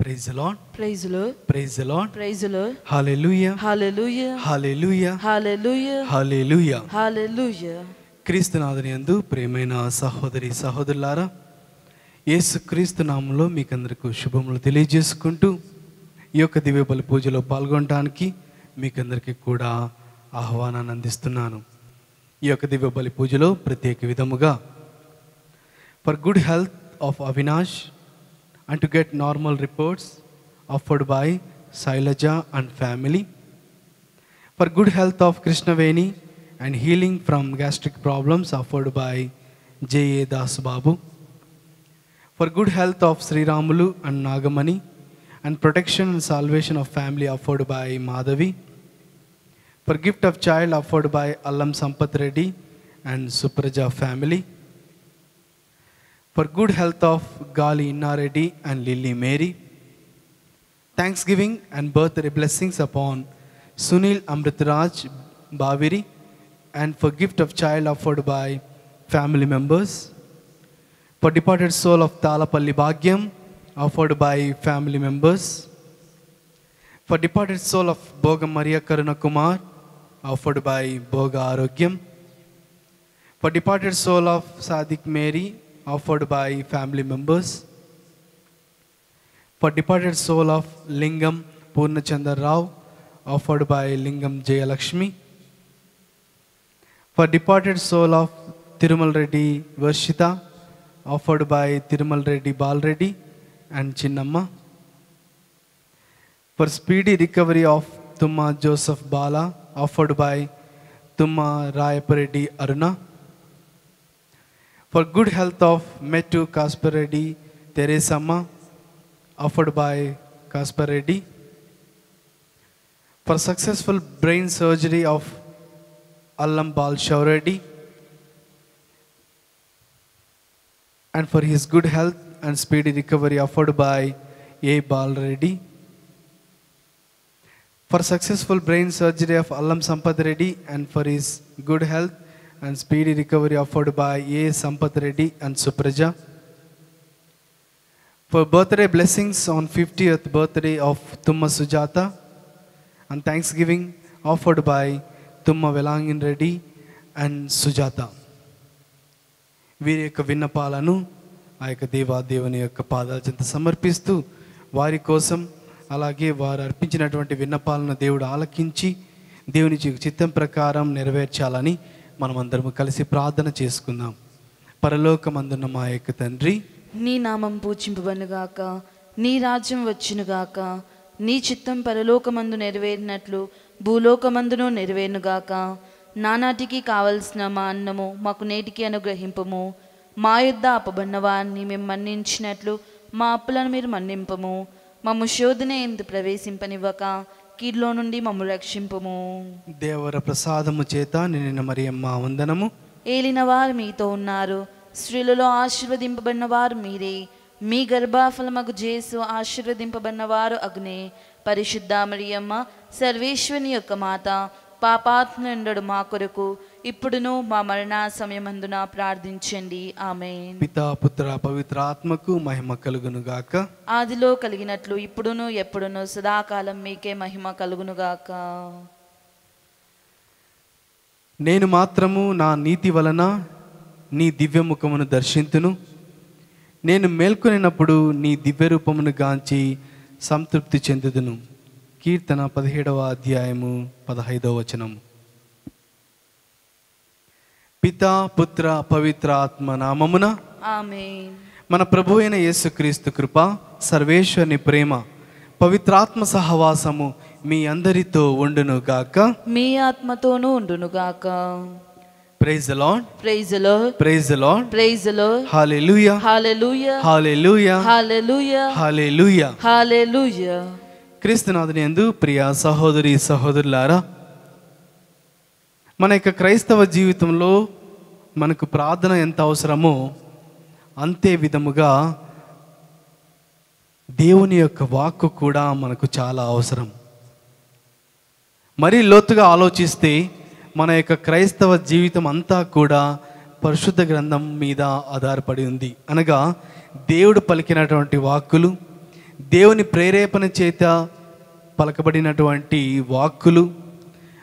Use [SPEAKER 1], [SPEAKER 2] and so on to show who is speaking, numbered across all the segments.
[SPEAKER 1] Praise
[SPEAKER 2] Praise the Lord.
[SPEAKER 1] Praise
[SPEAKER 2] Praise the Lord.
[SPEAKER 1] Hallelujah
[SPEAKER 2] Hallelujah.
[SPEAKER 1] Hallelujah
[SPEAKER 2] Hallelujah.
[SPEAKER 1] Hallelujah
[SPEAKER 2] Hallelujah.
[SPEAKER 1] క్రీస్తునాథుని యందు ప్రేమైన సహోదరి సహోదరులారా యేసు క్రీస్తు నామంలో మీకందరకు శుభములు తెలియజేసుకుంటూ ఈ యొక్క దివ్య బలి పూజలో పాల్గొనడానికి మీకందరికీ కూడా ఆహ్వానాన్ని అందిస్తున్నాను ఈ యొక్క దివ్య బలి పూజలో ప్రత్యేక విధముగా for good health of Avinash and to get normal reports offered by Sailaja and family. For good health of Krishnaveni and healing from gastric problems offered by J.A. Das Babu. For good health of Sri Ramulu and Nagamani and protection and salvation of family offered by Madhavi. For gift of child offered by Allam Sampath Reddy and Supraja family for good health of Gali Innareddy and Lily Mary. Thanksgiving and birthday blessings upon Sunil Amritraj Baviri, and for gift of child offered by family members. For departed soul of Talapalli Bhagyam offered by family members. For departed soul of Boga Maria Karuna Kumar offered by Boga Arogyam. For departed soul of Sadik Mary offered by family members for departed soul of Lingam Purnachandra Rao, offered by Lingam Jayalakshmi. For departed soul of Tirumal Reddy Varshita, offered by Tirumal Reddy Bal Reddy and Chinnamma. For speedy recovery of Tumma Joseph Bala, offered by Tumma Rayapareddy Aruna. For good health of Metu Kasper Reddy Teresamma, offered by Kaspar Reddy. For successful brain surgery of Allam Bal Reddy. And for his good health and speedy recovery offered by A. Bal Reddy. For successful brain surgery of Allam Sampath Reddy and for his good health and speedy recovery offered by A Sampath Reddy and Supraja for birthday blessings on fiftieth birthday of Thumma Sujatha and thanksgiving offered by Thumma Velangin Reddy and Sujatha వీరి యొక్క విన్నపాలను ఆ యొక్క దేవా దేవుని యొక్క పాదాల చెంత సమర్పిస్తూ వారి కోసం అలాగే వారు అర్పించినటువంటి విన్నపాలను దేవుడు ఆలకించి దేవుని చిత్తం ప్రకారం నెరవేర్చాలని మనం అందరం కలిసి ప్రార్థన చేసుకుందాం. పరలోకమందున్న మా యొక్క తండ్రి
[SPEAKER 2] నీ నామం పూజింపబనుగాక నీ రాజ్యం వచ్చునుగాక నీ చిత్తం పరలోకమందు నెరవేరినట్లు భూలోకమందును నెరవేరునుగాక. నానాటికి కావలసిన మా అన్నము మాకు నేటికి అనుగ్రహింపము. మా యుద్ధ అపబడిన వారిని మేము మన్నించినట్లు మా అప్పులను మీరు మన్నింపము. మా ముశోధన ఎందు ప్రవేశింపనివ్వక కీడులో నుండి మమ్ము రక్షింపము.
[SPEAKER 1] దేవర ప్రసాదము చేత నిన్న మరియమ్మ వందనము.
[SPEAKER 2] ఏలిన వారు మీతో ఉన్నారు. స్త్రీలలో ఆశీర్వదింపబడిన వారు మీరే. మీ గర్భాఫలమగు జేసు ఆశీర్వదింపబడిన వారు అగ్నే. పరిశుద్ధ మరియమ్మ సర్వేశ్వని యొక్క మాత పాపాత్ముండడు మా కొరకు ఇప్పుడును మా మరణ సమయమందున ప్రార్థించండి. ఆమె
[SPEAKER 1] పితా పుత్ర పవిత్ర ఆత్మకు మహిమ కలుగును గాక
[SPEAKER 2] ఆదిలో కలిగినట్లు ఇప్పుడును ఎప్పుడును సదాకాలం మీకే మహిమ కలుగునుగాక.
[SPEAKER 1] నేను మాత్రము నా నీతి వలన నీ దివ్యముఖమును దర్శింతును. నేను మేల్కొనినప్పుడు నీ దివ్య రూపమును గాంచి సంతృప్తి చెందుదును. కీర్తన పదిహేడవ అధ్యాయము పదహైదవ వచనము. పితా పుత్ర పవిత్ర ఆత్మ నామమున మన ప్రభు అయిన యేసుక్రీస్తు కృప సర్వేశ్వరుని ప్రేమ పవిత్రాత్మ సహవాసము మీ అందరితో ఉండును గాక.
[SPEAKER 2] మీ ఆత్మతోనూ ఉండునుగాక
[SPEAKER 1] ప్రైజ్ లాడ్
[SPEAKER 2] ప్రైజ్లో
[SPEAKER 1] ప్రైజ్ లాడ్
[SPEAKER 2] ప్రైజ్లో
[SPEAKER 1] hallelujah
[SPEAKER 2] hallelujah
[SPEAKER 1] hallelujah
[SPEAKER 2] hallelujah
[SPEAKER 1] hallelujah
[SPEAKER 2] hallelujah
[SPEAKER 1] క్రీస్తునాథుని యందు ప్రియ సహోదరి సహోదరులారా మన యొక్క క్రైస్తవ జీవితంలో మనకు ప్రార్థన ఎంత అవసరమో అంతే విధముగా దేవుని యొక్క వాక్కు కూడా మనకు చాలా అవసరం. మరీ లోతుగా ఆలోచిస్తే మన యొక్క క్రైస్తవ జీవితం అంతా కూడా పరిశుద్ధ గ్రంథం మీద ఆధారపడి ఉంది. అనగా దేవుడు పలికినటువంటి వాక్కులు దేవుని ప్రేరేపణ చేత పలకబడినటువంటి వాక్కులు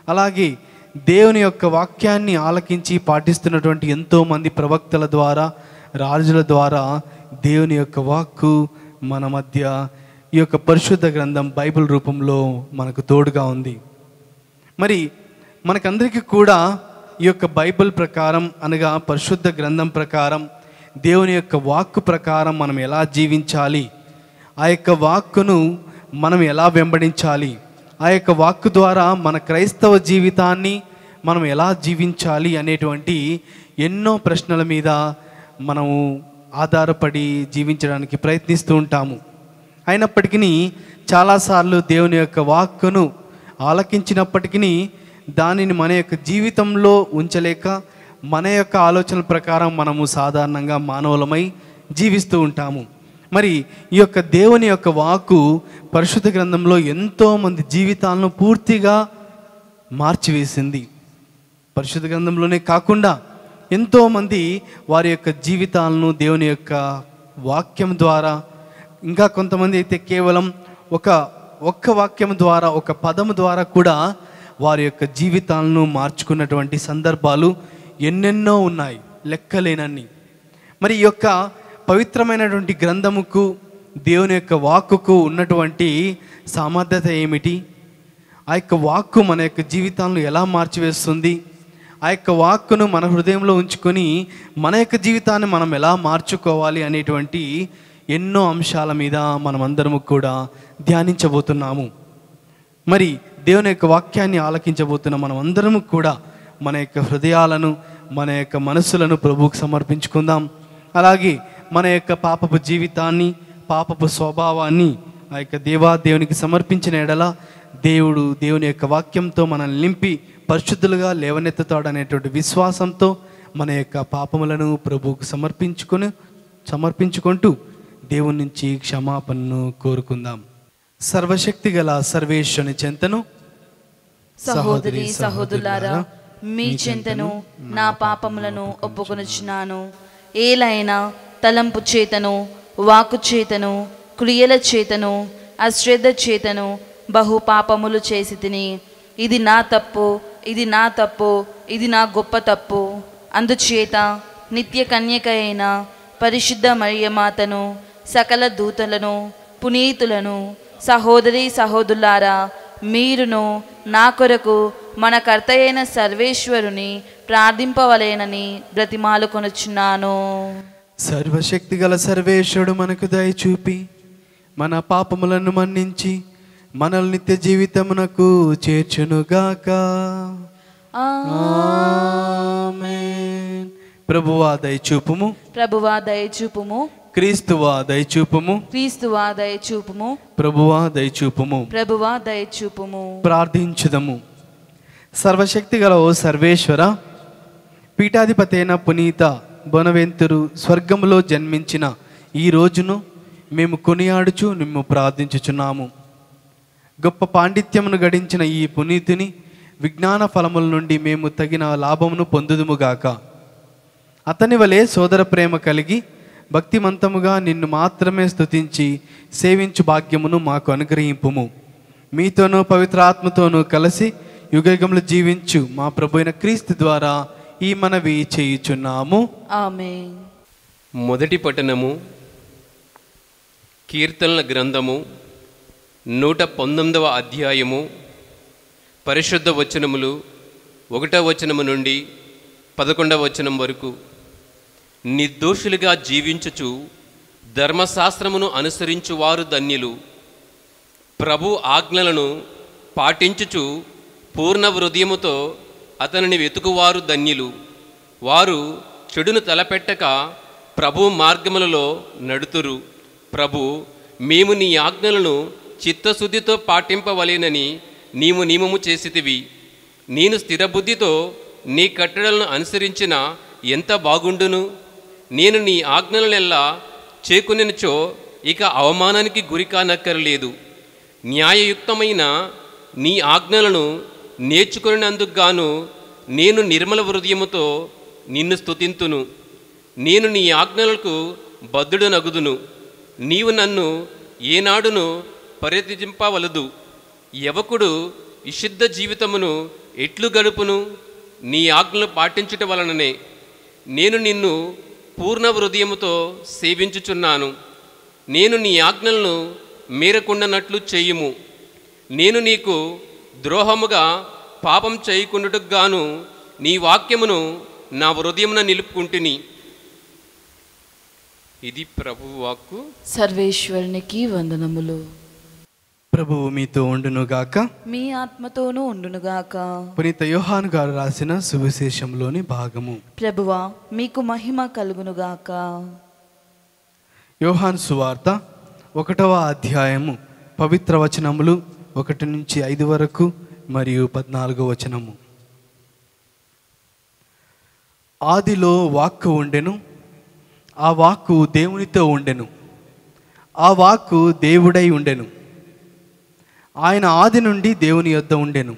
[SPEAKER 1] అలాగే దేవుని యొక్క వాక్యాన్ని ఆలకించి పాటిస్తున్నటువంటి ఎంతోమంది ప్రవక్తల ద్వారా రాజుల ద్వారా దేవుని యొక్క వాక్కు మన మధ్య ఈ యొక్క పరిశుద్ధ గ్రంథం బైబిల్ రూపంలో మనకు తోడుగా ఉంది. మరి మనకందరికీ కూడా ఈ యొక్క బైబిల్ ప్రకారం అనగా పరిశుద్ధ గ్రంథం ప్రకారం దేవుని యొక్క వాక్కు ప్రకారం మనం ఎలా జీవించాలి? ఆ యొక్క వాక్కును మనం ఎలా వెంబడించాలి? ఆ యొక్క వాక్కు ద్వారా మన క్రైస్తవ జీవితాన్ని మనం ఎలా జీవించాలి అనేటువంటి ఎన్నో ప్రశ్నల మీద మనము ఆధారపడి జీవించడానికి ప్రయత్నిస్తూ ఉంటాము. అయినప్పటికీ చాలాసార్లు దేవుని యొక్క వాక్కును ఆలకించినప్పటికీ దానిని మన యొక్క జీవితంలో ఉంచలేక మన యొక్క ఆలోచనల ప్రకారం మనము సాధారణంగా మానవులమై జీవిస్తూ ఉంటాము. మరి ఈ యొక్క దేవుని యొక్క వాక్కు పరిశుద్ధ గ్రంథంలో ఎంతోమంది జీవితాలను పూర్తిగా మార్చివేసింది. పరిశుద్ధ గ్రంథంలోనే కాకుండా ఎంతోమంది వారి యొక్క జీవితాలను దేవుని యొక్క వాక్యం ద్వారా ఇంకా కొంతమంది అయితే కేవలం ఒక ఒక్క వాక్యం ద్వారా ఒక పదము ద్వారా కూడా వారి యొక్క జీవితాలను మార్చుకున్నటువంటి సందర్భాలు ఎన్నెన్నో ఉన్నాయి లెక్కలేనన్ని. మరి ఈ యొక్క పవిత్రమైనటువంటి గ్రంథముకు దేవుని యొక్క వాక్కుకు ఉన్నటువంటి సామర్థ్యత ఏమిటి? ఆ యొక్క వాక్కు మన యొక్క జీవితాలను ఎలా మార్చివేస్తుంది? ఆ యొక్క వాక్కును మన హృదయంలో ఉంచుకొని మన యొక్క జీవితాన్ని మనం ఎలా మార్చుకోవాలి అనేటువంటి ఎన్నో అంశాల మీద మనమందరము కూడా ధ్యానించబోతున్నాము. మరి దేవుని యొక్క వాక్యాన్ని ఆలకించబోతున్న మనం అందరము కూడా మన యొక్క హృదయాలను మన యొక్క మనసులను ప్రభువుకు సమర్పించుకుందాం. అలాగే మన యొక్క పాపపు జీవితాన్ని పాపపు స్వభావాన్ని ఆ యొక్క దేవా దేవునికి సమర్పించిన ఎడల దేవుడు దేవుని యొక్క వాక్యంతో మనల్ని నింపి పరిశుద్ధులుగా లేవనెత్తుతాడు అనేటువంటి విశ్వాసంతో మన యొక్క పాపములను ప్రభువుకు సమర్పించుకొని సమర్పించుకుంటూ దేవుని నుంచి క్షమాపణను కోరుకుందాం. సర్వశక్తి గల సర్వేశ్వని చెంతను
[SPEAKER 2] సహోదరి సహోదరులారా మీ చింతను నా పాపములను ఒప్పుకొనుచున్నాను. ఏలైనా తలంపు చేతను వాకు చేతను క్రియల చేతను అశ్రద్ధ చేతను బహు పాపములు చేసి తిని ఇది నా తప్పు ఇది నా తప్పు ఇది నా గొప్ప తప్పు. అందుచేత నిత్య కన్యక అయిన పరిశుద్ధ మరియమాతను సకల దూతలను పునీతులను సహోదరి సహోదరులారా మీరును నా కొరకు మన కర్త అయిన సర్వేశ్వరుని ప్రార్థింపవలేనని బ్రతిమాలు కొనుచున్నాను
[SPEAKER 1] సర్వశక్తి గల సర్వేశ్వరుడు మనకు దయ చూపి మన పాపములను మన్నించి మనల్ని నిత్య జీవితమునకు చేర్చునుగాక. ప్రభువా దయచూపుము
[SPEAKER 2] ప్రభువా దయచూపుము
[SPEAKER 1] క్రీస్తువా దయచూపుము
[SPEAKER 2] క్రీస్తువా దయచూపుము
[SPEAKER 1] ప్రభువా దయచూపుము
[SPEAKER 2] ప్రభువా దయచూపుము
[SPEAKER 1] ప్రార్థించుదము. సర్వశక్తి గల ఓ సర్వేశ్వర పీఠాధిపతి అయిన పునీత బొనవెంతురు స్వర్గంలో జన్మించిన ఈ రోజును మేము కొనియాడుచు నిమ్ము ప్రార్థించుచున్నాము. గొప్ప పాండిత్యమును గడించిన ఈ పునీతిని విజ్ఞాన ఫలముల నుండి మేము తగిన లాభమును పొందుదుముగాక. అతని వలె సోదర ప్రేమ కలిగి భక్తిమంతముగా నిన్ను మాత్రమే స్తుతించి సేవించు భాగ్యమును మాకు అనుగ్రహింపుము. మీతోనూ పవిత్రాత్మతోనూ కలిసి యుగయుగములు జీవించు మా ప్రభు క్రీస్తు ద్వారా ఈ మనవి చేయుచున్నాము.
[SPEAKER 2] ఆమేన్.
[SPEAKER 3] మొదటి పట్టణము కీర్తనల గ్రంథము నూట పంతొమ్మిదవ అధ్యాయము పరిశుద్ధ వచనములు ఒకటవ వచనము నుండి పదకొండవ వచనం వరకు. నిర్దోషులుగా జీవించుచు ధర్మశాస్త్రమును అనుసరించువారు ధన్యులు. ప్రభు ఆజ్ఞలను పాటించుచు పూర్ణ హృదయముతో అతనిని వెతుకువారు ధన్యులు. వారు చెడును తలపెట్టక ప్రభు మార్గములలో నడుతురు. ప్రభు మేము నీ ఆజ్ఞలను చిత్తశుద్ధితో పాటింపవలేనని నీవు నియమము చేసితివి. నేను స్థిరబుద్ధితో నీ కట్టడలను అనుసరించిన ఎంత బాగుండును? నేను నీ ఆజ్ఞలనెల్లా చేకునినచో ఇక అవమానానికి గురి కానక్కరలేదు న్యాయయుక్తమైన నీ ఆజ్ఞలను నేర్చుకున్నందుకు గాను నేను నిర్మల హృదయముతో నిన్ను స్తుతింతును. నేను నీ ఆజ్ఞలకు బద్ధుడు నగుదును నీవు నన్ను ఏనాడును పరితింపవలదు యవకుడు విశుద్ధ జీవితమును ఎట్లు గడుపును? నీ ఆజ్ఞలు పాటించుట వలననే. నేను నిన్ను పూర్ణ హృదయముతో సేవించుచున్నాను. నేను నీ ఆజ్ఞలను మీరకుండానట్లు చేయుము. నేను నీకు ద్రోహముగా పాపం చేయకుండాటకు గాను నీ వాక్యమును నా హృదయమున నిలుపుకుంటుని. ఇది ప్రభు వాక్కు.
[SPEAKER 2] సర్వేశ్వరునికి వందనములు.
[SPEAKER 1] ప్రభువు మీతో ఉండునుగాక.
[SPEAKER 2] మీ ఆత్మతోనూ ఉండునుగాక.
[SPEAKER 1] పునీత యోహాన్ గారు రాసిన సువిశేషంలోని భాగము.
[SPEAKER 2] ప్రభువా మీకు మహిమ కలుగునుగాక.
[SPEAKER 1] యోహాన్ సువార్త ఒకటవ అధ్యాయము పవిత్ర వచనములు ఒకటి నుంచి ఐదు వరకు మరియు పద్నాలుగో వచనము. ఆదిలో వాక్కు ఉండెను ఆ వాక్కు దేవునితో ఉండెను ఆ వాక్కు దేవుడై ఉండెను. ఆయన ఆది నుండి దేవుని యొద్ద ఉండెను.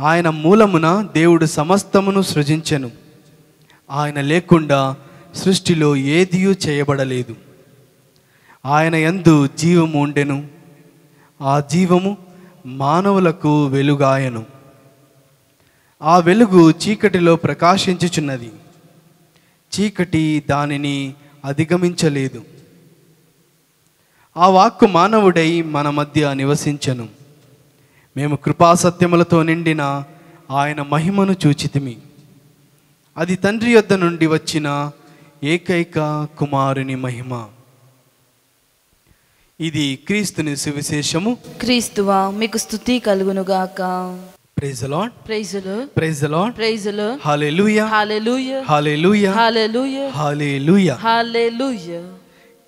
[SPEAKER 1] ఆయన మూలమున దేవుడు సమస్తమును సృజించెను. ఆయన లేకుండా సృష్టిలో ఏదియూ చేయబడలేదు. ఆయన ఎందు జీవము ఉండెను. ఆ జీవము మానవులకు వెలుగాయను. ఆ వెలుగు చీకటిలో ప్రకాశించుచున్నది. చీకటి దానిని అధిగమించలేదు. ఆ వాక్కు మానవుడై మన మధ్య నివసించను. మేము కృపాసత్యములతో నిండిన ఆయన మహిమను చూచితిమి. అది తండ్రి యొద్ద నుండి వచ్చిన ఏకైక కుమారుని మహిమ. ఇది క్రీస్తుని సువిశేషము.
[SPEAKER 2] క్రీస్తువా మీకు స్థుతి కలుగునుగాక
[SPEAKER 1] ప్రైజ్ లాడ్
[SPEAKER 2] ప్రైజులు
[SPEAKER 1] ప్రైజ్ లాడ్
[SPEAKER 2] ప్రైజులు
[SPEAKER 1] hallelujah
[SPEAKER 2] hallelujah
[SPEAKER 1] hallelujah
[SPEAKER 2] hallelujah
[SPEAKER 1] hallelujah
[SPEAKER 2] hallelujah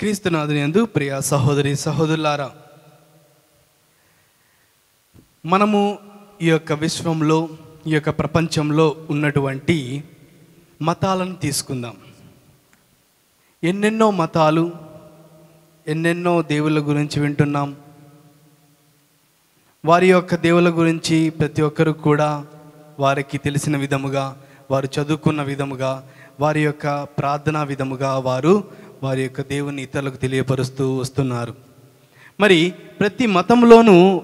[SPEAKER 1] క్రీస్తునాథుని యందు ప్రియ సహోదరి సహోదరులారా మనము ఈ యొక్క విశ్వంలో ఈ యొక్క ప్రపంచంలో ఉన్నటువంటి మతాలను తీసుకుందాం. ఎన్నెన్నో మతాలు ఎన్నెన్నో దేవుళ్ళ గురించి వింటున్నాం. వారి యొక్క దేవుల గురించి ప్రతి ఒక్కరు కూడా వారికి తెలిసిన విధముగా వారు చదువుకున్న విధముగా వారి యొక్క ప్రార్థనా విధముగా వారు వారి యొక్క దేవుని ఇతరులకు తెలియపరుస్తూ వస్తున్నారు. మరి ప్రతి మతంలోనూ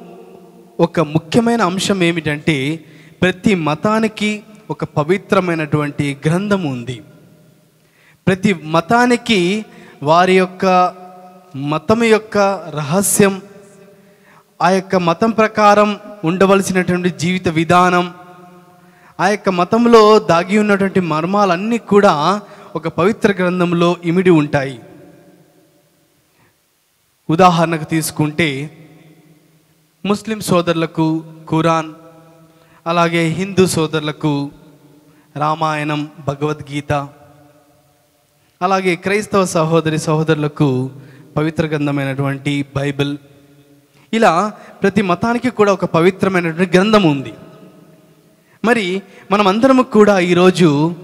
[SPEAKER 1] ఒక ముఖ్యమైన అంశం ఏమిటంటే ప్రతి మతానికి ఒక పవిత్రమైనటువంటి గ్రంథం ఉంది. ప్రతి మతానికి వారి యొక్క మతం యొక్క రహస్యం ఆ యొక్క మతం ప్రకారం ఉండవలసినటువంటి జీవిత విధానం ఆ యొక్క మతంలో దాగి ఉన్నటువంటి మర్మాలన్నీ కూడా ఒక పవిత్ర గ్రంథంలో ఇమిడి ఉంటాయి. ఉదాహరణకు తీసుకుంటే ముస్లిం సోదరులకు ఖురాన్ అలాగే హిందూ సోదరులకు రామాయణం భగవద్గీత అలాగే క్రైస్తవ సహోదరి సహోదరులకు పవిత్ర గ్రంథమైనటువంటి బైబిల్. ఇలా ప్రతి మతానికి కూడా ఒక పవిత్రమైనటువంటి గ్రంథం ఉంది. మరి మనం కూడా ఈరోజు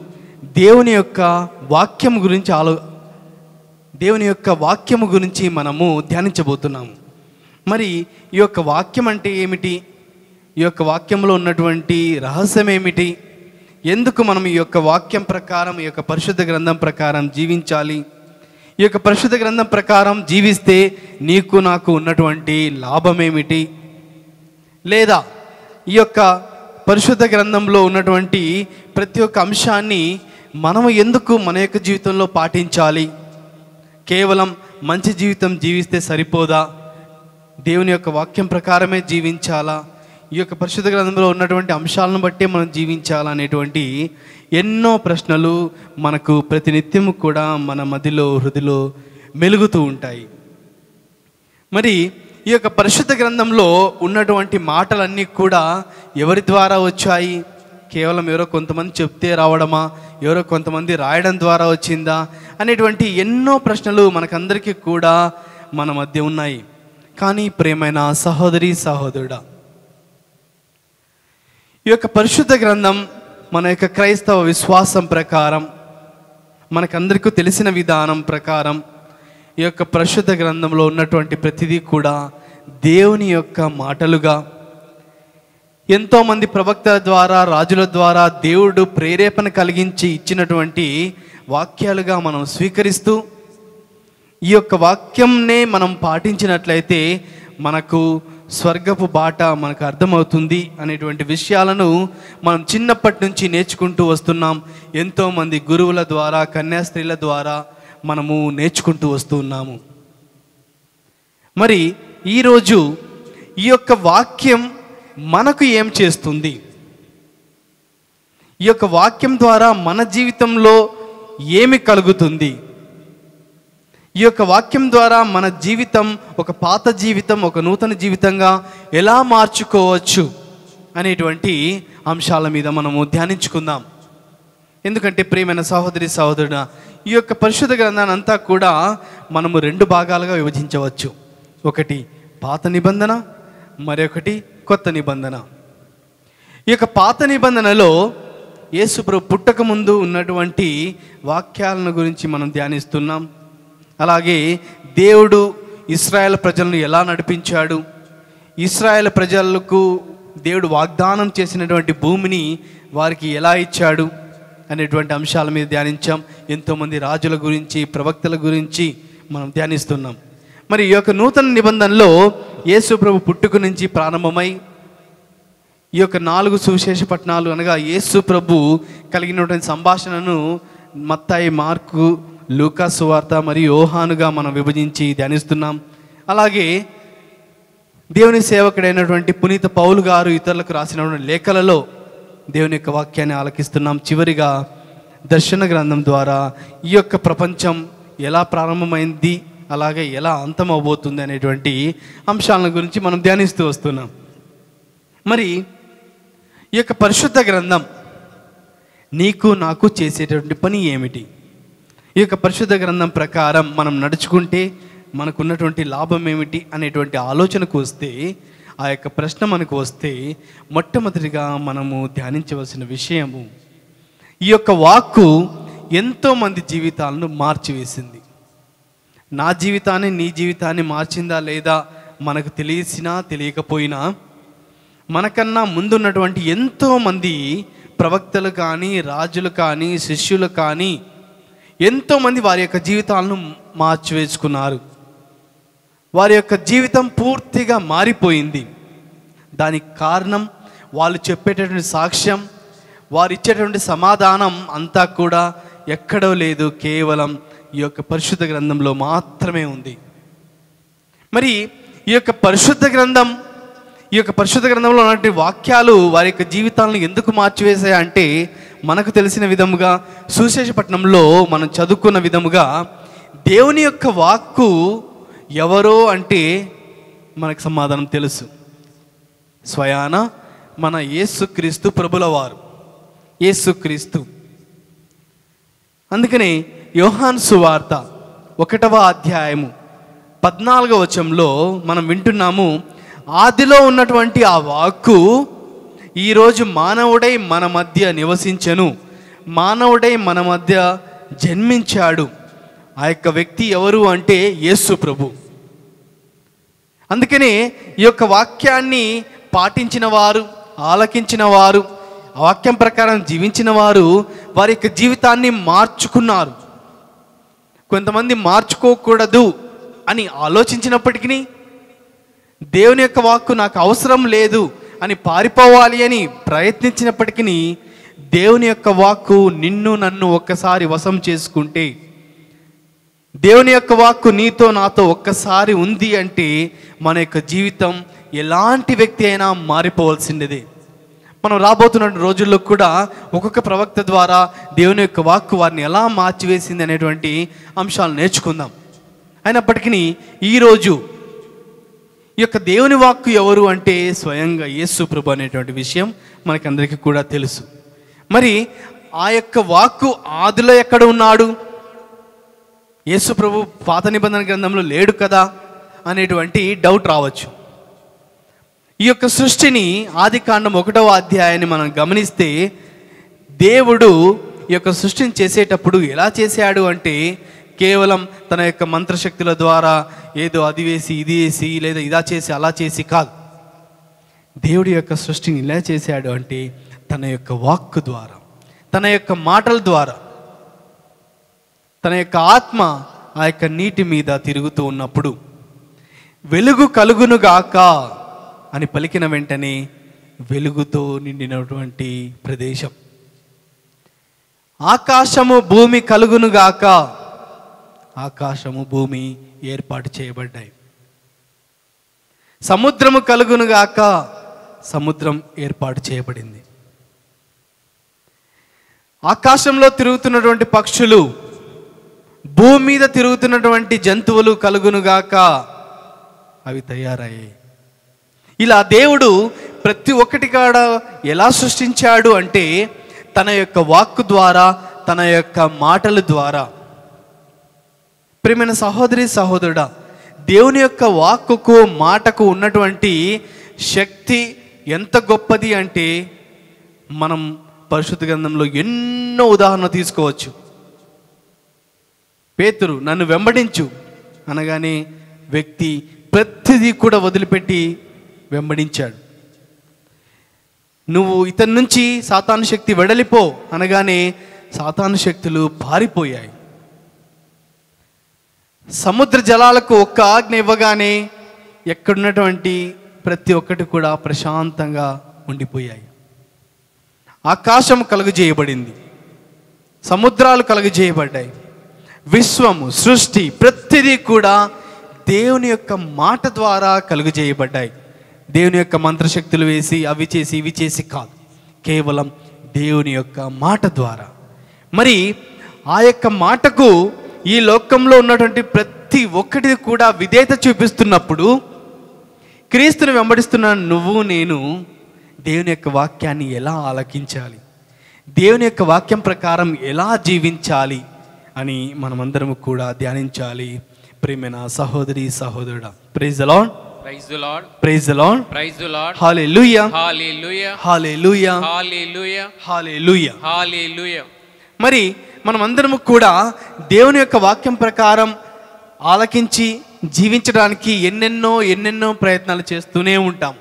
[SPEAKER 1] దేవుని యొక్క వాక్యం గురించి ఆలో దేవుని యొక్క వాక్యము గురించి మనము ధ్యానించబోతున్నాము. మరి ఈ యొక్క వాక్యం అంటే ఏమిటి? ఈ యొక్క వాక్యంలో ఉన్నటువంటి రహస్యం ఏమిటి? ఎందుకు మనం ఈ యొక్క వాక్యం ప్రకారం ఈ యొక్క పరిశుద్ధ గ్రంథం ప్రకారం జీవించాలి? ఈ యొక్క పరిశుద్ధ గ్రంథం ప్రకారం జీవిస్తే నీకు నాకు ఉన్నటువంటి లాభం ఏమిటి లేదా ఈ యొక్క పరిశుద్ధ గ్రంథంలో ఉన్నటువంటి ప్రతి ఒక్క అంశాన్ని మనం ఎందుకు మన యొక్క జీవితంలో పాటించాలి? కేవలం మంచి జీవితం జీవిస్తే సరిపోదా? దేవుని యొక్క వాక్యం ప్రకారమే జీవించాలా? ఈ యొక్క పరిశుద్ధ గ్రంథంలో ఉన్నటువంటి అంశాలను బట్టే మనం జీవించాలా అనేటువంటి ఎన్నో ప్రశ్నలు మనకు ప్రతినిత్యం కూడా మన మదిలో హృదిలో మెలుగుతూ ఉంటాయి. మరి ఈ యొక్క పరిశుద్ధ గ్రంథంలో ఉన్నటువంటి మాటలన్నీ కూడా ఎవరి ద్వారా వచ్చాయి? కేవలం ఎవరో కొంతమంది చెప్తే రావడమా? ఎవరో కొంతమంది రాయడం ద్వారా వచ్చిందా? అనేటువంటి ఎన్నో ప్రశ్నలు మనకందరికీ కూడా మన మధ్య ఉన్నాయి. కానీ ప్రేమైన సహోదరి సహోదరుడా ఈ యొక్క పరిశుద్ధ గ్రంథం మన యొక్క క్రైస్తవ విశ్వాసం ప్రకారం మనకందరికీ తెలిసిన విధానం ప్రకారం ఈ యొక్క పరిశుద్ధ గ్రంథంలో ఉన్నటువంటి ప్రతిదీ కూడా దేవుని యొక్క మాటలుగా. ఎంతోమంది ప్రవక్తల ద్వారా రాజుల ద్వారా దేవుడు ప్రేరేపణ కలిగించి ఇచ్చినటువంటి వాక్యాలుగా మనం స్వీకరిస్తూ ఈ యొక్క వాక్యంనే మనం పాటించినట్లయితే మనకు స్వర్గపు బాట మనకు అర్థమవుతుంది అనేటువంటి విషయాలను మనం చిన్నప్పటి నుంచి నేర్చుకుంటూ వస్తున్నాం. ఎంతోమంది గురువుల ద్వారా కన్యాస్త్రీల ద్వారా మనము నేర్చుకుంటూ వస్తూ ఉన్నాము. మరి ఈరోజు ఈ యొక్క వాక్యం మనకు ఏం చేస్తుంది? ఈ యొక్క వాక్యం ద్వారా మన జీవితంలో ఏమి కలుగుతుంది? ఈ యొక్క వాక్యం ద్వారా మన జీవితం ఒక పాత జీవితం ఒక నూతన జీవితంగా ఎలా మార్చుకోవచ్చు అనేటువంటి అంశాల మీద మనము ధ్యానించుకుందాం. ఎందుకంటే ప్రియమైన సహోదరి సహోదరుడ ఈ యొక్క పరిశుద్ధ గ్రంథాన్ని అంతా కూడా మనము రెండు భాగాలుగా విభజించవచ్చు. ఒకటి పాత నిబంధన మరొకటి కొత్త నిబంధన. ఈ యొక్క పాత నిబంధనలో యేసుప్రభు పుట్టక ముందు ఉన్నటువంటి వాక్యాలను గురించి మనం ధ్యానిస్తున్నాం. అలాగే దేవుడు ఇస్రాయల్ ప్రజలను ఎలా నడిపించాడు? ఇస్రాయల్ ప్రజలకు దేవుడు వాగ్దానం చేసినటువంటి భూమిని వారికి ఎలా ఇచ్చాడు? అనేటువంటి అంశాల మీద ధ్యానించాం. ఎంతోమంది రాజుల గురించి ప్రవక్తల గురించి మనం ధ్యానిస్తున్నాం. మరి ఈ యొక్క నూతన నిబంధనలో యేసు ప్రభు పుట్టుక నుంచి ప్రారంభమై ఈ యొక్క నాలుగు సువిశేష పట్టణాలు అనగా యేసు ప్రభు కలిగినటువంటి సంభాషణను మత్తాయి మార్కు లూకా సువార్త మరియు యోహానుగా మనం విభజించి ధ్యానిస్తున్నాం. అలాగే దేవుని సేవకుడైనటువంటి పునీత పౌలు గారు ఇతరులకు రాసినటువంటి లేఖలలో దేవుని యొక్క వాక్యాన్ని ఆలకిస్తున్నాం. చివరిగా దర్శన గ్రంథం ద్వారా ఈ యొక్క ప్రపంచం ఎలా ప్రారంభమైంది అలాగే ఎలా అంతమవబోతుంది అనేటువంటి అంశాలను గురించి మనం ధ్యానిస్తూ వస్తున్నాం. మరి ఈ యొక్క పరిశుద్ధ గ్రంథం నీకు నాకు చేసేటటువంటి పని ఏమిటి? ఈ యొక్క పరిశుద్ధ గ్రంథం ప్రకారం మనం నడుచుకుంటే మనకున్నటువంటి లాభం ఏమిటి అనేటువంటి ఆలోచనకు వస్తే ఆ యొక్క ప్రశ్న మనకు వస్తే మొట్టమొదటిగా మనము ధ్యానించవలసిన విషయము ఈ యొక్క వాక్కు ఎంతోమంది జీవితాలను మార్చివేసింది. నా జీవితాన్ని నీ జీవితాన్ని మార్చిందా లేదా మనకు తెలిసినా తెలియకపోయినా మనకన్నా ముందున్నటువంటి ఎంతోమంది ప్రవక్తలు కానీ రాజులు కానీ శిష్యులు కానీ ఎంతోమంది వారి యొక్క జీవితాలను మార్చివేసుకున్నారు. వారి యొక్క జీవితం పూర్తిగా మారిపోయింది. దానికి కారణం వాళ్ళు చెప్పేటటువంటి సాక్ష్యం వారు ఇచ్చేటువంటి సమాధానం అంతా కూడా ఎక్కడో లేదు కేవలం ఈ యొక్క పరిశుద్ధ గ్రంథంలో మాత్రమే ఉంది. మరి ఈ యొక్క పరిశుద్ధ గ్రంథం ఈ యొక్క పరిశుద్ధ గ్రంథంలో ఉన్నటువంటి వాక్యాలు వారి యొక్క జీవితాలను ఎందుకు మార్చివేశాయి అంటే మనకు తెలిసిన విధముగా సుశేషపట్నంలో మనం చదువుకున్న విధముగా దేవుని యొక్క వాక్కు ఎవరో అంటే మనకు సమాధానం తెలుసు. స్వయాన మన యేసుక్రీస్తు ప్రభుల వారు యేసుక్రీస్తు. అందుకనే యోహాన్ సువార్త ఒకటవ అధ్యాయము పద్నాలుగవ వచనంలో మనం వింటున్నాము ఆదిలో ఉన్నటువంటి ఆ వాక్కు ఈరోజు మానవుడై మన మధ్య నివసించెను. మానవుడై మన మధ్య జన్మించాడు. ఆ యొక్క వ్యక్తి ఎవరు అంటే యేసు ప్రభు. అందుకనే ఈ యొక్క వాక్యాన్ని పాటించిన వారు ఆలకించిన వారు వాక్యం ప్రకారం జీవించిన వారు వారి యొక్క జీవితాన్ని మార్చుకున్నారు. కొంతమంది మార్చుకోకూడదు అని ఆలోచించినప్పటికీ దేవుని యొక్క వాక్కు నాకు అవసరం లేదు అని పారిపోవాలి అని ప్రయత్నించినప్పటికీ దేవుని యొక్క వాక్కు నిన్ను నన్ను ఒక్కసారి వశం చేసుకుంటే దేవుని యొక్క వాక్కు నీతో నాతో ఒక్కసారి ఉంది అంటే మన యొక్క జీవితం ఎలాంటి వ్యక్తి అయినా మారిపోవాల్సిందే మనం రాబోతున్న రోజుల్లో కూడా ఒక్కొక్క ప్రవక్త ద్వారా దేవుని యొక్క వాక్కు వారిని ఎలా మార్చివేసింది అనేటువంటి అంశాలు నేర్చుకుందాం. అయినప్పటికీ ఈరోజు ఈ యొక్క దేవుని వాక్కు ఎవరు అంటే స్వయంగా యేసు ప్రభు అనేటువంటి విషయం మనకందరికీ కూడా తెలుసు. మరి ఆ యొక్క వాక్కు ఆదిలో ఎక్కడ ఉన్నాడు? యేసు ప్రభు పాత నిబంధన గ్రంథంలో లేడు కదా? అనేటువంటి డౌట్ రావచ్చు. ఈ యొక్క సృష్టిని ఆది కాండం ఒకటవ అధ్యాయాన్ని మనం గమనిస్తే దేవుడు ఈ యొక్క సృష్టిని చేసేటప్పుడు ఎలా చేశాడు అంటే కేవలం తన యొక్క మంత్రశక్తుల ద్వారా ఏదో అది వేసి ఇది వేసి లేదా ఇదా చేసి అలా చేసి కాదు. దేవుడి యొక్క సృష్టిని ఇలా చేశాడు అంటే తన యొక్క వాక్కు ద్వారా తన యొక్క మాటల ద్వారా తన యొక్క ఆత్మ ఆ యొక్క నీటి మీద తిరుగుతూ ఉన్నప్పుడు వెలుగు కలుగునుగాక అని పలికిన వెంటనే వెలుగుతో నిండినటువంటి ప్రదేశం. ఆకాశము భూమి కలుగునుగాక ఆకాశము భూమి ఏర్పాటు చేయబడ్డాయి. సముద్రము కలుగునుగాక సముద్రం ఏర్పాటు చేయబడింది. ఆకాశంలో తిరుగుతున్నటువంటి పక్షులు భూమి మీద తిరుగుతున్నటువంటి జంతువులు కలుగునుగాక అవి తయారయ్యాయి. ఇలా దేవుడు ప్రతి ఒక్కటి కాడ ఎలా సృష్టించాడు అంటే తన యొక్క వాక్కు ద్వారా తన యొక్క మాటల ద్వారా ప్రియమైన సహోదరి సహోదరుడా దేవుని యొక్క వాక్కుకు మాటకు ఉన్నటువంటి శక్తి ఎంత గొప్పది అంటే మనం పరిశుద్ధ గ్రంథంలో ఎన్నో ఉదాహరణ తీసుకోవచ్చు. పేతురు నన్ను వెంబడించు అనగానే వ్యక్తి ప్రతిదీ కూడా వదిలిపెట్టి వెంబడించాడు. నువ్వు ఇతని నుంచి సాతాను శక్తి వెడలిపో అనగానే సాతాను శక్తులు పారిపోయాయి. సముద్ర జలాలకు ఒక్క ఆజ్ఞ ఇవ్వగానే ఎక్కడున్నటువంటి ప్రతి ఒక్కటి కూడా ప్రశాంతంగా ఉండిపోయాయి. ఆకాశం కలుగజేయబడింది. సముద్రాలు కలుగజేయబడ్డాయి. విశ్వము సృష్టి ప్రతిదీ కూడా దేవుని యొక్క మాట ద్వారా కలుగజేయబడ్డాయి. దేవుని యొక్క మంత్రశక్తులు వేసి అవి చేసి ఇవి చేసి కాదు. కేవలం దేవుని యొక్క మాట ద్వారా. మరి ఆ యొక్క మాటకు ఈ లోకంలో ఉన్నటువంటి ప్రతి ఒక్కటి కూడా విధేయత చూపిస్తున్నప్పుడు క్రీస్తుని వెంబడిస్తున్న నువ్వు నేను దేవుని యొక్క వాక్యాన్ని ఎలా ఆలకించాలి? దేవుని యొక్క వాక్యం ప్రకారం ఎలా జీవించాలి అని మనమందరం కూడా ధ్యానించాలి. ప్రియమైన సహోదరి సహోదరుడా ప్రైజ్ అలాన్
[SPEAKER 3] ప్రైజ్ లార్డ్
[SPEAKER 1] ప్రైజ్ అలాన్
[SPEAKER 3] praise Lord
[SPEAKER 1] hallelujah
[SPEAKER 3] hallelujah
[SPEAKER 1] hallelujah
[SPEAKER 3] hallelujah
[SPEAKER 1] hallelujah
[SPEAKER 3] hallelujah
[SPEAKER 1] మరి మనం అందరము కూడా దేవుని యొక్క వాక్యం ప్రకారం ఆలకించి జీవించడానికి ఎన్నెన్నో ఎన్నెన్నో ప్రయత్నాలు చేస్తూనే ఉంటాం.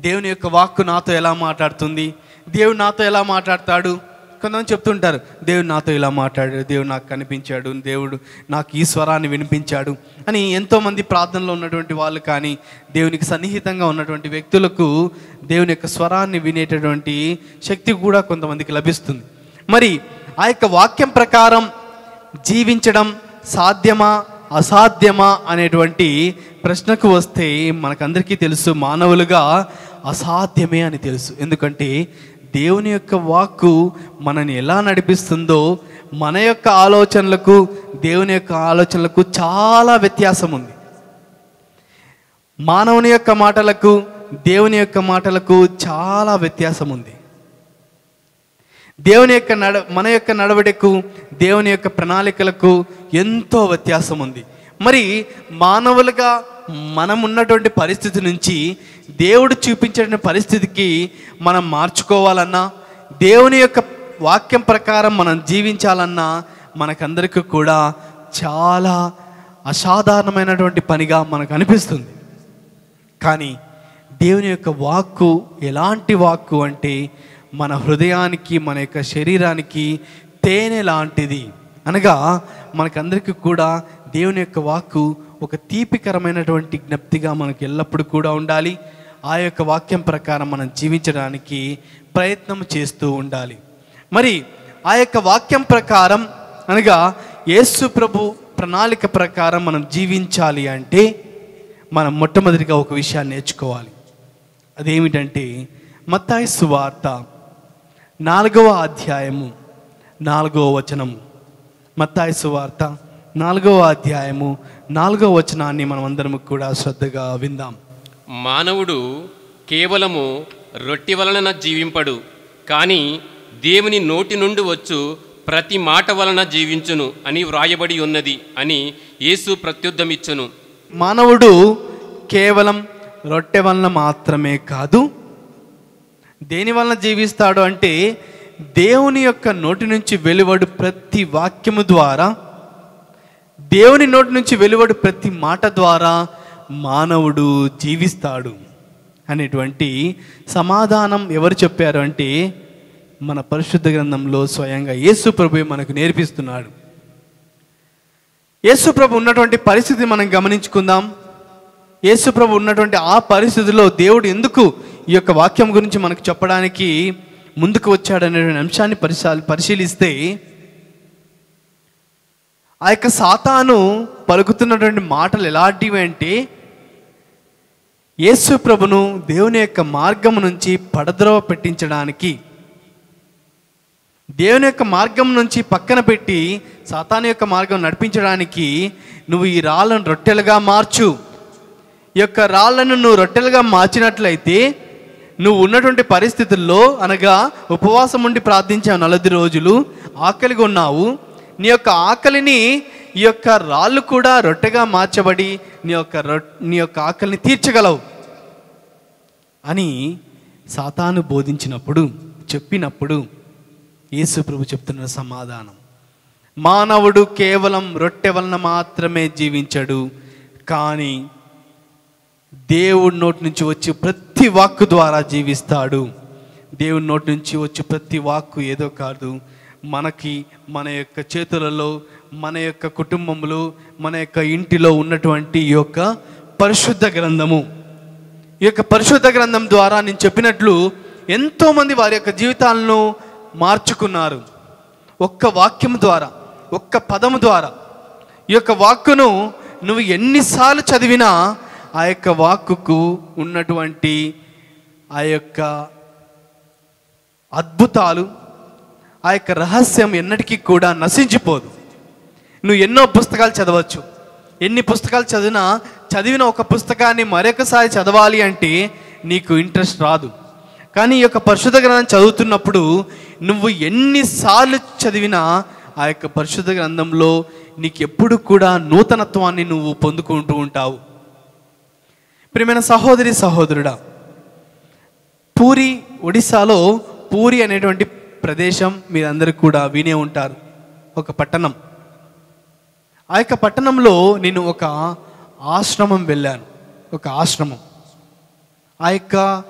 [SPEAKER 1] దేవుని యొక్క వాక్కు నాతో ఎలా మాట్లాడుతుంది? దేవుడు నాతో ఎలా మాట్లాడతాడు? కొంతమంది చెప్తుంటారు దేవుడు నాతో ఇలా మాట్లాడాడు దేవుడు నాకు కనిపించాడు దేవుడు నాకు ఈ స్వరాన్ని వినిపించాడు అని ఎంతోమంది ప్రార్థనలో ఉన్నటువంటి వాళ్ళు కానీ దేవునికి సన్నిహితంగా ఉన్నటువంటి వ్యక్తులకు దేవుని యొక్క స్వరాన్ని వినేటటువంటి శక్తి కూడా కొంతమందికి లభిస్తుంది. మరి ఆ యొక్క వాక్యం ప్రకారం జీవించడం సాధ్యమా అసాధ్యమా అనేటువంటి ప్రశ్నకు వస్తే మనకందరికీ తెలుసు మానవులుగా అసాధ్యమే అని తెలుసు. ఎందుకంటే దేవుని యొక్క వాక్కు మనని ఎలా నడిపిస్తుందో మన యొక్క ఆలోచనలకు దేవుని యొక్క ఆలోచనలకు చాలా వ్యత్యాసం ఉంది. మానవుని యొక్క మాటలకు దేవుని యొక్క మాటలకు చాలా వ్యత్యాసం ఉంది. దేవుని యొక్క నడ మన యొక్క నడవడికు దేవుని యొక్క ప్రణాళికలకు ఎంతో వ్యత్యాసం ఉంది. మరి మానవులుగా మనం ఉన్నటువంటి పరిస్థితి నుంచి దేవుడు చూపించిన పరిస్థితికి మనం మార్చుకోవాలన్నా దేవుని యొక్క వాక్యం ప్రకారం మనం జీవించాలన్నా మనకందరికీ కూడా చాలా అసాధారణమైనటువంటి పనిగా మనకు అనిపిస్తుంది. కానీ దేవుని యొక్క వాక్కు ఎలాంటి వాక్కు అంటే మన హృదయానికి మన యొక్క శరీరానికి తేనె లాంటిది. అనగా మనకందరికీ కూడా దేవుని యొక్క వాక్కు ఒక తీపికరమైనటువంటి జ్ఞప్తిగా మనకు ఎల్లప్పుడూ కూడా ఉండాలి. ఆ యొక్క వాక్యం ప్రకారం మనం జీవించడానికి ప్రయత్నం చేస్తూ ఉండాలి. మరి ఆ యొక్క వాక్యం ప్రకారం అనగా యేసు ప్రభు ప్రణాళిక ప్రకారం మనం జీవించాలి అంటే మనం మొట్టమొదటిగా ఒక విషయాన్ని నేర్చుకోవాలి. అదేమిటంటే మత్తాయి సువార్త. నాలుగవ అధ్యాయము నాలుగవ వచనము. మత్తాయి సువార్త నాలుగవ అధ్యాయము నాలుగవ వచనాన్ని మనం అందరం కూడా శ్రద్ధగా విందాం.
[SPEAKER 3] మానవుడు కేవలము రొట్టె వలన జీవింపడు కానీ దేవుని నోటి నుండి వచ్చు ప్రతి మాట వలన జీవించును అని వ్రాయబడి ఉన్నది అని యేసు ప్రత్యుద్ధమిచ్చును.
[SPEAKER 1] మానవుడు కేవలం రొట్టె వలన మాత్రమే కాదు దేని వలన జీవిస్తాడు అంటే దేవుని యొక్క నోటి నుంచి వెలువడు ప్రతి వాక్యము ద్వారా దేవుని నోటి నుంచి వెలువడు ప్రతి మాట ద్వారా మానవుడు జీవిస్తాడు అనేటువంటి సమాధానం ఎవరు చెప్పారు అంటే మన పరిశుద్ధ గ్రంథంలో స్వయంగా యేసు ప్రభు మనకు నేర్పిస్తున్నాడు. యేసుప్రభు ఉన్నటువంటి పరిస్థితి మనం గమనించుకుందాం. యేసుప్రభు ఉన్నటువంటి ఆ పరిస్థితిలో దేవుడు ఎందుకు ఈ యొక్క వాక్యం గురించి మనకు చెప్పడానికి ముందుకు వచ్చాడనే అంశాన్ని పరిశా పరిశీలిస్తే ఆ యొక్క సాతాను పలుకుతున్నటువంటి మాటలు ఎలాంటివి అంటే యేసు ప్రభును దేవుని యొక్క మార్గం నుంచి పడద్రోవ పెట్టించడానికి దేవుని యొక్క మార్గం నుంచి పక్కన పెట్టి సాతాను యొక్క మార్గం నడిపించడానికి నువ్వు ఈ రాళ్ళను రొట్టెలుగా మార్చు. ఈ యొక్క రాళ్ళను నువ్వు రొట్టెలుగా మార్చినట్లయితే నువ్వు ఉన్నటువంటి పరిస్థితుల్లో అనగా ఉపవాసం ఉండి ప్రార్థించావు నలభై రోజులు ఆకలిగా ఉన్నావు. నీ యొక్క ఆకలిని ఈ యొక్క రాళ్ళు కూడా రొట్టెగా మార్చబడి నీ యొక్క రొ నీ యొక్క ఆకలిని తీర్చగలవు అని సాతాను బోధించినప్పుడు చెప్పినప్పుడు యేసు ప్రభు చెప్తున్న సమాధానం. మానవుడు కేవలం రొట్టె వలన మాత్రమే జీవించడు. కానీ దేవుడి నోటి నుంచి వచ్చి ప్రతి వాక్కు ద్వారా జీవిస్తాడు. దేవుడి నోటి నుంచి వచ్చి ప్రతి వాక్కు ఏదో కాదు. మనకి మన యొక్క చేతులలో మన యొక్క కుటుంబంలో మన యొక్క ఇంటిలో ఉన్నటువంటి ఈ యొక్క పరిశుద్ధ గ్రంథము. ఈ యొక్క పరిశుద్ధ గ్రంథం ద్వారా నేను చెప్పినట్లు ఎంతోమంది వారి యొక్క జీవితాలను మార్చుకున్నారు. ఒక్క వాక్యం ద్వారా ఒక్క పదము ద్వారా. ఈ యొక్క వాక్కును నువ్వు ఎన్నిసార్లు చదివినా ఆ యొక్క వాక్కుకు ఉన్నటువంటి ఆ యొక్క అద్భుతాలు ఆ యొక్క రహస్యం ఎన్నటికీ కూడా నశించిపోదు. నువ్వు ఎన్నో పుస్తకాలు చదవచ్చు. ఎన్ని పుస్తకాలు చదివినా చదివిన ఒక పుస్తకాన్ని మరొకసారి చదవాలి అంటే నీకు ఇంట్రెస్ట్ రాదు. కానీ ఈ యొక్క పరిశుద్ధ గ్రంథం చదువుతున్నప్పుడు నువ్వు ఎన్నిసార్లు చదివినా ఆ యొక్క పరిశుద్ధ గ్రంథంలో నీకు ఎప్పుడు కూడా నూతనత్వాన్ని నువ్వు పొందుకుంటూ ఉంటావు. ప్రియమైన సహోదరి సహోదరుడా పూరి ఒడిశాలో పూరి అనేటువంటి ప్రదేశం మీరందరూ కూడా వినే ఉంటారు. ఒక పట్టణం. ఆ యొక్క పట్టణంలో నేను ఒక ఆశ్రమం వెళ్ళాను. ఒక ఆశ్రమం. ఆ యొక్క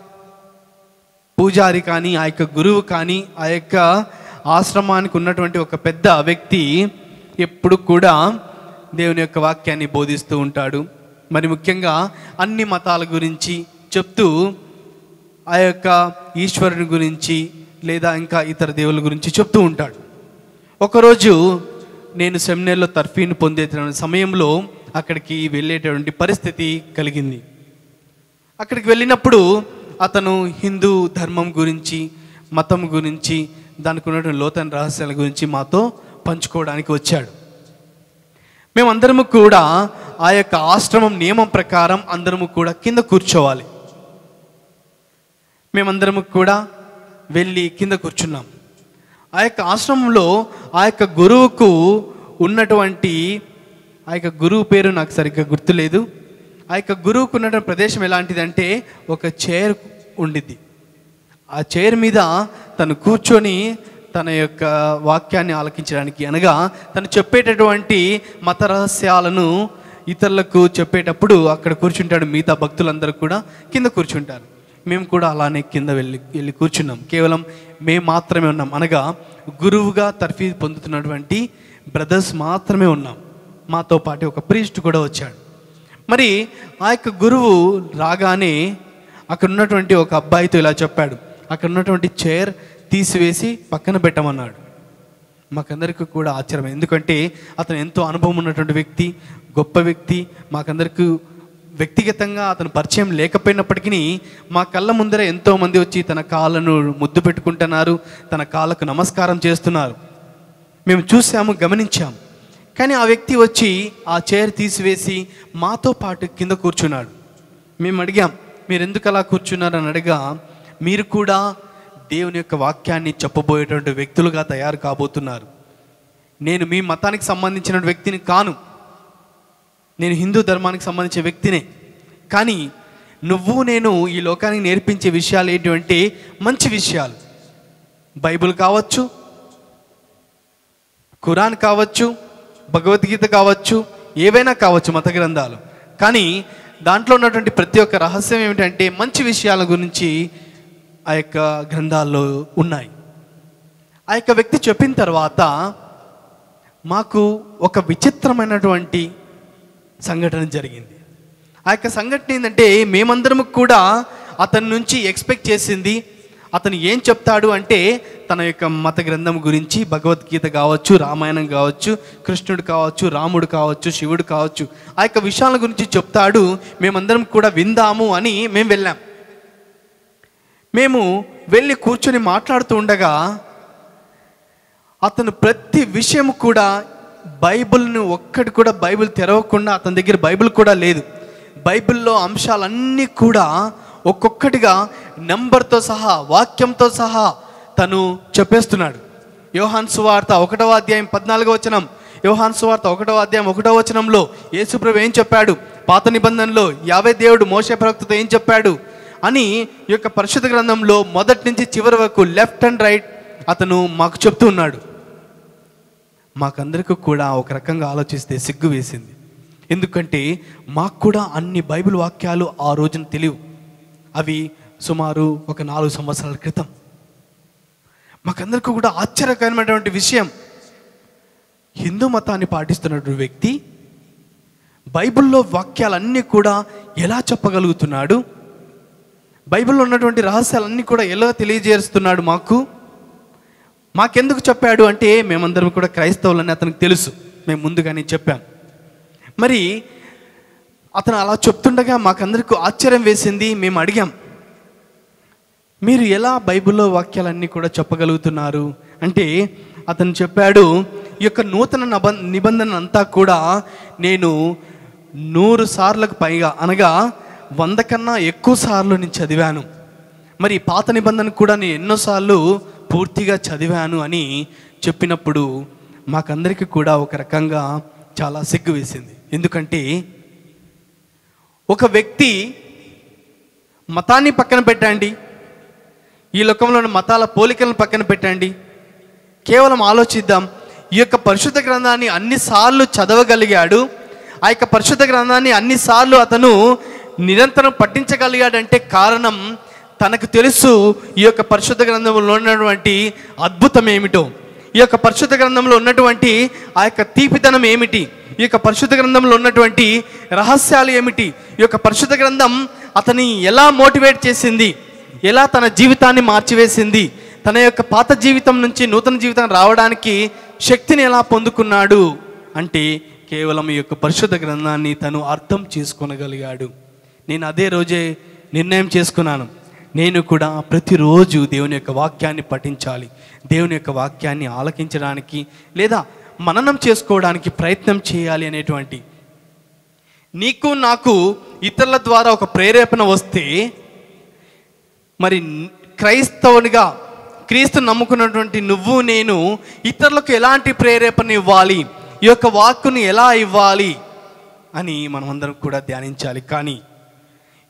[SPEAKER 1] పూజారి కానీ ఆ యొక్క గురువు కానీ ఆ యొక్క ఆశ్రమానికి ఉన్నటువంటి ఒక పెద్ద వ్యక్తి ఎప్పుడు కూడా దేవుని యొక్క వాక్యాన్ని బోధిస్తూ ఉంటాడు. మరి ముఖ్యంగా అన్ని మతాల గురించి చెప్తూ ఆ యొక్క ఈశ్వరుని గురించి లేదా ఇంకా ఇతర దేవుల గురించి చెప్తూ ఉంటాడు. ఒకరోజు నేను సెమినార్లో తర్ఫీని పొందే సమయంలో అక్కడికి వెళ్ళేటటువంటి పరిస్థితి కలిగింది. అక్కడికి వెళ్ళినప్పుడు అతను హిందూ ధర్మం గురించి మతం గురించి దానికి ఉన్నటువంటి లోతైన రహస్యాల గురించి మాతో పంచుకోవడానికి వచ్చాడు. మేమందరము కూడా ఆ యొక్క ఆశ్రమం నియమం ప్రకారం అందరము కూడా కింద కూర్చోవాలి. మేమందరము కూడా వెళ్ళి కింద కూర్చున్నాం. ఆ యొక్క ఆశ్రమంలో ఆ యొక్క గురువుకు ఉన్నటువంటి ఆ యొక్క గురువు పేరు నాకు సరిగ్గా గుర్తులేదు. ఆ యొక్క గురువుకు ఉన్నటువంటి ప్రదేశం ఎలాంటిదంటే ఒక చైర్ ఉండిద్ది. ఆ చైర్ మీద తను కూర్చొని తన యొక్క వాక్యాన్ని ఆలకించడానికి అనగా తను చెప్పేటటువంటి మత రహస్యాలను ఇతరులకు చెప్పేటప్పుడు అక్కడ కూర్చుంటాడు మిగతా భక్తులందరూ కూడా కింద కూర్చుంటారు. మేము కూడా అలానే కింద వెళ్ళి వెళ్ళి కూర్చున్నాం. కేవలం మేము మాత్రమే ఉన్నాం. అనగా గురువుగా తర్ఫీ పొందుతున్నటువంటి బ్రదర్స్ మాత్రమే ఉన్నాం. మాతో పాటు ఒక ప్రీస్ట్ కూడా వచ్చాడు. మరి ఆ యొక్క గురువు రాగానే అక్కడ ఉన్నటువంటి ఒక అబ్బాయితో ఇలా చెప్పాడు. అక్కడ ఉన్నటువంటి చైర్ తీసివేసి పక్కన పెట్టమన్నాడు. మాకందరికీ కూడా ఆశ్చర్యం ఎందుకంటే అతను ఎంతో అనుభవం ఉన్నటువంటి వ్యక్తి గొప్ప వ్యక్తి మాకందరికీ వ్యక్తిగతంగా అతను పరిచయం లేకపోయినప్పటికీ మా కళ్ళ ముందర ఎంతోమంది వచ్చి తన కాళ్ళను ముద్దు పెట్టుకుంటున్నారు తన కాళ్ళకు నమస్కారం చేస్తున్నారు. మేము చూసాము గమనించాము కానీ ఆ వ్యక్తి వచ్చి ఆ చైర్ తీసివేసి మాతో పాటు కింద కూర్చున్నాడు. మేము అడిగాం మీరు ఎందుకు అలా కూర్చున్నారని అడిగా మీరు కూడా దేవుని యొక్క వాక్యాన్ని చెప్పబోయేటువంటి వ్యక్తులుగా తయారు కాబోతున్నారు. నేను మీ మతానికి సంబంధించిన వ్యక్తిని కాను. నేను హిందూ ధర్మానికి సంబంధించిన వ్యక్తినే. కానీ నువ్వు నేను ఈ లోకానికి నేర్పించే విషయాలు ఏంటంటే మంచి విషయాలు. బైబిల్ కావచ్చు ఖురాన్ కావచ్చు భగవద్గీత కావచ్చు ఏవైనా కావచ్చు మత గ్రంథాలు. కానీ దాంట్లో ఉన్నటువంటి ప్రతి ఒక్క రహస్యం ఏమిటంటే మంచి విషయాల గురించి ఆ యొక్క గ్రంథాల్లో ఉన్నాయి. ఆ యొక్క వ్యక్తి చెప్పిన తర్వాత మాకు ఒక విచిత్రమైనటువంటి సంఘటన జరిగింది. ఆ యొక్క సంఘటన ఏంటంటే మేమందరం కూడా అతని నుంచి ఎక్స్పెక్ట్ చేసింది అతను ఏం చెప్తాడు అంటే తన యొక్క మత గ్రంథం గురించి భగవద్గీత కావచ్చు రామాయణం కావచ్చు కృష్ణుడు కావచ్చు రాముడు కావచ్చు శివుడు కావచ్చు ఆ యొక్క విషయాల గురించి చెప్తాడు మేమందరం కూడా విందాము అని మేము వెళ్ళాం. మేము వెళ్ళి కూర్చొని మాట్లాడుతూ ఉండగా అతను ప్రతి విషయం కూడా బైబిల్ను ఒక్కటి కూడా బైబిల్ తెరవకుండా అతని దగ్గర బైబిల్ కూడా లేదు. బైబిల్లో అంశాలన్నీ కూడా ఒక్కొక్కటిగా నెంబర్తో సహా వాక్యంతో సహా తను చెప్పేస్తున్నాడు. యోహాన్ సువార్త ఒకటవ అధ్యాయం పద్నాలుగో వచనం. యోహాన్ సువార్త ఒకటవ అధ్యాయం ఒకటవ వచనంలో యేసుప్రభు ఏం చెప్పాడు? పాత నిబంధనలో యావే దేవుడు మోసే ప్రవక్తతో ఏం చెప్పాడు? అని ఈ యొక్క పరిశుద్ధ గ్రంథంలో మొదటి నుంచి చివరి వరకు లెఫ్ట్ అండ్ రైట్ అతను మాకు చెప్తూ ఉన్నాడు. మాకందరికీ కూడా ఒక రకంగా ఆలోచిస్తే సిగ్గు వేసింది. ఎందుకంటే మాకు కూడా అన్ని బైబిల్ వాక్యాలు ఆ రోజున తెలియవు. అవి సుమారు ఒక నాలుగు సంవత్సరాల క్రితం. మాకందరికీ కూడా ఆశ్చర్యకరమైనటువంటి విషయం. హిందూ మతాన్ని పాటిస్తున్నటువంటి వ్యక్తి బైబిల్లో వాక్యాలన్నీ కూడా ఎలా చెప్పగలుగుతున్నాడు? బైబిల్లో ఉన్నటువంటి రహస్యాలన్నీ కూడా ఎలా తెలియజేస్తున్నాడు మాకు? మాకెందుకు చెప్పాడు అంటే మేమందరం కూడా క్రైస్తవులని అతనికి తెలుసు. మేము ముందుగానే చెప్పాం. మరి అతను అలా చెప్తుండగా మాకందరికి ఆశ్చర్యం వేసింది మేము అడిగాం. మీరు ఎలా బైబిల్లో వాక్యాలన్నీ కూడా చెప్పగలుగుతున్నారు? అంటే అతను చెప్పాడు ఈ యొక్క నూతన నబ నిబంధన అంతా కూడా నేను నూరు సార్లకు పైగా అనగా వంద కన్నా ఎక్కువ సార్లు నేను చదివాను. మరి పాత నిబంధన కూడా నేను ఎన్నోసార్లు పూర్తిగా చదివాను అని చెప్పినప్పుడు మాకందరికీ కూడా ఒక రకంగా చాలా సిగ్గు వేసింది. ఎందుకంటే ఒక వ్యక్తి మతాన్ని పక్కన పెట్టండి. ఈ లోకంలోని మతాల పోలికలను పక్కన పెట్టండి. కేవలం ఆలోచిద్దాం. ఈ యొక్క పరిశుద్ధ గ్రంథాన్ని అన్నిసార్లు చదవగలిగాడు. ఆ యొక్క పరిశుద్ధ గ్రంథాన్ని అన్నిసార్లు అతను నిరంతరం పట్టించగలిగాడంటే కారణం తనకు తెలుసు ఈ యొక్క పరిశుద్ధ గ్రంథంలో ఉన్నటువంటి అద్భుతం ఏమిటో. ఈ యొక్క పరిశుద్ధ గ్రంథంలో ఉన్నటువంటి ఆ యొక్క తీపితనం ఏమిటి? ఈ యొక్క పరిశుద్ధ గ్రంథంలో ఉన్నటువంటి రహస్యాలు ఏమిటి? ఈ యొక్క పరిశుద్ధ గ్రంథం అతని ఎలా మోటివేట్ చేసింది? ఎలా తన జీవితాన్ని మార్చివేసింది? తన యొక్క పాత జీవితం నుంచి నూతన జీవితం రావడానికి శక్తిని ఎలా పొందుకున్నాడు? అంటే కేవలం ఈ యొక్క పరిశుద్ధ గ్రంథాన్ని తను అర్థం చేసుకోనగలిగాడు. నేను అదే రోజే నిర్ణయం చేసుకున్నాను. నేను కూడా ప్రతిరోజు దేవుని యొక్క వాక్యాన్ని పఠించాలి. దేవుని యొక్క వాక్యాన్ని ఆలకించడానికి లేదా మననం చేసుకోవడానికి ప్రయత్నం చేయాలి అనేటువంటి. నీకు నాకు ఇతరుల ద్వారా ఒక ప్రేరేపణ వస్తే మరి క్రైస్తవునిగా క్రీస్తు నమ్ముకున్నటువంటి నువ్వు నేను ఇతరులకు ఎలాంటి ప్రేరేపణ ఇవ్వాలి? ఈ యొక్క వాక్కుని ఎలా ఇవ్వాలి? అని మనమందరం కూడా ధ్యానించాలి. కానీ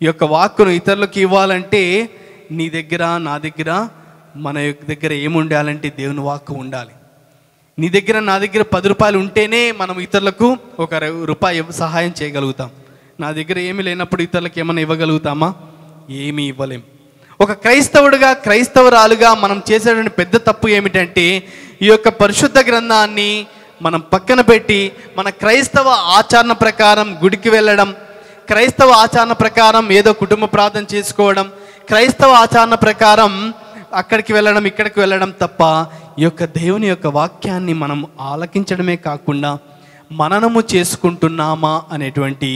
[SPEAKER 1] ఈ యొక్క వాక్కును ఇతరులకు ఇవ్వాలంటే నీ దగ్గర నా దగ్గర మన యొక్క దగ్గర ఏముండాలంటే దేవుని వాక్కు ఉండాలి. నీ దగ్గర నా దగ్గర పది రూపాయలు ఉంటేనే మనం ఇతరులకు ఒక ర- రూపాయి సహాయం చేయగలుగుతాం. నా దగ్గర ఏమి లేనప్పుడు ఇతరులకు ఏమైనా ఇవ్వగలుగుతామా? ఏమీ ఇవ్వలేం. ఒక క్రైస్తవుడిగా క్రైస్తవురాలుగా మనం చేసేటువంటి పెద్ద తప్పు ఏమిటంటే ఈ యొక్క పరిశుద్ధ గ్రంథాన్ని మనం పక్కన పెట్టి మన క్రైస్తవ ఆచరణ ప్రకారం గుడికి వెళ్ళడం క్రైస్తవ ఆచరణ ప్రకారం ఏదో కుటుంబ ప్రార్థన చేసుకోవడం క్రైస్తవ ఆచరణ ప్రకారం అక్కడికి వెళ్ళడం ఇక్కడికి వెళ్ళడం తప్ప ఈ యొక్క దేవుని యొక్క వాక్యాన్ని మనం ఆలకించడమే కాకుండా మననము చేసుకుంటున్నామా అనేటువంటి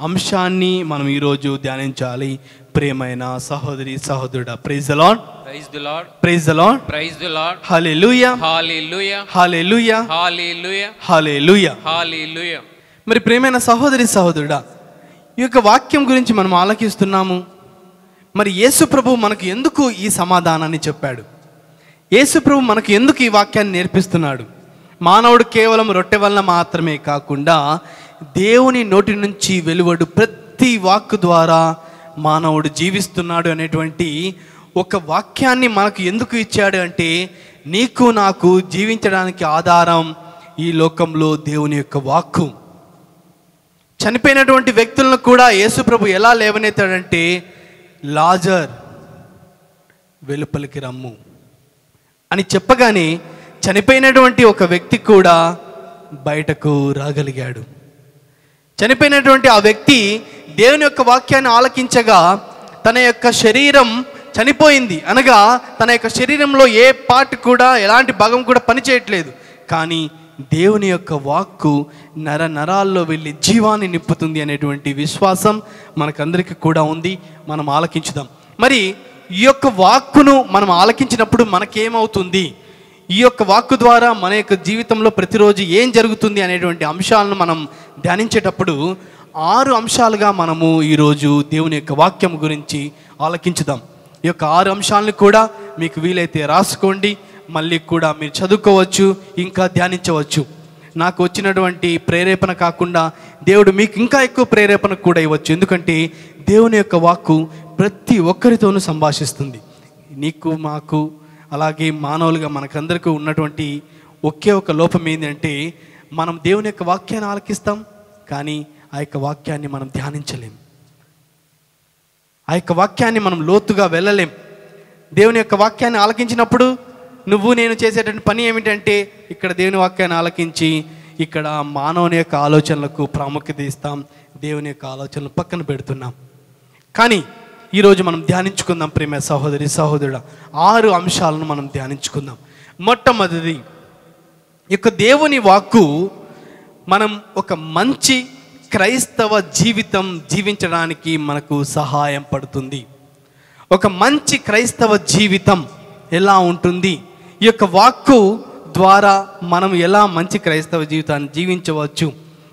[SPEAKER 1] అంశాన్ని మనం ఈరోజు ధ్యానించాలి. ప్రేమైన సహోదరి సహోదరుడా praise Lord
[SPEAKER 3] praise the Lord.
[SPEAKER 1] Praise Lord
[SPEAKER 3] praise the Lord.
[SPEAKER 1] Hallelujah.
[SPEAKER 3] Hallelujah
[SPEAKER 1] hallelujah.
[SPEAKER 3] Hallelujah
[SPEAKER 1] hallelujah.
[SPEAKER 3] Hallelujah
[SPEAKER 1] మరి ప్రేమైన సహోదరి సహోదరుడా ఈ యొక్క వాక్యం గురించి మనం ఆలకిస్తున్నాము. మరి యేసుప్రభు మనకు ఎందుకు ఈ సమాధానాన్ని చెప్పాడు? యేసుప్రభు మనకు ఎందుకు ఈ వాక్యాన్ని నేర్పిస్తున్నాడు? మానవుడు కేవలం రొట్టె వలన మాత్రమే కాకుండా దేవుని నోటి నుంచి వెలువడు ప్రతి వాక్ ద్వారా మానవుడు జీవిస్తున్నాడు అనేటువంటి ఒక వాక్యాన్ని మనకు ఎందుకు ఇచ్చాడు అంటే నీకు నాకు జీవించడానికి ఆధారం ఈ లోకంలో దేవుని యొక్క వాక్కు. చనిపోయినటువంటి వ్యక్తులను కూడా యేసుప్రభు ఎలా లేవనెత్తాడంటే లాజర్ వెలుపలికి రమ్ము అని చెప్పగానే చనిపోయినటువంటి ఒక వ్యక్తి కూడా బయటకు రాగలిగాడు. చనిపోయినటువంటి ఆ వ్యక్తి దేవుని యొక్క వాక్యాన్ని ఆలకించగా తన యొక్క శరీరం చనిపోయింది అనగా తన యొక్క శరీరంలో ఏ పార్ట్ కూడా ఎలాంటి భాగం కూడా పనిచేయట్లేదు. కానీ దేవుని యొక్క వాక్కు నర నరాల్లో వెళ్ళి జీవాన్ని నింపుతుంది అనేటువంటి విశ్వాసం మనకందరికీ కూడా ఉంది. మనం ఆలకించుదాం. మరి ఈ యొక్క వాక్కును మనం ఆలకించినప్పుడు మనకేమవుతుంది? ఈ యొక్క వాక్కు ద్వారా మన యొక్క జీవితంలో ప్రతిరోజు ఏం జరుగుతుంది అనేటువంటి అంశాలను మనం ధ్యానించేటప్పుడు ఆరు అంశాలుగా మనము ఈరోజు దేవుని యొక్క వాక్యం గురించి ఆలకించుదాం. ఈ యొక్క ఆరు అంశాలను కూడా మీకు వీలైతే రాసుకోండి. మళ్ళీ కూడా మీరు చదువుకోవచ్చు ఇంకా ధ్యానించవచ్చు. నాకు వచ్చినటువంటి ప్రేరేపణ కాకుండా దేవుడు మీకు ఇంకా ఎక్కువ ప్రేరేపణ కూడా ఇవ్వచ్చు. ఎందుకంటే దేవుని యొక్క వాక్కు ప్రతి ఒక్కరితోనూ సంభాషిస్తుంది. నీకు మాకు అలాగే మానవులుగా మనకందరికీ ఉన్నటువంటి ఒకే ఒక లోపం ఏంటంటే మనం దేవుని యొక్క వాక్యాన్ని ఆలకిస్తాం కానీ ఆ యొక్క వాక్యాన్ని మనం ధ్యానించలేం. ఆ యొక్క వాక్యాన్ని మనం లోతుగా వెళ్ళలేం. దేవుని యొక్క వాక్యాన్ని ఆలకించినప్పుడు నువ్వు నేను చేసేటువంటి పని ఏమిటంటే ఇక్కడ దేవుని వాక్యాన్ని ఆలకించి ఇక్కడ మానవుని యొక్క ఆలోచనలకు ప్రాముఖ్యత ఇస్తాం దేవుని యొక్క ఆలోచనలు పక్కన పెడుతున్నాం. కానీ ఈరోజు మనం ధ్యానించుకుందాం ప్రేమ సహోదరి సహోదరుడు. ఆరు అంశాలను మనం ధ్యానించుకుందాం. మొట్టమొదటిది యొక్క దేవుని వాక్కు మనం ఒక మంచి క్రైస్తవ జీవితం జీవించడానికి మనకు సహాయం పడుతుంది. ఒక మంచి క్రైస్తవ జీవితం ఎలా ఉంటుంది? ఈ యొక్క వాక్కు ద్వారా మనం ఎలా మంచి క్రైస్తవ జీవితాన్ని జీవించవచ్చు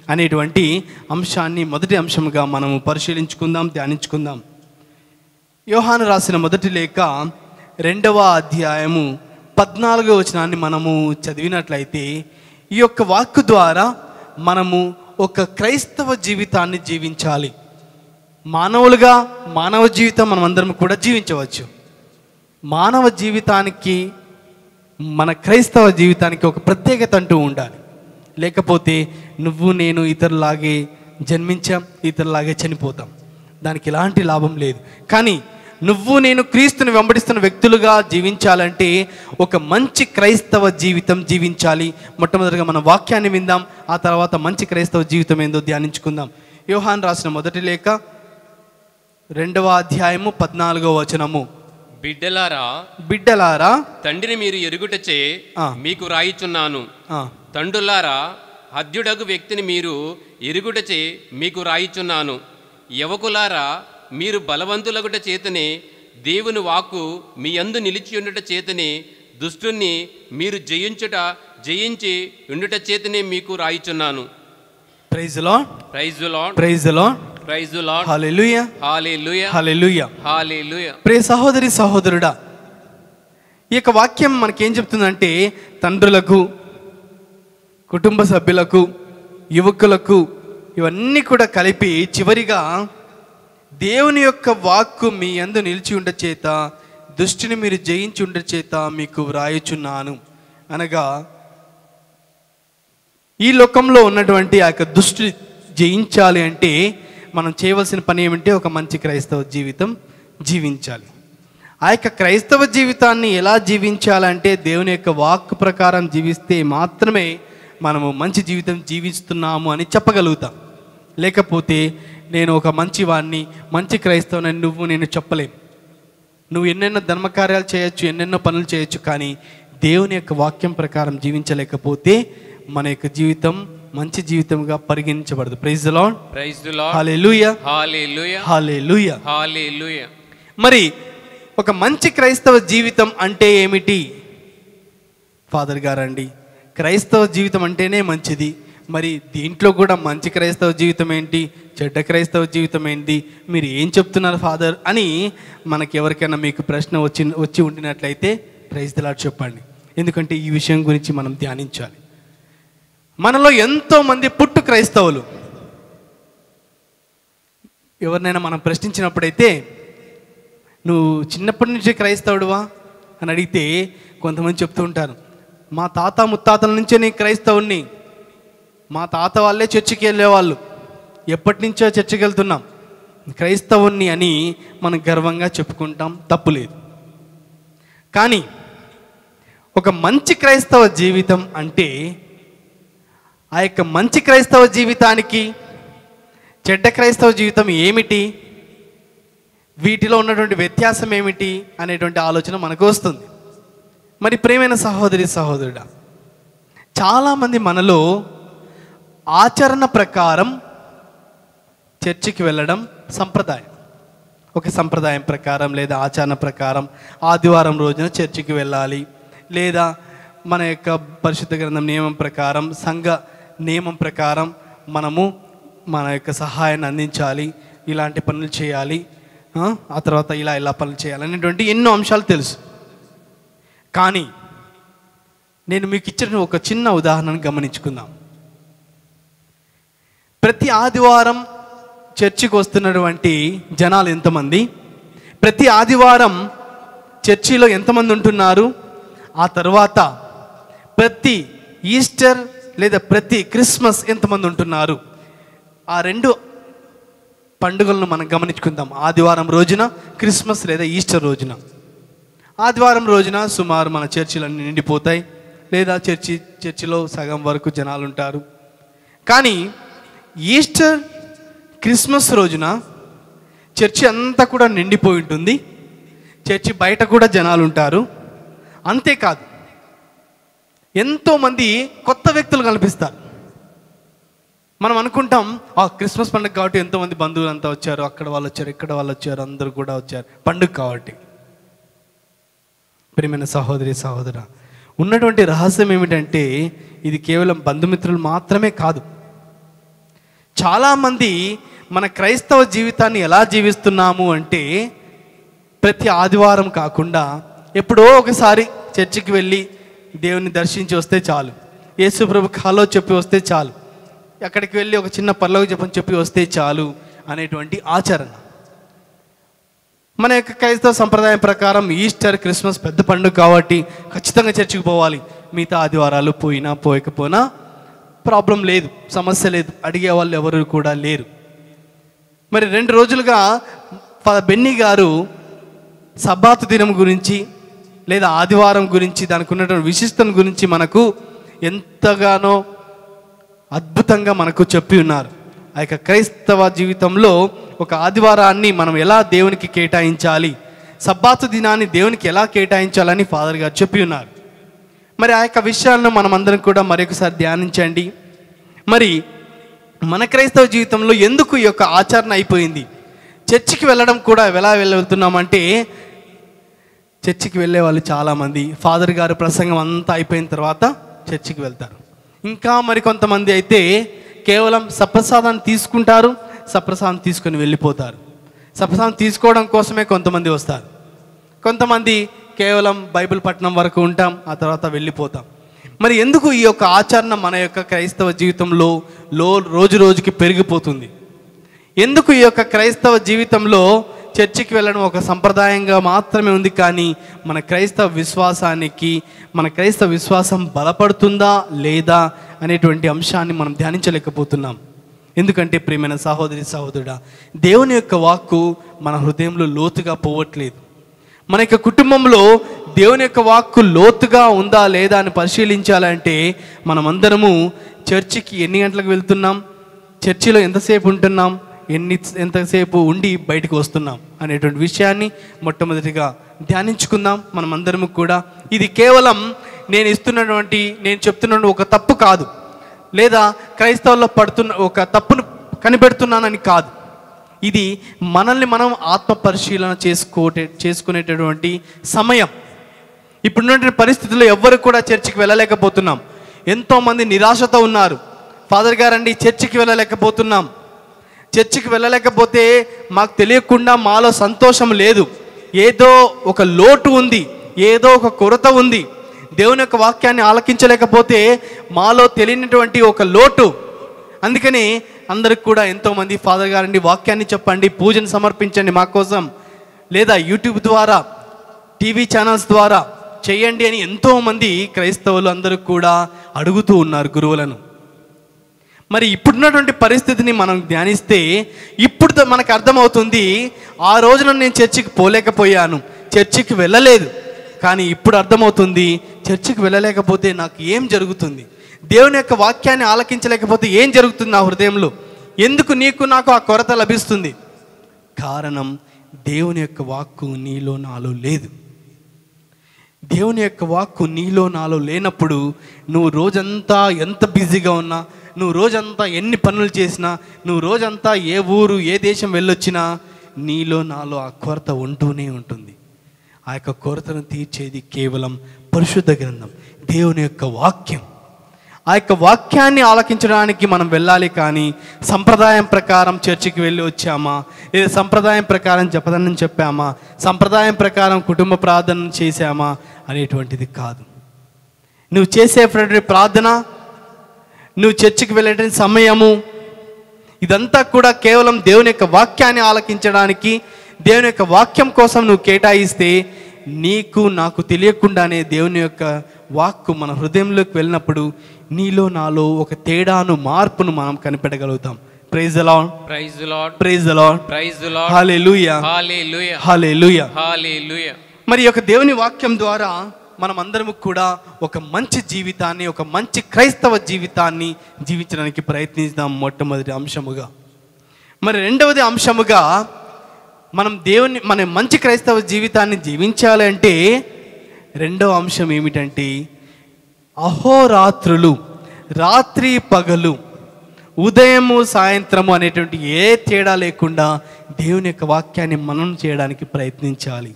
[SPEAKER 1] అనేటువంటి అంశాన్ని మొదటి అంశంగా మనము పరిశీలించుకుందాం ధ్యానించుకుందాం. యోహాను రాసిన మొదటి లేఖ రెండవ అధ్యాయము పద్నాలుగో వచనాన్ని మనము చదివినట్లయితే ఈ యొక్క వాక్కు ద్వారా మనము ఒక క్రైస్తవ జీవితాన్ని జీవించాలి. మానవులుగా మానవ జీవితం మనం అందరం కూడా జీవించవచ్చు. మానవ జీవితానికి మన క్రైస్తవ జీవితానికి ఒక ప్రత్యేకత అంటూ ఉండాలి. లేకపోతే నువ్వు నేను ఇతరులాగే జన్మించాం ఇతరులాగే చనిపోతాం. దానికి ఎలాంటి లాభం లేదు. కానీ నువ్వు నేను క్రీస్తుని వెంబడిస్తున్న వ్యక్తులుగా జీవించాలంటే ఒక మంచి క్రైస్తవ జీవితం జీవించాలి. మొట్టమొదటిగా మన వాక్యాన్ని విందాం. ఆ తర్వాత మంచి క్రైస్తవ జీవితం ఏందో ధ్యానించుకుందాం. యోహాన్ రాసిన మొదటి లేఖ రెండవ అధ్యాయము పద్నాలుగో వచనము.
[SPEAKER 3] బిడ్డలారా
[SPEAKER 1] బిడ్డలారా
[SPEAKER 3] తండ్రిని మీరు ఎరుగుటచే. మీకు రాయిచున్నాను. తండ్రులారా హద్యుడగు వ్యక్తిని మీరు ఎరుగుటచే మీకు రాయిచున్నాను. యవకులారా మీరు బలవంతులగుట చేతనే దేవుని వాక్కు మీ అందు నిలిచి ఉండుట చేతనే దుష్టుణ్ణి మీరు జయించుట జయించి ఉండుట చేతనే మీకు రాయిచున్నాను.
[SPEAKER 1] Praise Lord
[SPEAKER 3] praise Lord
[SPEAKER 1] praise Lord
[SPEAKER 3] praise Lord
[SPEAKER 1] hallelujah
[SPEAKER 3] hallelujah
[SPEAKER 1] hallelujah
[SPEAKER 3] hallelujah
[SPEAKER 1] ప్రియ సహోదరి సహోదరుడా ఈ యొక్క వాక్యం మనకేం చెప్తుందంటే తండ్రులకు కుటుంబ సభ్యులకు యువకులకు ఇవన్నీ కూడా కలిపి చివరిగా దేవుని యొక్క వాక్కు మీ అందు నిలిచి ఉండ చేత దుష్టిని మీరు జయించి ఉండ చేత మీకు వ్రాయుచున్నాను. అనగా ఈ లోకంలో ఉన్నటువంటి ఆ యొక్క దుష్టి జయించాలి అంటే మనం చేయవలసిన పని ఏమిటి? ఒక మంచి క్రైస్తవ జీవితం జీవించాలి. ఆ యొక్క క్రైస్తవ జీవితాన్ని ఎలా జీవించాలంటే దేవుని యొక్క వాక్ ప్రకారం జీవిస్తే మాత్రమే మనము మంచి జీవితం జీవిస్తున్నాము అని చెప్పగలుగుతాం. లేకపోతే నేను ఒక మంచి వాడిని మంచి క్రైస్తవుని నువ్వు నేను చెప్పలేం. నువ్వు ఎన్నెన్నో ధర్మకార్యాలు చేయొచ్చు ఎన్నెన్నో పనులు చేయొచ్చు కానీ దేవుని యొక్క వాక్యం ప్రకారం జీవించలేకపోతే మన యొక్క జీవితం మంచి జీవితంగా పరిగణించబడదు. ప్రైజ్ మరి ఒక మంచి క్రైస్తవ జీవితం అంటే ఏమిటి? ఫాదర్ గారండి క్రైస్తవ జీవితం అంటేనే మంచిది. మరి దీంట్లో కూడా మంచి క్రైస్తవ జీవితం ఏంటి? చెడ్డ క్రైస్తవ జీవితం ఏంటి? మీరు ఏం చెప్తున్నారు ఫాదర్ అని మనకి ఎవరికైనా మీకు ప్రశ్న వచ్చి వచ్చి ఉండినట్లయితే ప్రైజ్ దిలాట్ చెప్పండి. ఎందుకంటే ఈ విషయం గురించి మనం ధ్యానించాలి. మనలో ఎంతోమంది పుట్టు క్రైస్తవులు. ఎవరినైనా మనం ప్రశ్నించినప్పుడైతే నువ్వు చిన్నప్పటి నుంచే క్రైస్తవుడువా? అని అడిగితే కొంతమంది చెప్తూ ఉంటారు. మా తాత ముత్తాతల నుంచే నేను క్రైస్తవుని మా తాత వాళ్ళే చర్చికి వెళ్ళేవాళ్ళు. ఎప్పటి నుంచో చర్చికి వెళ్తున్నాం. క్రైస్తవుణ్ణి అని మనం గర్వంగా చెప్పుకుంటాం తప్పులేదు కానీ ఒక మంచి క్రైస్తవ జీవితం అంటే ఆ యొక్క మంచి క్రైస్తవ జీవితానికి చెడ్డ క్రైస్తవ జీవితం ఏమిటి? వీటిలో ఉన్నటువంటి వ్యత్యాసం ఏమిటి? అనేటువంటి ఆలోచన మనకు వస్తుంది. మరి ప్రేమైన సహోదరి సహోదరుడా చాలామంది మనలో ఆచరణ ప్రకారం చర్చికి వెళ్ళడం సంప్రదాయం. ఒక సంప్రదాయం ప్రకారం లేదా ఆచరణ ప్రకారం ఆదివారం రోజున చర్చికి వెళ్ళాలి. లేదా మన యొక్క పరిశుద్ధ గ్రంథం నియమం ప్రకారం సంఘ నియమం ప్రకారం మనము మన యొక్క సహాయాన్ని అందించాలి ఇలాంటి పనులు చేయాలి ఆ, తర్వాత ఇలా ఇలా పనులు చేయాలి అనేటువంటి ఎన్నో అంశాలు తెలుసు. కానీ నేను మీకు ఇచ్చిన ఒక చిన్న ఉదాహరణను గమనించుకుందాం. ప్రతి ఆదివారం చర్చికి వస్తున్నటువంటి జనాలు ఎంతమంది? ప్రతి ఆదివారం చర్చిలో ఎంతమంది ఉంటున్నారు? ఆ తర్వాత ప్రతి ఈస్టర్ లేదా ప్రతి క్రిస్మస్ ఎంతమంది ఉంటున్నారు? ఆ రెండు పండుగలను మనం గమనించుకుందాం. ఆదివారం రోజున క్రిస్మస్ లేదా ఈస్టర్ రోజున. ఆదివారం రోజున సుమారు మన చర్చిలన్నీ నిండిపోతాయి. లేదా చర్చి చర్చిలో సగం వరకు జనాలు ఉంటారు. కానీ ఈస్టర్ క్రిస్మస్ రోజున చర్చి అంతా కూడా నిండిపోయి ఉంటుంది. చర్చి బయట కూడా జనాలు ఉంటారు. అంతేకాదు ఎంతోమంది కొత్త వ్యక్తులు కనిపిస్తారు మనం అనుకుంటాం ఆ క్రిస్మస్ పండుగ కాబట్టి ఎంతోమంది బంధువులు అంతా వచ్చారు అక్కడ వాళ్ళు వచ్చారు ఇక్కడ వాళ్ళు వచ్చారు అందరూ కూడా వచ్చారు. పండుగ కాబట్టి. ప్రియమైన సహోదరి సహోదర ఉన్నటువంటి రహస్యం ఏమిటంటే ఇది కేవలం బంధుమిత్రులు మాత్రమే కాదు. చాలామంది మన క్రైస్తవ జీవితాన్ని ఎలా జీవిస్తున్నాము అంటే ప్రతి ఆదివారం కాకుండా ఎప్పుడో ఒకసారి చర్చికి వెళ్ళి దేవుని దర్శించి వస్తే చాలు. యేసుప్రభు కాలో చెప్పి వస్తే చాలు. ఎక్కడికి వెళ్ళి ఒక చిన్న పర్లోకి చెప్పని చెప్పి వస్తే చాలు అనేటువంటి ఆచరణ. మన యొక్క క్రైస్తవ సంప్రదాయం ప్రకారం ఈస్టర్ క్రిస్మస్ పెద్ద పండుగ కాబట్టి ఖచ్చితంగా చర్చికి పోవాలి. మిగతా ఆదివారాలు పోయినా పోయకపోయినా ప్రాబ్లం లేదు సమస్య లేదు అడిగే వాళ్ళు ఎవరు కూడా లేరు. మరి రెండు రోజులుగా బెన్నీ గారు సబ్బాతు దినం గురించి లేదా ఆదివారం గురించి దానికి ఉన్నటువంటి విశిష్టత గురించి మనకు ఎంతగానో అద్భుతంగా మనకు చెప్పి ఉన్నారు. ఆ యొక్క క్రైస్తవ జీవితంలో ఒక ఆదివారాన్ని మనం ఎలా దేవునికి కేటాయించాలి సబ్బాతు దినాన్ని దేవునికి ఎలా కేటాయించాలని ఫాదర్ గారు చెప్పి ఉన్నారు. మరి ఆ యొక్క విషయాలను మనం అందరం కూడా మరొకసారి ధ్యానించండి. మరి మన క్రైస్తవ జీవితంలో ఎందుకు ఈ యొక్క ఆచరణ అయిపోయింది? చర్చికి వెళ్ళడం కూడా ఎలా వెళ్తున్నామంటే చర్చికి వెళ్ళే వాళ్ళు చాలామంది. ఫాదర్ గారు ప్రసంగం అంతా అయిపోయిన తర్వాత చర్చికి వెళ్తారు. ఇంకా మరి కొంతమంది అయితే కేవలం సప్రసాదాన్ని తీసుకుంటారు సప్రసాదం తీసుకొని వెళ్ళిపోతారు. సప్రసాదం తీసుకోవడం కోసమే కొంతమంది వస్తారు. కొంతమంది కేవలం బైబిల్ పట్టణం వరకు ఉంటాం ఆ తర్వాత వెళ్ళిపోతాం. మరి ఎందుకు ఈ యొక్క ఆచరణ మన యొక్క క్రైస్తవ జీవితంలో లో రోజు రోజుకి పెరిగిపోతుంది? ఎందుకు ఈ యొక్క క్రైస్తవ జీవితంలో చర్చికి వెళ్ళడం ఒక సంప్రదాయంగా మాత్రమే ఉంది కానీ మన క్రైస్తవ విశ్వాసానికి మన క్రైస్తవ విశ్వాసం బలపడుతుందా లేదా అనేటువంటి అంశాన్ని మనం ధ్యానించలేకపోతున్నాం. ఎందుకంటే ప్రియమైన సహోదరి సహోదరుడా దేవుని యొక్క వాక్కు మన హృదయంలో లోతుగా పోవట్లేదు. మన యొక్క కుటుంబంలో దేవుని యొక్క వాక్కు లోతుగా ఉందా లేదా అని పరిశీలించాలంటే మనమందరము చర్చికి ఎన్ని గంటలకు వెళ్తున్నాం? చర్చిలో ఎంతసేపు ఉంటున్నాం? ఎన్ని ఎంతసేపు ఉండి బయటకు వస్తున్నాం అనేటువంటి విషయాన్ని మొట్టమొదటిగా ధ్యానించుకుందాం. మనమందరము కూడా ఇది కేవలం నేను ఇస్తున్నటువంటి నేను చెప్తున్న ఒక తప్పు కాదు. లేదా క్రైస్తవుల్లో పడుతున్న ఒక తప్పును కనిపెడుతున్నానని కాదు. ఇది మనల్ని మనం ఆత్మ పరిశీలన చేసుకోటే చేసుకునేటటువంటి సమయం. ఇప్పుడున్నటువంటి పరిస్థితుల్లో ఎవ్వరు కూడా చర్చికి వెళ్ళలేకపోతున్నాం. ఎంతోమంది నిరాశతో ఉన్నారు. ఫాదర్ గారండి చర్చికి వెళ్ళలేకపోతున్నాం. చర్చికి వెళ్ళలేకపోతే మాకు తెలియకుండా మాలో సంతోషం లేదు. ఏదో ఒక లోటు ఉంది ఏదో ఒక కొరత ఉంది. దేవుని యొక్క వాక్యాన్ని ఆలకించలేకపోతే మాలో తెలియనటువంటి ఒక లోటు. అందుకని అందరికి కూడా ఎంతోమంది ఫాదర్ గారండి వాక్యాన్ని చెప్పండి పూజను సమర్పించండి మా కోసం. లేదా యూట్యూబ్ ద్వారా టీవీ ఛానల్స్ ద్వారా చేయండి అని ఎంతోమంది క్రైస్తవులు అందరూ కూడా అడుగుతూ ఉన్నారు గురువులను. మరి ఇప్పుడున్నటువంటి పరిస్థితిని మనం ధ్యానిస్తే ఇప్పుడు మనకు అర్థమవుతుంది ఆ రోజున నేను చర్చికి పోలేకపోయాను చర్చికి వెళ్ళలేదు. కానీ ఇప్పుడు అర్థమవుతుంది చర్చికి వెళ్ళలేకపోతే నాకు ఏం జరుగుతుంది? దేవుని యొక్క వాక్యాన్ని ఆలకించలేకపోతే ఏం జరుగుతుంది నా హృదయంలో? ఎందుకు నీకు నాకు ఆ కొరత లభిస్తుంది? కారణం దేవుని యొక్క వాక్కు నీలో నాలో లేదు. దేవుని యొక్క వాక్కు నీలో నాలో లేనప్పుడు నువ్వు రోజంతా ఎంత బిజీగా ఉన్నా నువ్వు రోజంతా ఎన్ని పనులు చేసినా నువ్వు రోజంతా ఏ ఊరు ఏ దేశం వెళ్ళొచ్చినా నీలో నాలో ఆ కొరత ఉంటూనే ఉంటుంది. ఆ యొక్క కొరతను తీర్చేది కేవలం పరిశుద్ధ గ్రంథం దేవుని యొక్క వాక్యం. ఆ యొక్క వాక్యాన్ని ఆలకించడానికి మనం వెళ్ళాలి కానీ సంప్రదాయం ప్రకారం చర్చికి వెళ్ళి వచ్చామా? లేదా సంప్రదాయం ప్రకారం జపదనం చెప్పామా? సంప్రదాయం ప్రకారం కుటుంబ ప్రార్థన చేశామా? అనేటువంటిది కాదు. నువ్వు చేసేటువంటి ప్రార్థన నువ్వు చర్చికి వెళ్ళేటువంటి సమయము? ఇదంతా కూడా కేవలం దేవుని యొక్క వాక్యాన్ని ఆలకించడానికి దేవుని యొక్క వాక్యం కోసం నువ్వు కేటాయిస్తే నీకు నాకు తెలియకుండానే దేవుని యొక్క వాక్కు మన హృదయంలోకి వెళ్ళినప్పుడు నీలో నాలో ఒక తేడాను మార్పును మనం కనిపెట్టగలుగుతాం. ప్రైజ్ అలా
[SPEAKER 3] ప్రైజ్ లార్డ్
[SPEAKER 1] ప్రైజ్ అలా
[SPEAKER 3] praise Lord
[SPEAKER 1] hallelujah
[SPEAKER 3] hallelujah
[SPEAKER 1] hallelujah
[SPEAKER 3] hallelujah
[SPEAKER 1] మరి యొక్క దేవుని వాక్యం ద్వారా మనం అందరము కూడా ఒక మంచి జీవితాన్ని ఒక మంచి క్రైస్తవ జీవితాన్ని జీవించడానికి ప్రయత్నిద్దాం మొట్టమొదటి అంశముగా. మరి రెండవది అంశముగా మనం దేవుని మన మంచి క్రైస్తవ జీవితాన్ని జీవించాలి అంటే రెండవ అంశం ఏమిటంటే అహోరాత్రులు రాత్రి పగలు ఉదయము సాయంత్రము అనేటువంటి ఏ తేడా లేకుండా దేవుని యొక్క వాక్యాన్ని మనం చేయడానికి ప్రయత్నించాలి.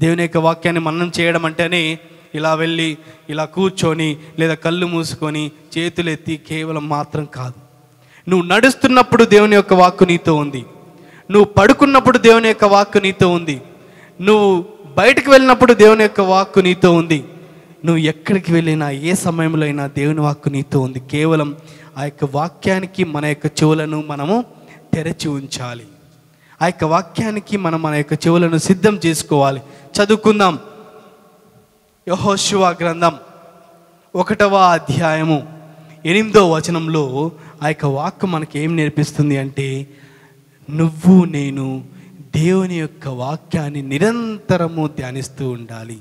[SPEAKER 1] దేవుని యొక్క వాక్యాన్ని మనం చేయడం అంటేనే ఇలా వెళ్ళి ఇలా కూర్చొని లేదా కళ్ళు మూసుకొని చేతులెత్తి కేవలం మాత్రం కాదు. నువ్వు నడుస్తున్నప్పుడు దేవుని యొక్క వాక్కు నీతో ఉంది. నువ్వు పడుకున్నప్పుడు దేవుని యొక్క వాక్కు నీతో ఉంది. నువ్వు బయటకు వెళ్ళినప్పుడు దేవుని యొక్క వాక్కు నీతో ఉంది. నువ్వు ఎక్కడికి వెళ్ళినా ఏ సమయంలో అయినా దేవుని వాక్కు నీతో ఉంది. కేవలం ఆ యొక్క వాక్యానికి మన యొక్క చెవులను మనము తెరచి ఉంచాలి. ఆ యొక్క వాక్యానికి మనం మన యొక్క చెవులను సిద్ధం చేసుకోవాలి. చదువుకుందాం. యహోశివ గ్రంథం ఒకటవ అధ్యాయము ఎనిమిదో వచనంలో ఆ యొక్క వాక్ మనకి ఏం నేర్పిస్తుంది అంటే నువ్వు నేను దేవుని యొక్క వాక్యాన్ని నిరంతరము ధ్యానిస్తూ ఉండాలి.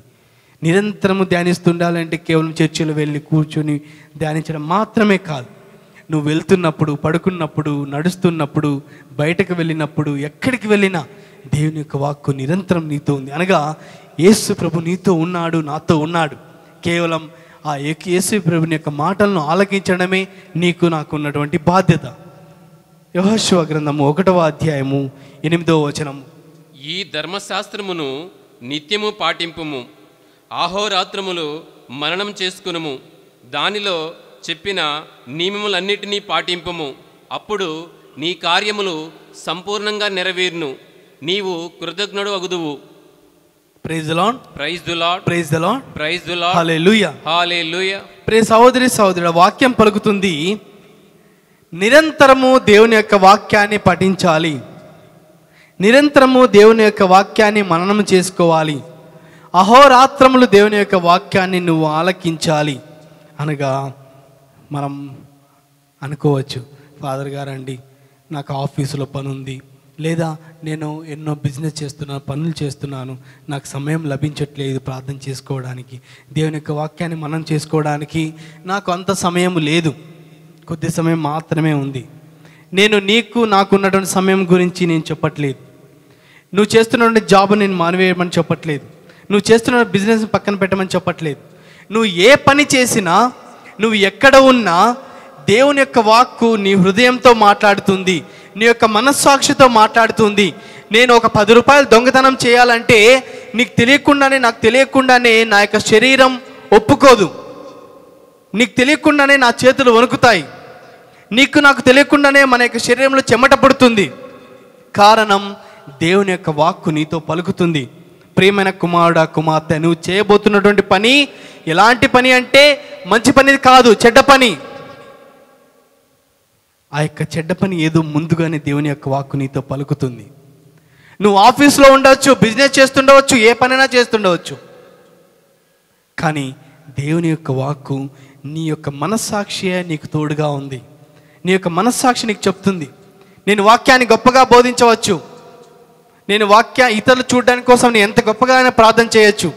[SPEAKER 1] నిరంతరము ధ్యానిస్తూ ఉండాలంటే కేవలం చర్చిలో వెళ్ళి కూర్చొని ధ్యానించడం మాత్రమే కాదు. నువ్వు వెళ్తున్నప్పుడు పడుకున్నప్పుడు నడుస్తున్నప్పుడు బయటకు వెళ్ళినప్పుడు ఎక్కడికి వెళ్ళినా దేవుని యొక్క వాక్కు నిరంతరం నీతో ఉంది. అనగా యేసు ప్రభు నీతో ఉన్నాడు నాతో ఉన్నాడు. కేవలం ఆ యేసు ప్రభుని యొక్క మాటలను ఆలకించడమే నీకు నాకు ఉన్నటువంటి బాధ్యత. యహోశివ గ్రంథము ఒకటవ అధ్యాయము ఎనిమిదవ వచనం
[SPEAKER 3] ఈ ధర్మశాస్త్రమును నిత్యము పాటింపుము. ఆహోరాత్రములు మననం చేసుకునుము. దానిలో చెప్పిన నియమములన్నిటినీ పాటింపుము. అప్పుడు నీ కార్యములు సంపూర్ణంగా నెరవేరును. నీవు కృతజ్ఞుడు అగుదువు.
[SPEAKER 1] Praise Lord
[SPEAKER 3] praise the Lord
[SPEAKER 1] praise the Lord
[SPEAKER 3] praise the Lord
[SPEAKER 1] hallelujah
[SPEAKER 3] hallelujah
[SPEAKER 1] ప్రే సహోదరి సహోదరుడు వాక్యం పలుకుతుంది. నిరంతరము దేవుని యొక్క వాక్యాన్ని పఠించాలి. నిరంతరము దేవుని యొక్క వాక్యాన్ని మననం చేసుకోవాలి. అహోరాత్రములు దేవుని యొక్క వాక్యాన్ని నువ్వు ఆలకించాలి. అనగా మనం అనుకోవచ్చు ఫాదర్ గారండి నాకు ఆఫీసులో పని ఉంది లేదా నేను ఎన్నో బిజినెస్ చేస్తున్నాను పనులు చేస్తున్నాను. నాకు సమయం లభించట్లేదు ప్రార్థన చేసుకోవడానికి. దేవుని యొక్క వాక్యాన్ని మనం చేసుకోవడానికి నాకు అంత సమయం లేదు. కొద్ది సమయం మాత్రమే ఉంది. నేను నీకు నాకున్నటువంటి సమయం గురించి నేను చెప్పట్లేదు. నువ్వు చేస్తున్నటువంటి జాబ్ నేను మానివేయమని చెప్పట్లేదు. నువ్వు చేస్తున్న బిజినెస్ పక్కన పెట్టమని చెప్పట్లేదు. నువ్వు ఏ పని చేసినా నువ్వు ఎక్కడ ఉన్నా దేవుని యొక్క వాక్కు నీ హృదయంతో మాట్లాడుతుంది నీ యొక్క మనస్సాక్షితో మాట్లాడుతుంది. నేను ఒక పది రూపాయలు దొంగతనం చేయాలంటే నీకు తెలియకుండానే నాకు తెలియకుండానే నా యొక్క శరీరం ఒప్పుకోదు. నీకు తెలియకుండానే నా చేతులు వణుకుతాయి. నీకు నాకు తెలియకుండానే మన యొక్క శరీరంలో చెమట పడుతుంది. కారణం దేవుని యొక్క వాక్కు నీతో పలుకుతుంది. ప్రియమైన కుమారుడా కుమార్తె నువ్వు చేయబోతున్నటువంటి పని ఎలాంటి పని అంటే మంచి పని కాదు చెడ్డ పని. ఆ యొక్క చెడ్డ పని ఏదో ముందుగానే దేవుని యొక్క వాక్కు నీతో పలుకుతుంది. నువ్వు ఆఫీస్లో ఉండవచ్చు బిజినెస్ చేస్తుండవచ్చు ఏ పనైనా చేస్తుండవచ్చు. కానీ దేవుని యొక్క వాక్కు నీ యొక్క మనస్సాక్షియే నీకు తోడుగా ఉంది. నీ యొక్క మనస్సాక్షి నీకు చెప్తుంది. నేను వాక్యాన్ని గొప్పగా బోధించవచ్చు. నేను వాక్య ఇతరులు చూడడానికి కోసం నేను ఎంత గొప్పగా అయినా ప్రార్థన చేయొచ్చు.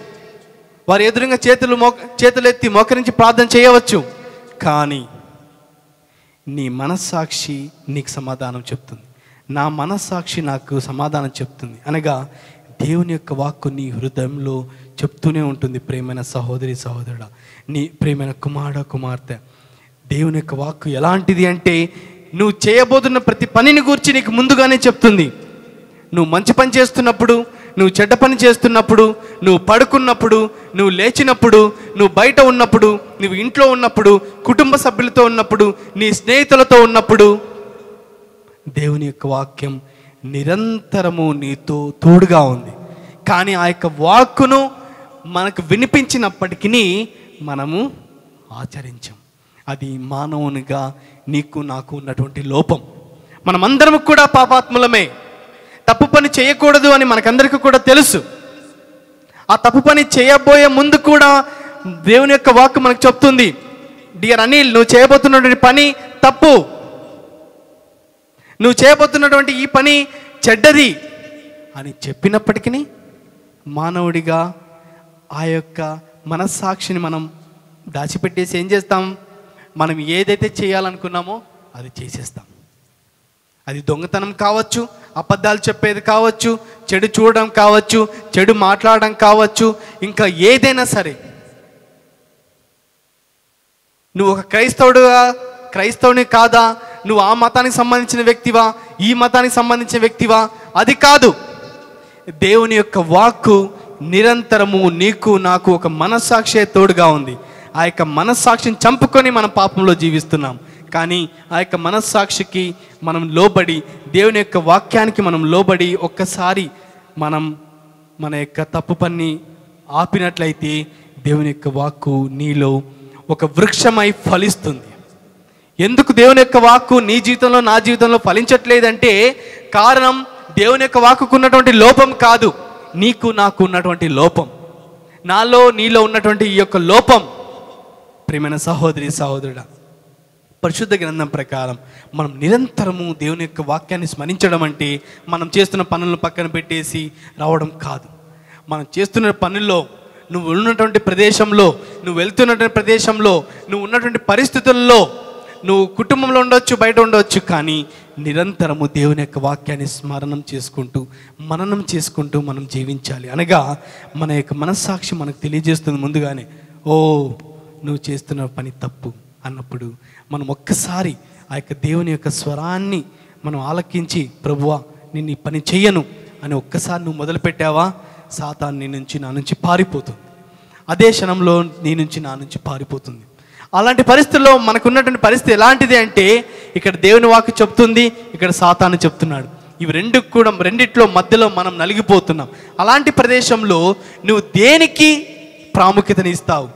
[SPEAKER 1] వారి ఎదురుగా చేతులు మో చేతులు ఎత్తి మోకరించి ప్రార్థన చేయవచ్చు. కానీ నీ మనస్సాక్షి నీకు సమాధానం చెప్తుంది. నా మనస్సాక్షి నాకు సమాధానం చెప్తుంది. అనగా దేవుని యొక్క వాక్కు నీ హృదయంలో చెప్తూనే ఉంటుంది. ప్రేమైన సహోదరి సహోదరుడా నీ ప్రేమైన కుమారుడ కుమార్తె దేవుని యొక్క వాక్కు ఎలాంటిది అంటే నువ్వు చేయబోతున్న ప్రతి పనిని గురించి నీకు ముందుగానే చెప్తుంది. నువ్వు మంచి పని చేస్తున్నప్పుడు నువ్వు చెడ్డ పని చేస్తున్నప్పుడు నువ్వు పడుకున్నప్పుడు నువ్వు లేచినప్పుడు నువ్వు బయట ఉన్నప్పుడు నువ్వు ఇంట్లో ఉన్నప్పుడు కుటుంబ సభ్యులతో ఉన్నప్పుడు నీ స్నేహితులతో ఉన్నప్పుడు దేవుని యొక్క వాక్యం నిరంతరము నీతో తోడుగా ఉంది. కానీ ఆ యొక్క వాక్కును మనకు వినిపించినప్పటికీ మనము ఆచరించాం. అది మానవునిగా నీకు నాకు ఉన్నటువంటి లోపం. మనమందరం కూడా పాపాత్ములమే. తప్పు పని చేయకూడదు అని మనకందరికీ కూడా తెలుసు. ఆ తప్పు పని చేయబోయే ముందు కూడా దేవుని యొక్క వాక్ మనకు చెప్తుంది డియర్ అనిల్ నువ్వు చేయబోతున్నటువంటి పని తప్పు. నువ్వు చేయబోతున్నటువంటి ఈ పని చెడ్డది. అని చెప్పినప్పటికీ మానవుడిగా ఆ యొక్క మనస్సాక్షిని మనం దాచిపెట్టేసి ఏం చేస్తాం? మనం ఏదైతే చేయాలనుకున్నామో అది చేసేస్తాం. అది దొంగతనం కావచ్చు అబద్ధాలు చెప్పేది కావచ్చు చెడు చూడడం కావచ్చు చెడు మాట్లాడడం కావచ్చు ఇంకా ఏదైనా సరే. నువ్వు ఒక క్రైస్తవుడుగా క్రైస్తవుని కాదా? నువ్వు ఆ మతానికి సంబంధించిన వ్యక్తివా? ఈ మతానికి సంబంధించిన వ్యక్తివా? అది కాదు. దేవుని యొక్క వాక్కు నిరంతరము నీకు నాకు ఒక మనస్సాక్షి తోడుగా ఉంది. ఆ యొక్క మనస్సాక్షిని చంపుకొని మనం పాపంలో జీవిస్తున్నాం. కానీ ఆ యొక్క మనస్సాక్షికి మనం లోబడి దేవుని యొక్క వాక్యానికి మనం లోబడి ఒక్కసారి మనం మన యొక్క తప్పు పని ఆపినట్లయితే దేవుని యొక్క వాక్కు నీలో ఒక వృక్షమై ఫలిస్తుంది. ఎందుకు దేవుని యొక్క వాక్కు నీ జీవితంలో నా జీవితంలో ఫలించట్లేదంటే కారణం దేవుని యొక్క వాక్కుకున్నటువంటి లోపం కాదు. నీకు నాకు ఉన్నటువంటి లోపం. నాలో నీలో ఉన్నటువంటి ఈ యొక్క లోపం. ప్రేమైన సహోదరి సహోదరుడా పరిశుద్ధ గ్రంథం ప్రకారం మనం నిరంతరము దేవుని యొక్క వాక్యాన్ని స్మరించడం అంటే మనం చేస్తున్న పనులను పక్కన పెట్టేసి రావడం కాదు. మనం చేస్తున్న పనుల్లో నువ్వు ఉన్నటువంటి ప్రదేశంలో నువ్వు వెళ్తున్నటువంటి ప్రదేశంలో నువ్వు ఉన్నటువంటి పరిస్థితుల్లో నువ్వు కుటుంబంలో ఉండొచ్చు బయట ఉండొచ్చు కానీ నిరంతరము దేవుని యొక్క వాక్యాన్ని స్మరణం చేసుకుంటూ మననం చేసుకుంటూ మనం జీవించాలి. అనగా మన యొక్క మనస్సాక్షి మనకు తెలియజేస్తుంది ముందుగానే ఓ నువ్వు చేస్తున్న పని తప్పు అన్నప్పుడు మనం ఒక్కసారి ఆ యొక్క దేవుని యొక్క స్వరాన్ని మనం ఆలకించి ప్రభువా నేను ఈ పని చెయ్యను అని ఒక్కసారి నువ్వు మొదలుపెట్టావా సాతాన్ నీ నుంచి నా నుంచి పారిపోతుంది. అదే క్షణంలో నీ నుంచి నా నుంచి పారిపోతుంది. అలాంటి పరిస్థితుల్లో మనకు ఉన్నటువంటి పరిస్థితి ఎలాంటిది అంటే ఇక్కడ దేవుని వాక్కు చెప్తుంది ఇక్కడ సాతాను చెప్తున్నాడు. ఇవి రెండు కూడా రెండిట్లో మధ్యలో మనం నలిగిపోతున్నాం. అలాంటి ప్రదేశంలో నువ్వు దేనికి ప్రాముఖ్యతని ఇస్తావు?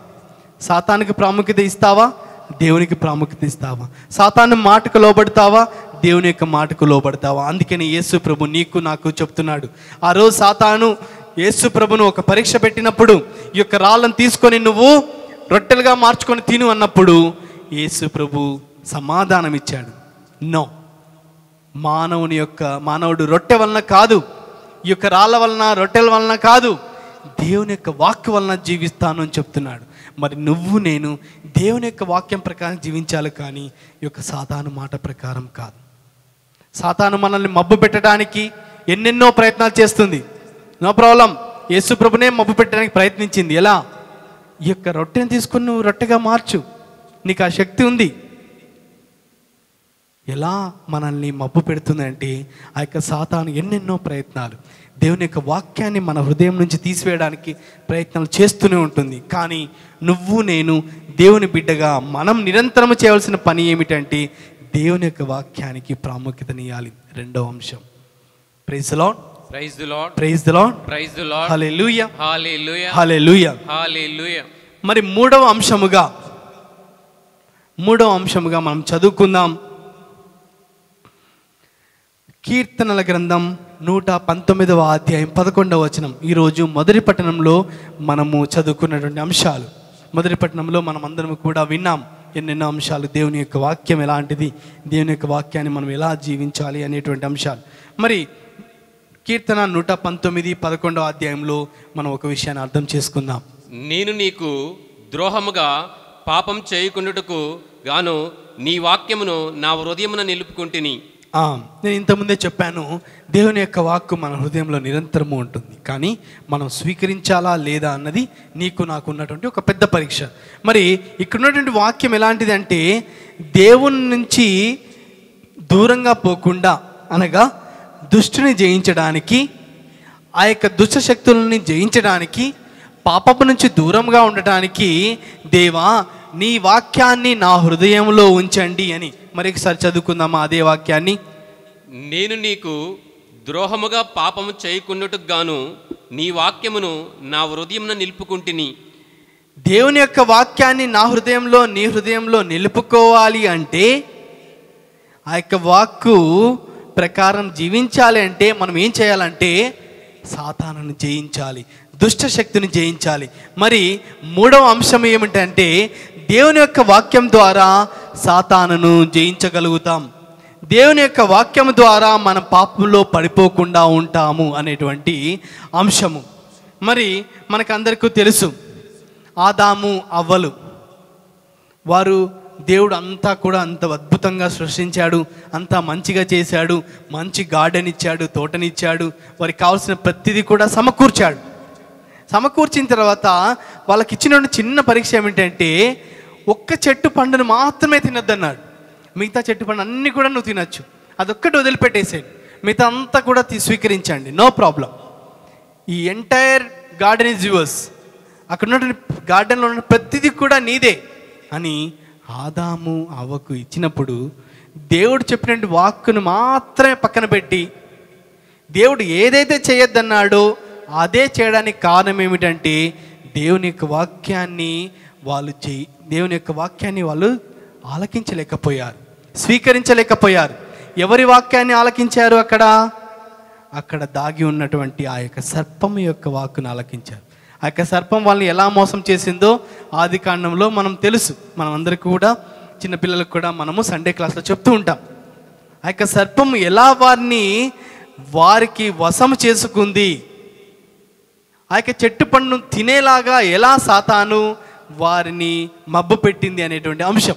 [SPEAKER 1] సాతానికి ప్రాముఖ్యత ఇస్తావా? దేవునికి ప్రాముఖ్యత ఇస్తావా? సాతాను మాటకు లోబడతావా? దేవుని యొక్క మాటకు లోబడతావా? అందుకని యేసు ప్రభు నీకు నాకు చెప్తున్నాడు. ఆ రోజు సాతాను యేసు ప్రభును ఒక పరీక్ష పెట్టినప్పుడు ఈ యొక్క రాళ్ళను తీసుకొని నువ్వు రొట్టెలుగా మార్చుకొని తిను అన్నప్పుడు యేసు ప్రభు సమాధానం ఇచ్చాడు. నో. మానవుని యొక్క మానవుడు రొట్టె వలన కాదు ఈ యొక్క రాళ్ళ వలన రొట్టెల వలన కాదు దేవుని యొక్క వాక్య వలన జీవిస్తాను అని చెప్తున్నాడు. మరి నువ్వు నేను దేవుని యొక్క వాక్యం ప్రకారం జీవించాలి కానీ ఈ యొక్క సాధారణ మాట ప్రకారం కాదు. సాతాను మనల్ని మబ్బు పెట్టడానికి ఎన్నెన్నో ప్రయత్నాలు చేస్తుంది. No problem. యేసు ప్రభునే మబ్బు పెట్టడానికి ప్రయత్నించింది. ఎలా? ఈ యొక్క రొట్టెని తీసుకుని నువ్వు రొట్టెగా మార్చు. నీకు ఆ శక్తి ఉంది. ఎలా మనల్ని మబ్బు పెడుతుందంటే ఆ యొక్క సాతాను ఎన్నెన్నో ప్రయత్నాలు. దేవుని యొక్క వాక్యాన్ని మన హృదయం నుంచి తీసివేయడానికి ప్రయత్నాలు చేస్తూనే ఉంటుంది. కానీ నువ్వు నేను దేవుని బిడ్డగా మనం నిరంతరం చేయవలసిన పని ఏమిటంటే దేవుని యొక్క వాక్యానికి ప్రాముఖ్యతనియాలి రెండో అంశం. Praise Lord
[SPEAKER 3] praise the Lord
[SPEAKER 1] praise the Lord
[SPEAKER 3] praise the Lord
[SPEAKER 1] hallelujah
[SPEAKER 3] hallelujah
[SPEAKER 1] hallelujah
[SPEAKER 3] hallelujah
[SPEAKER 1] మరి మూడవ అంశముగా మూడవ అంశముగా మనం చదువుకుందాం. కీర్తనల గ్రంథం నూట పంతొమ్మిదవ అధ్యాయం పదకొండవ వచనం. ఈరోజు మొదటి పట్టణంలో మనము చదువుకున్నటువంటి అంశాలు. మొదటి పట్టణంలో మనం అందరం కూడా విన్నాం ఎన్నెన్నో అంశాలు. దేవుని యొక్క వాక్యం ఎలాంటిది? దేవుని యొక్క వాక్యాన్ని మనం ఎలా జీవించాలి అనేటువంటి అంశాలు. మరి కీర్తన నూట పంతొమ్మిది పదకొండవ అధ్యాయంలో మనం ఒక విషయాన్ని అర్థం చేసుకుందాం.
[SPEAKER 3] నేను నీకు ద్రోహముగా పాపం చేయకుండుటకు గాను నీ వాక్యమును నా హృదయమున నిలుపుకుంటుని.
[SPEAKER 1] నేను ఇంతకుముందే చెప్పాను దేవుని యొక్క వాక్కు మన హృదయంలో నిరంతరము ఉంటుంది. కానీ మనం స్వీకరించాలా లేదా అన్నది నీకు నాకు ఉన్నటువంటి ఒక పెద్ద పరీక్ష. మరి ఇక్కడ ఉన్నటువంటి వాక్యం ఎలాంటిది అంటే దేవుని నుంచి దూరంగా పోకుండా అనగా దుష్టుని జయించడానికి ఆ యొక్క దుష్ట శక్తులని జయించడానికి పాపపు నుంచి దూరంగా ఉండటానికి దేవా నీ వాక్యాన్ని నా హృదయంలో ఉంచండి అని. మరొకసారి చదువుకుందామా అదే వాక్యాన్ని?
[SPEAKER 3] నేను నీకు ద్రోహముగా పాపము చేయకుండుటకు గాను నీ వాక్యమును నా హృదయమున నిలుపుకుంటుని.
[SPEAKER 1] దేవుని యొక్క వాక్యాన్ని నా హృదయంలో నీ హృదయంలో నిలుపుకోవాలి అంటే ఆ యొక్క వాక్కు ప్రకారం జీవించాలి అంటే మనం ఏం చేయాలంటే సాతానుని జయించాలి దుష్ట శక్తిని జయించాలి. మరి మూడవ అంశం ఏమిటంటే దేవుని యొక్క వాక్యం ద్వారా సాతానును జయించగలుగుతాం. దేవుని యొక్క వాక్యం ద్వారా మన పాపంలో పడిపోకుండా ఉంటాము అనేటువంటి అంశము. మరి మనకందరికీ తెలుసు ఆదాము అవ్వలు. వారు దేవుడు అంతా కూడా అంత అద్భుతంగా సృష్టించాడు అంతా మంచిగా చేశాడు మంచి గార్డెన్ ఇచ్చాడు తోటనిచ్చాడు వారికి కావాల్సిన ప్రతిదీ కూడా సమకూర్చాడు. సమకూర్చిన తర్వాత వాళ్ళకి ఇచ్చిన చిన్న పరీక్ష ఏమిటంటే ఒక్క చెట్టు పండును మాత్రమే తినొద్దన్నాడు. మిగతా చెట్టు పండు అన్నీ కూడా నువ్వు తినచ్చు. అదొక్కటి వదిలిపెట్టేసేయండి మిగతా అంతా కూడా స్వీకరించండి. No problem. ఈ ఎంటైర్ గార్డెన్ ఇస్ యువర్స్. అక్కడ ఉన్నటువంటి గార్డెన్లో ఉన్న ప్రతిదీ కూడా నీదే. అని ఆదాము అవకు ఇచ్చినప్పుడు దేవుడు చెప్పినటువంటి వాక్కును మాత్రమే పక్కన పెట్టి దేవుడు ఏదైతే చేయొద్దన్నాడో అదే చేయడానికి కారణం ఏమిటంటే దేవుని యొక్క వాక్యాన్ని వాళ్ళు చేయి దేవుని యొక్క వాక్యాన్ని వాళ్ళు ఆలకించలేకపోయారు స్వీకరించలేకపోయారు. ఎవరి వాక్యాన్ని ఆలకించారు అక్కడ? అక్కడ దాగి ఉన్నటువంటి ఆ యొక్క సర్పం యొక్క వాక్కును ఆలకించారు. ఆ యొక్క సర్పం వాళ్ళని ఎలా మోసం చేసిందో ఆది కాండంలో మనం తెలుసు. మనం అందరికీ కూడా చిన్నపిల్లలకు కూడా మనము సండే క్లాస్లో చెప్తూ ఉంటాం. ఆ యొక్క సర్పం ఎలా వారిని వారికి వశం చేసుకుంది? ఆ యొక్క చెట్టు పండును తినేలాగా ఎలా సాతాను? వారిని మబ్బు పెట్టింది అనేటువంటి అంశం.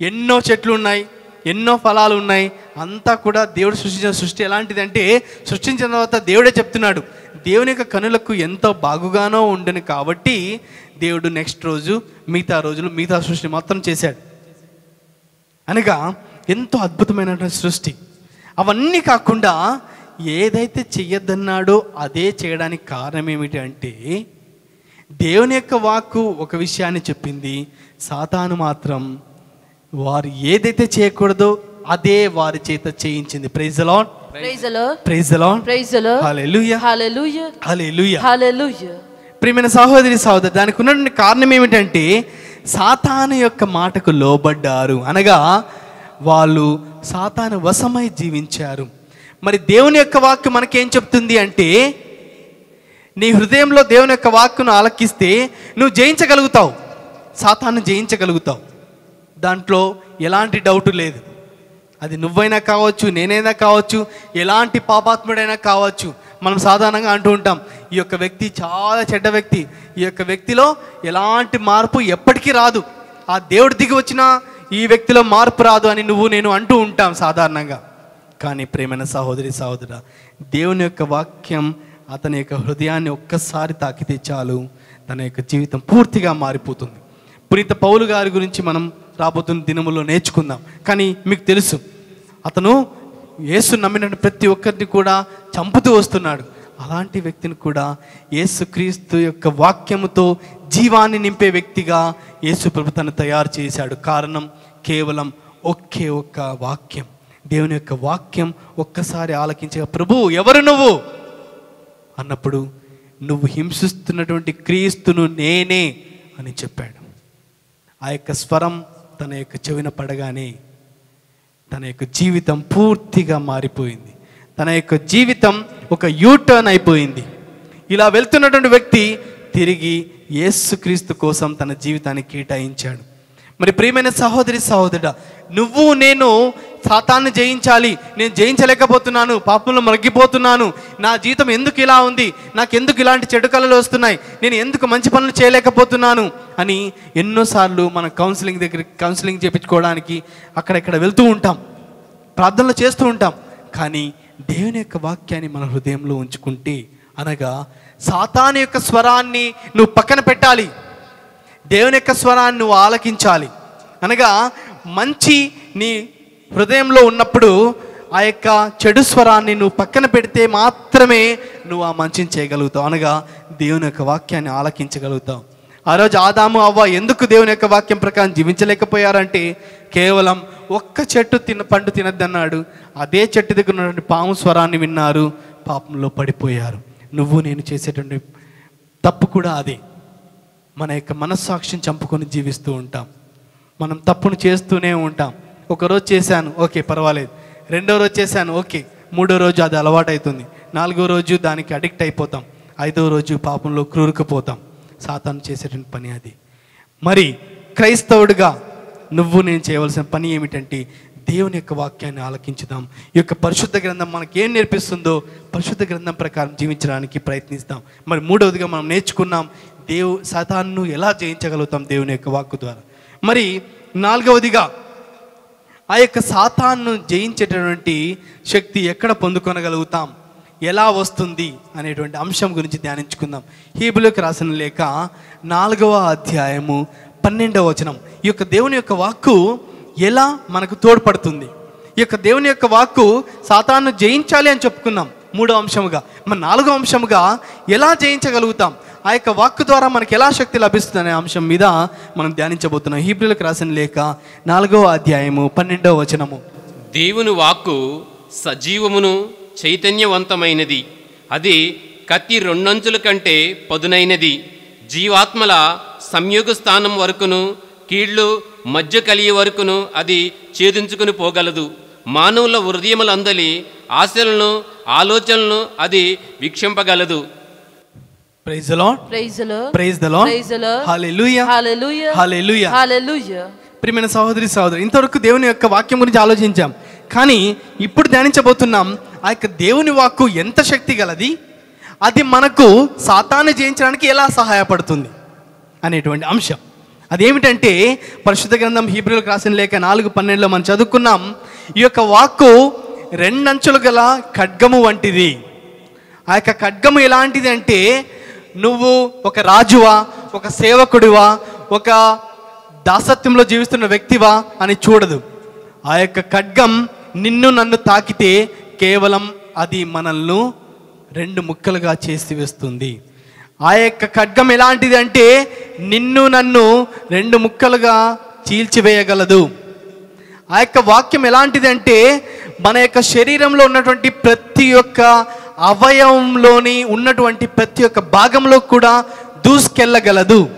[SPEAKER 1] ఎన్నో చెట్లు ఉన్నాయి ఎన్నో ఫలాలు ఉన్నాయి అంతా కూడా దేవుడు సృష్టించిన సృష్టి ఎలాంటిదంటే సృష్టించిన తర్వాత దేవుడే చెప్తున్నాడు దేవుని యొక్క కనులకు ఎంతో బాగుగానో ఉండను కాబట్టి దేవుడు నెక్స్ట్ రోజు మిగతా రోజులు మిగతా సృష్టి మొత్తం చేశాడు. అనగా ఎంతో అద్భుతమైనటువంటి సృష్టి. అవన్నీ కాకుండా ఏదైతే చెయ్యొద్దన్నాడో అదే చేయడానికి కారణం ఏమిటి అంటే దేవుని యొక్క వాక్కు ఒక విషయాన్ని చెప్పింది. సాతాను మాత్రం వారు ఏదైతే చేయకూడదో అదే వారి చేత చేయించింది. Praise
[SPEAKER 2] praise.
[SPEAKER 1] ప్రియమైన సహోదరి సహోదరు దానికి ఉన్నటువంటి కారణం ఏమిటంటే సాతాను యొక్క మాటకు లోబడ్డారు. అనగా వాళ్ళు సాతాను వశమై జీవించారు. మరి దేవుని యొక్క వాక్కు మనకేం చెప్తుంది అంటే నీ హృదయంలో దేవుని యొక్క వాక్కును ఆలకిస్తే నువ్వు జయించగలుగుతావు. సాతాను జయించగలుగుతావు. దాంట్లో ఎలాంటి డౌట్ లేదు. అది నువ్వైనా కావచ్చు నేనైనా కావచ్చు ఎలాంటి పాపాత్ముడైనా కావచ్చు. మనం సాధారణంగా అంటూ ఉంటాం ఈ యొక్క వ్యక్తి చాలా చెడ్డ వ్యక్తి. ఈ యొక్క వ్యక్తిలో ఎలాంటి మార్పు ఎప్పటికీ రాదు. ఆ దేవుడు దిగి వచ్చినా ఈ వ్యక్తిలో మార్పు రాదు అని నువ్వు నేను అంటూ ఉంటాం సాధారణంగా. కానీ ప్రేమైన సహోదరి సహోదర దేవుని యొక్క వాక్యం అతని యొక్క హృదయాన్ని ఒక్కసారి తాకితే చాలు. తన యొక్క జీవితం పూర్తిగా మారిపోతుంది. పునీత పౌలు గారి గురించి మనం రాబోతున్న దినములో నేర్చుకుందాం. కానీ మీకు తెలుసు అతను యేసు నమ్మిన ప్రతి ఒక్కరిని కూడా చంపుతూ వస్తున్నాడు. అలాంటి వ్యక్తిని కూడా యేసుక్రీస్తు యొక్క వాక్యముతో జీవాన్ని నింపే వ్యక్తిగా యేసు ప్రభు తను తయారు చేశాడు. కారణం కేవలం ఒకే ఒక్క వాక్యం. దేవుని యొక్క వాక్యం ఒక్కసారి ఆలకించగా ప్రభు ఎవరు నువ్వు? అన్నప్పుడు నువ్వు హింసిస్తున్నటువంటి క్రీస్తును నేనే అని చెప్పాడు. ఆ యొక్క స్వరం తన యొక్క చెవిన పడగానే తన యొక్క జీవితం పూర్తిగా మారిపోయింది. తన యొక్క జీవితం ఒక యూటర్న్ అయిపోయింది. ఇలా వెళ్తున్నటువంటి వ్యక్తి తిరిగి యేసుక్రీస్తు కోసం తన జీవితాన్ని కేటాయించాడు. మరి ప్రియమైన సహోదరి సహోదరుడా నువ్వు నేను సాతాన్ని జయించాలి. నేను జయించలేకపోతున్నాను. పాపంలో మగ్గిపోతున్నాను నా జీతం ఎందుకు ఇలా ఉంది? నాకు ఎందుకు ఇలాంటి చెడు కళలు వస్తున్నాయి? నేను ఎందుకు మంచి పనులు చేయలేకపోతున్నాను? అని ఎన్నోసార్లు మన కౌన్సిలింగ్ దగ్గర కౌన్సిలింగ్ చేయించుకోవడానికి అక్కడెక్కడ వెళ్తూ ఉంటాం. ప్రార్థనలు చేస్తూ ఉంటాం. కానీ దేవుని యొక్క వాక్యాన్ని మన హృదయంలో ఉంచుకుంటే అనగా సాతాను యొక్క స్వరాన్ని నువ్వు పక్కన పెట్టాలి. దేవుని యొక్క స్వరాన్ని నువ్వు ఆలకించాలి. అనగా మంచి నీ హృదయంలో ఉన్నప్పుడు ఆ యొక్క చెడు స్వరాన్ని నువ్వు పక్కన పెడితే మాత్రమే నువ్వు ఆ మంచిని చేయగలుగుతావు. అనగా దేవుని యొక్క వాక్యాన్ని ఆలకించగలుగుతావు. ఆ రోజు ఆదాము అవ్వ ఎందుకు దేవుని యొక్క వాక్యం ప్రకారం జీవించలేకపోయారంటే కేవలం ఒక్క చెట్టు తిన పండు తినద్దన్నాడు. అదే చెట్టు దగ్గర ఉన్నటువంటి పాము స్వరాన్ని విన్నారు. పాపంలో పడిపోయారు. నువ్వు నేను చేసేటువంటి తప్పు కూడా అదే. మన యొక్క మనస్సాక్షిని చంపుకొని జీవిస్తూ ఉంటాం. మనం తప్పును చేస్తూనే ఉంటాం. ఒక రోజు చేశాను ఓకే పర్వాలేదు. రెండో రోజు చేశాను ఓకే మూడో రోజు అది అలవాటు అవుతుంది నాలుగో రోజు దానికి అడిక్ట్ అయిపోతాం. ఐదో రోజు పాపంలో క్రూరుకుపోతాం. సాతాను చేసేటువంటి పని అది. మరి క్రైస్తవుడిగా నువ్వు నేను చేయవలసిన పని ఏమిటంటే దేవుని యొక్క వాక్యాన్ని ఆలకించుదాం. ఈ యొక్క పరిశుద్ధ గ్రంథం మనకి ఏం నేర్పిస్తుందో పరిశుద్ధ గ్రంథం ప్రకారం జీవించడానికి ప్రయత్నిస్తాం. మరి మూడవదిగా మనం నేర్చుకున్నాం దేవు సతాన్ను ఎలా జయించగలుగుతాం దేవుని యొక్క వాక్కు ద్వారా. మరి నాలుగవదిగా ఆ యొక్క సాతాన్ను జయించేటటువంటి శక్తి ఎక్కడ పొందుకొనగలుగుతాం? ఎలా వస్తుంది? అనేటువంటి అంశం గురించి ధ్యానించుకుందాం. హీబులకు రాసిన లేఖ నాలుగవ అధ్యాయము పన్నెండవ వచనం. ఈ యొక్క దేవుని యొక్క వాక్కు ఎలా మనకు తోడ్పడుతుంది? ఈ యొక్క దేవుని యొక్క వాక్కు సాతాన్ను జయించాలి అని చెప్పుకున్నాం. మూడో అంశముగా. మన నాలుగో అంశముగా ఎలా జయించగలుగుతాం? ఆ యొక్క వాక్కు ద్వారా మనకి ఎలా శక్తి లభిస్తుంది అనే అంశం మీద మనం ధ్యానించబోతున్నాం. హీబ్రిలకు రాసిన లేఖ నాలుగవ అధ్యాయము పన్నెండవ వచనము.
[SPEAKER 3] దేవుని వాక్కు సజీవమును చైతన్యవంతమైనది. అది కత్తి రెండంచుల కంటే పదునైనది. జీవాత్మల సంయోగ స్థానం వరకును కీళ్ళు మధ్య కలిగే వరకును అది ఛేదించుకుని పోగలదు. మానవుల హృదయములందలి ఆశలను ఆలోచనలను అది వీక్షింపగలదు.
[SPEAKER 1] Praise the Lord. Praise the Lord. Hallelujah. Hallelujah
[SPEAKER 2] Hallelujah.
[SPEAKER 1] ప్రియమైన సహోదరి సహోదరు ఇంతవరకు దేవుని యొక్క వాక్యం గురించి ఆలోచించాం. కానీ ఇప్పుడు ధ్యానించబోతున్నాం ఆ యొక్క దేవుని వాక్కు ఎంత శక్తి గలది? అది మనకు సాతాన్ని జయించడానికి ఎలా సహాయపడుతుంది? అనేటువంటి అంశం. అదేమిటంటే పరిశుద్ధ గ్రంథం హీబ్రిలకు రాసిన లేక నాలుగు పన్నెండులో మనం చదువుకున్నాం ఈ యొక్క వాక్కు రెండంచులు గల ఖడ్గము వంటిది. ఆ యొక్క ఖడ్గము ఎలాంటిది అంటే నువ్వు ఒక రాజువా ఒక సేవకుడివా ఒక దాసత్వంలో జీవిస్తున్న వ్యక్తివా అని చూడదు. ఆ యొక్క ఖడ్గం నిన్ను నన్ను తాకితే కేవలం అది మనల్ని రెండు ముక్కలుగా చేసి వేస్తుంది. ఆ యొక్క ఖడ్గం ఎలాంటిది అంటే నిన్ను నన్ను రెండు ముక్కలుగా చీల్చివేయగలదు. ఆ యొక్క వాక్యం ఎలాంటిది అంటే మన యొక్క శరీరంలో ఉన్నటువంటి ప్రతి ఒక్క అవయవంలోని ఉన్నటువంటి ప్రతి ఒక్క భాగంలో కూడా దూసుకెళ్ళగలదు.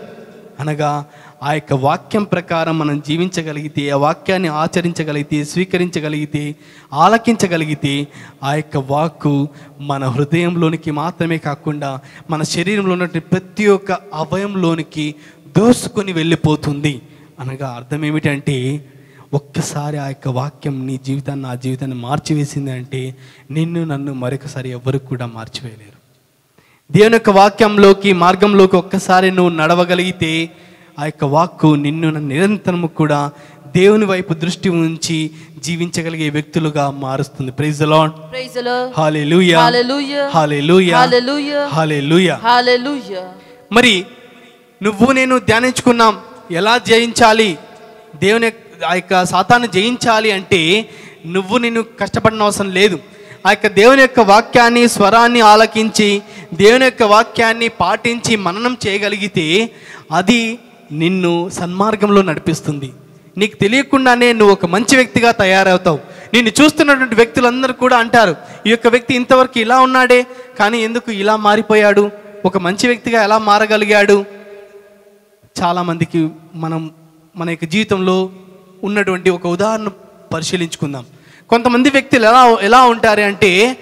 [SPEAKER 1] అనగా ఆ యొక్క వాక్యం ప్రకారం మనం జీవించగలిగితే ఆ వాక్యాన్ని ఆచరించగలిగితే స్వీకరించగలిగితే ఆలకించగలిగితే ఆ యొక్క వాక్కు మన హృదయంలోనికి మాత్రమే కాకుండా మన శరీరంలో ఉన్నటువంటి ప్రతి ఒక్క అవయంలోనికి దోసుకొని వెళ్ళిపోతుంది. అనగా అర్థం ఏమిటంటే ఒక్కసారి ఆ యొక్క వాక్యం నీ జీవితాన్ని నా జీవితాన్ని మార్చివేసింది అంటే నిన్ను నన్ను మరొకసారి ఎవరు కూడా మార్చివేయలేరు. దేవుని యొక్క వాక్యంలోకి మార్గంలోకి ఒక్కసారి నువ్వు నడవగలిగితే ఆ యొక్క వాక్కు నిన్ను నన్ను నిరంతరము కూడా దేవుని వైపు దృష్టి ఉంచి జీవించగలిగే వ్యక్తులుగా మారుస్తుంది. ప్రైజ్. Hallelujah
[SPEAKER 2] Hallelujah.
[SPEAKER 1] మరి నువ్వు నేను ధ్యానించుకున్నాం. ఎలా జయించాలి? దేవుని యొక్క- ఆ యొక్క సాతాన్ని జయించాలి అంటే నువ్వు నేను కష్టపడిన అవసరం లేదు. ఆ యొక్క దేవుని యొక్క వాక్యాన్ని స్వరాన్ని ఆలకించి దేవుని యొక్క వాక్యాన్ని పాటించి మననం చేయగలిగితే అది నిన్ను సన్మార్గంలో నడిపిస్తుంది. నీకు తెలియకుండానే నువ్వు ఒక మంచి వ్యక్తిగా తయారవుతావు. నిన్ను చూస్తున్నటువంటి వ్యక్తులందరూ కూడా అంటారు ఈ యొక్క వ్యక్తి ఇంతవరకు ఇలా ఉన్నాడే కానీ ఎందుకు ఇలా మారిపోయాడు? ఒక మంచి వ్యక్తిగా ఎలా మారగలిగాడు? చాలామందికి మనం మన యొక్క జీవితంలో ఉన్నటువంటి ఒక ఉదాహరణ పరిశీలించుకుందాం. కొంతమంది వ్యక్తులు ఎలా ఎలా ఉంటారు అంటే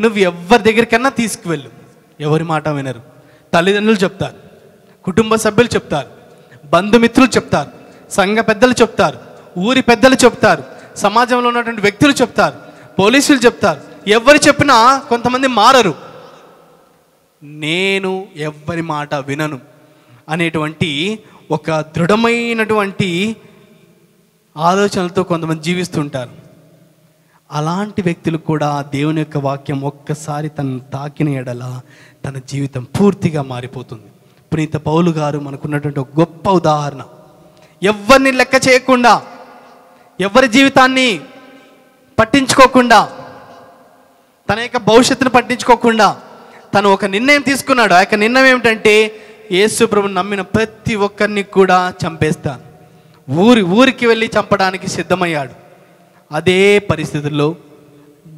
[SPEAKER 1] నువ్వు ఎవరి దగ్గరికన్నా తీసుకువెళ్ళు. ఎవరి మాట వినరు. తల్లిదండ్రులు చెప్తారు. కుటుంబ సభ్యులు చెప్తారు. బంధుమిత్రులు చెప్తారు. సంఘ పెద్దలు చెప్తారు. ఊరి పెద్దలు చెప్తారు. సమాజంలో ఉన్నటువంటి వ్యక్తులు చెప్తారు. పోలీసులు చెప్తారు. ఎవరు చెప్పినా కొంతమంది మారరు. నేను ఎవరి మాట వినను అనేటువంటి ఒక దృఢమైనటువంటి ఆలోచనలతో కొంతమంది జీవిస్తుంటారు. అలాంటి వ్యక్తులు కూడా దేవుని యొక్క వాక్యం ఒక్కసారి తనను తాకిన ఎడల తన జీవితం పూర్తిగా మారిపోతుంది. పునీత పౌలు గారు మనకున్నటువంటి ఒక గొప్ప ఉదాహరణ. ఎవరిని లెక్క చేయకుండా ఎవరి జీవితాన్ని పట్టించుకోకుండా తన యొక్క భవిష్యత్తును పట్టించుకోకుండా తను ఒక నిర్ణయం తీసుకున్నాడు. ఆ యొక్క నిర్ణయం ఏమిటంటే యేసు ప్రభుని నమ్మిన ప్రతి ఒక్కరిని కూడా చంపేస్తాను. ఊరి ఊరికి వెళ్ళి చంపడానికి సిద్ధమయ్యాడు. అదే పరిస్థితుల్లో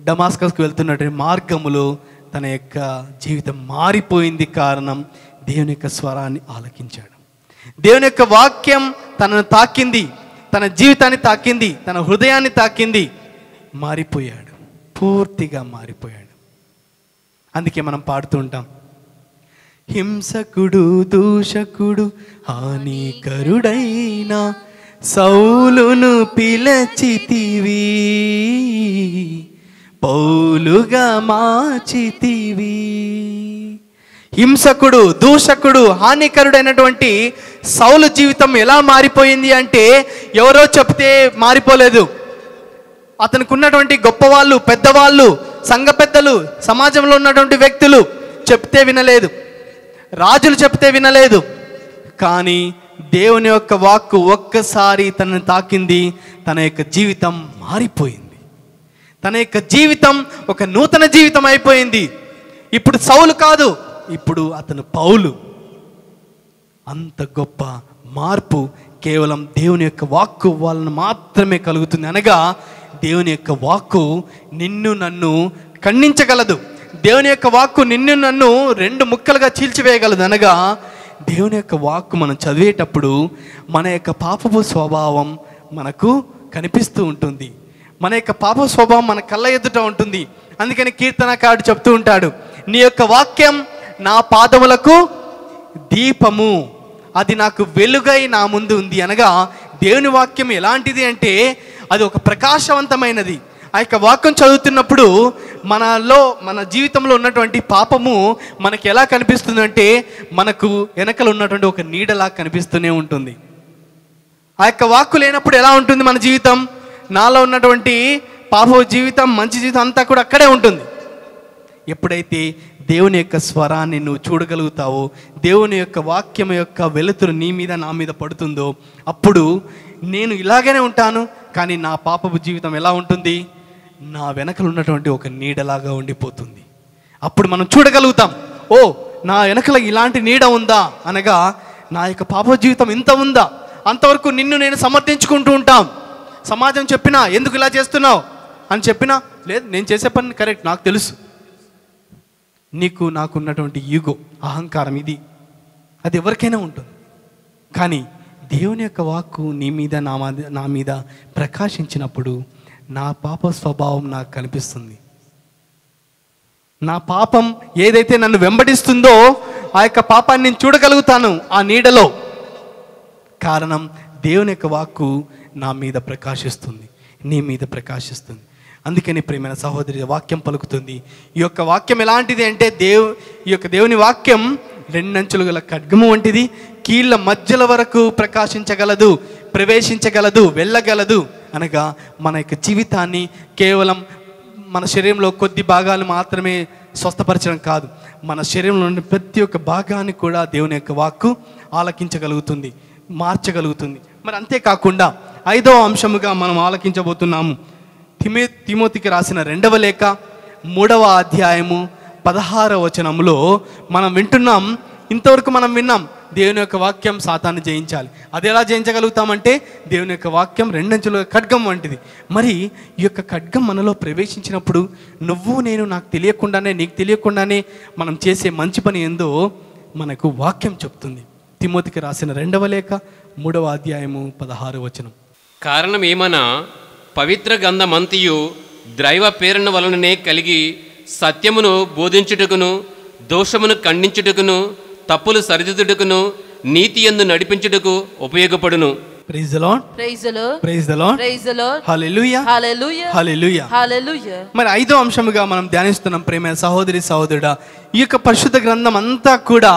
[SPEAKER 1] డమాస్కస్కు వెళ్తున్నటువంటి మార్గములో తన యొక్క జీవితం మారిపోయింది కారణం దేవుని యొక్క స్వరాన్ని ఆలకించాడు. దేవుని యొక్క వాక్యం తనను తాకింది తన జీవితాన్ని తాకింది తన హృదయాన్ని తాకింది మారిపోయాడు. పూర్తిగా మారిపోయాడు. అందుకే మనం పాడుతూ ఉంటాం. హింసకుడు దూషకుడు హానికరుడైనా సౌలును పిలచితివి పౌలుగా మాచితివి హింసకుడు దూషకుడు హానికరుడైనటువంటి సౌలు జీవితం ఎలా మారిపోయింది అంటే ఎవరో చెప్తే మారిపోలేదు. అతనికి ఉన్నటువంటి గొప్పవాళ్ళు పెద్దవాళ్ళు సంఘ పెద్దలు సమాజంలో ఉన్నటువంటి వ్యక్తులు చెప్తే వినలేదు. రాజులు చెప్తే వినలేదు. కానీ దేవుని యొక్క వాక్కు ఒక్కసారి తనని తాకింది తన యొక్క జీవితం మారిపోయింది. తన యొక్క జీవితం ఒక నూతన జీవితం అయిపోయింది. ఇప్పుడు సౌలు కాదు ఇప్పుడు అతను పౌలు. అంత గొప్ప మార్పు కేవలం దేవుని యొక్క వాక్కు వాళ్ళను మాత్రమే కలుగుతుంది అనగా దేవుని యొక్క వాక్కు నిన్ను నన్ను ఖండించగలదు. దేవుని యొక్క వాక్కు నిన్ను నన్ను రెండు ముక్కలుగా చీల్చివేయగలదు అనగా దేవుని యొక్క వాక్ మనం చదివేటప్పుడు మన యొక్క పాపపు స్వభావం మనకు కనిపిస్తూ ఉంటుంది. మన యొక్క పాప స్వభావం మన కళ్ళ ఎదుట ఉంటుంది. అందుకని కీర్తనకారుడు చెప్తూ ఉంటాడు నీ యొక్క వాక్యం నా పాదములకు దీపము. అది నాకు వెలుగై నా ముందు ఉంది. అనగా దేవుని వాక్యం ఎలాంటిది అంటే అది ఒక ప్రకాశవంతమైనది. ఆ యొక్క వాక్యం చదువుతున్నప్పుడు మనలో మన జీవితంలో ఉన్నటువంటి పాపము మనకి ఎలా కనిపిస్తుందంటే మనకు వెనకలు ఉన్నటువంటి ఒక నీడలా కనిపిస్తూనే ఉంటుంది. ఆ యొక్క వాక్కు లేనప్పుడు ఎలా ఉంటుంది మన జీవితం? నాలో ఉన్నటువంటి పాప జీవితం మంచి జీవితం అంతా కూడా అక్కడే ఉంటుంది. ఎప్పుడైతే దేవుని యొక్క స్వరాన్ని నువ్వు చూడగలుగుతావో దేవుని యొక్క వాక్యం యొక్క వెలుతురు నీ మీద నా మీద పడుతుందో అప్పుడు నేను ఇలాగనే ఉంటాను కానీ నా పాపపు జీవితం ఎలా ఉంటుంది? నా వెనకలు ఉన్నటువంటి ఒక నీడలాగా ఉండిపోతుంది. అప్పుడు మనం చూడగలుగుతాం ఓ నా వెనకల ఇలాంటి నీడ ఉందా? అనగా నా యొక్క పాప జీవితం ఇంత ఉందా? అంతవరకు నిన్ను నేను సమర్థించుకుంటూ ఉంటాం. సమాజం చెప్పినా ఎందుకు ఇలా చేస్తున్నావు? అని చెప్పినా లేదు నేను చేసే పని కరెక్ట్ నాకు తెలుసు. నీకు నాకున్నటువంటి ఈగో అహంకారం ఇది. అది ఎవరికైనా ఉంటుంది. కానీ దేవుని యొక్క వాక్కు నీ మీద నా మీద నా మీద ప్రకాశించినప్పుడు నా పాప స్వభావం నాకు కనిపిస్తుంది. నా పాపం ఏదైతే నన్ను వెంబడిస్తుందో ఆ యొక్క పాపాన్ని నేను చూడగలుగుతాను ఆ నీడలో. కారణం దేవుని యొక్క వాక్కు నా మీద ప్రకాశిస్తుంది నీ మీద ప్రకాశిస్తుంది. అందుకని ప్రేమైన సహోదరి వాక్యం పలుకుతుంది. ఈ యొక్క వాక్యం ఎలాంటిది అంటే దేవు ఈ యొక్క దేవుని వాక్యం రెండంచులు గల ఖడ్గము వంటిది కీళ్ళ మధ్యల వరకు ప్రకాశించగలదు ప్రవేశించగలదు వెళ్ళగలదు. అనగా మన యొక్క జీవితాన్ని కేవలం మన శరీరంలో కొద్ది భాగాలు మాత్రమే స్వస్థపరచడం కాదు మన శరీరంలో ఉన్న ప్రతి ఒక్క భాగాన్ని కూడా దేవుని యొక్క వాక్కు ఆలకించగలుగుతుంది మార్చగలుగుతుంది. మరి అంతేకాకుండా ఐదవ అంశముగా మనం ఆలకించబోతున్నాము. తిమే తిమోతికి రాసిన రెండవ లేఖ మూడవ అధ్యాయము పదహార వచనంలో మనం వింటున్నాం. ఇంతవరకు మనం విన్నాం దేవుని యొక్క వాక్యం సాతాన్ని జయించాలి. అది ఎలా జయించగలుగుతామంటే దేవుని యొక్క వాక్యం రెండంచుల ఖడ్గం వంటిది. మరి ఈ యొక్క ఖడ్గం మనలో ప్రవేశించినప్పుడు నువ్వు నేను నాకు తెలియకుండానే నీకు తెలియకుండానే మనం చేసే మంచి పని ఏందో మనకు వాక్యం చెప్తుంది. తిమోతికి రాసిన రెండవ లేఖ మూడవ అధ్యాయము పదహారు వచనం.
[SPEAKER 3] కారణం ఏమన్నా? పవిత్ర గంధమంతియు ద్రైవ ప్రేరణ వలననే కలిగి సత్యమును బోధించుటకును దోషమును ఖండించుటకును తప్పులు సరిదిద్దుటకును నీతి యందు నడిపించుటకు ఉపయోగపడును
[SPEAKER 1] praise Lord. Praise Lord. Hallelujah. Hallelujah. మరి ఐదో అంశముగా మనం ధ్యానిస్తున్నాం ప్రేమ సహోదరి సహోదరుడా ఈ యొక్క పరిశుద్ధ గ్రంథం అంతా కూడా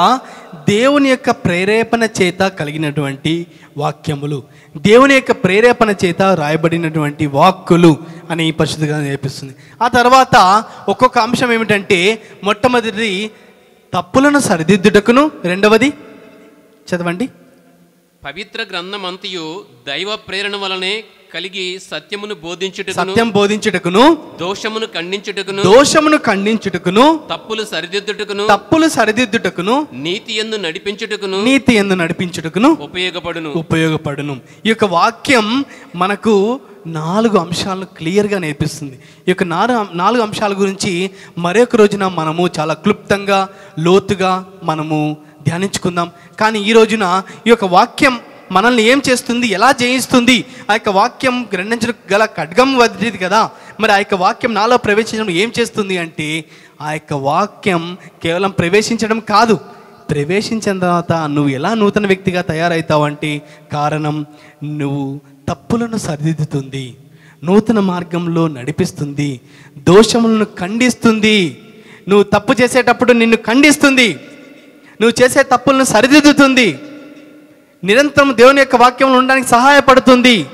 [SPEAKER 1] దేవుని యొక్క ప్రేరేపణ చేత కలిగినటువంటి వాక్యములు దేవుని యొక్క ప్రేరేపణ చేత రాయబడినటువంటి వాక్కులు అని ఈ పరిశుద్ధిగా నేర్పిస్తుంది ఆ తర్వాత ఒక్కొక్క అంశం ఏమిటంటే మొట్టమొదటిది తప్పులను సరిదిద్దుటకును రెండవది చదవండి.
[SPEAKER 3] పవిత్ర గ్రంథమంతయు దైవ ప్రేరణ వలనే కలిగి సత్యమును బోధించుటకును
[SPEAKER 1] సత్యం బోధించుటకును
[SPEAKER 3] దోషమును ఖండించుటకును
[SPEAKER 1] దోషమును ఖండించుటకును
[SPEAKER 3] తప్పులు సరిదిద్దుటకును
[SPEAKER 1] తప్పులు సరిదిద్దుటకును
[SPEAKER 3] నీతి ఎందు నడిపించుటకును
[SPEAKER 1] నీతి ఎందు నడిపించుటకును
[SPEAKER 3] ఉపయోగపడును.
[SPEAKER 1] ఉపయోగపడును. ఈ యొక్క వాక్యం మనకు నాలుగు అంశాలను క్లియర్గా నేర్పిస్తుంది. ఈ యొక్క నాలుగు నాలుగు అంశాల గురించి మరొక రోజున మనము చాలా క్లుప్తంగా లోతుగా మనము ధ్యానించుకుందాం. కానీ ఈ రోజున ఈ యొక్క వాక్యం మనల్ని ఏం చేస్తుంది? ఎలా జయిస్తుంది? ఆ యొక్క వాక్యం గ్రహించిన గల ఖడ్గం వదిలేదు కదా. మరి ఆ యొక్క వాక్యం నాలో ప్రవేశించడం ఏం చేస్తుంది అంటే ఆ యొక్క వాక్యం కేవలం ప్రవేశించడం కాదు. ప్రవేశించిన తర్వాత నువ్వు ఎలా నూతన వ్యక్తిగా తయారవుతావంటే కారణం నువ్వు తప్పులను సరిదిద్దుతుంది. నూతన మార్గంలో నడిపిస్తుంది. దోషములను ఖండిస్తుంది. నువ్వు తప్పు చేసేటప్పుడు నిన్ను ఖండిస్తుంది. నువ్వు చేసే తప్పులను సరిదిద్దుతుంది. నిరంతరం దేవుని యొక్క వాక్యంలో ఉండడానికి సహాయపడుతుంది.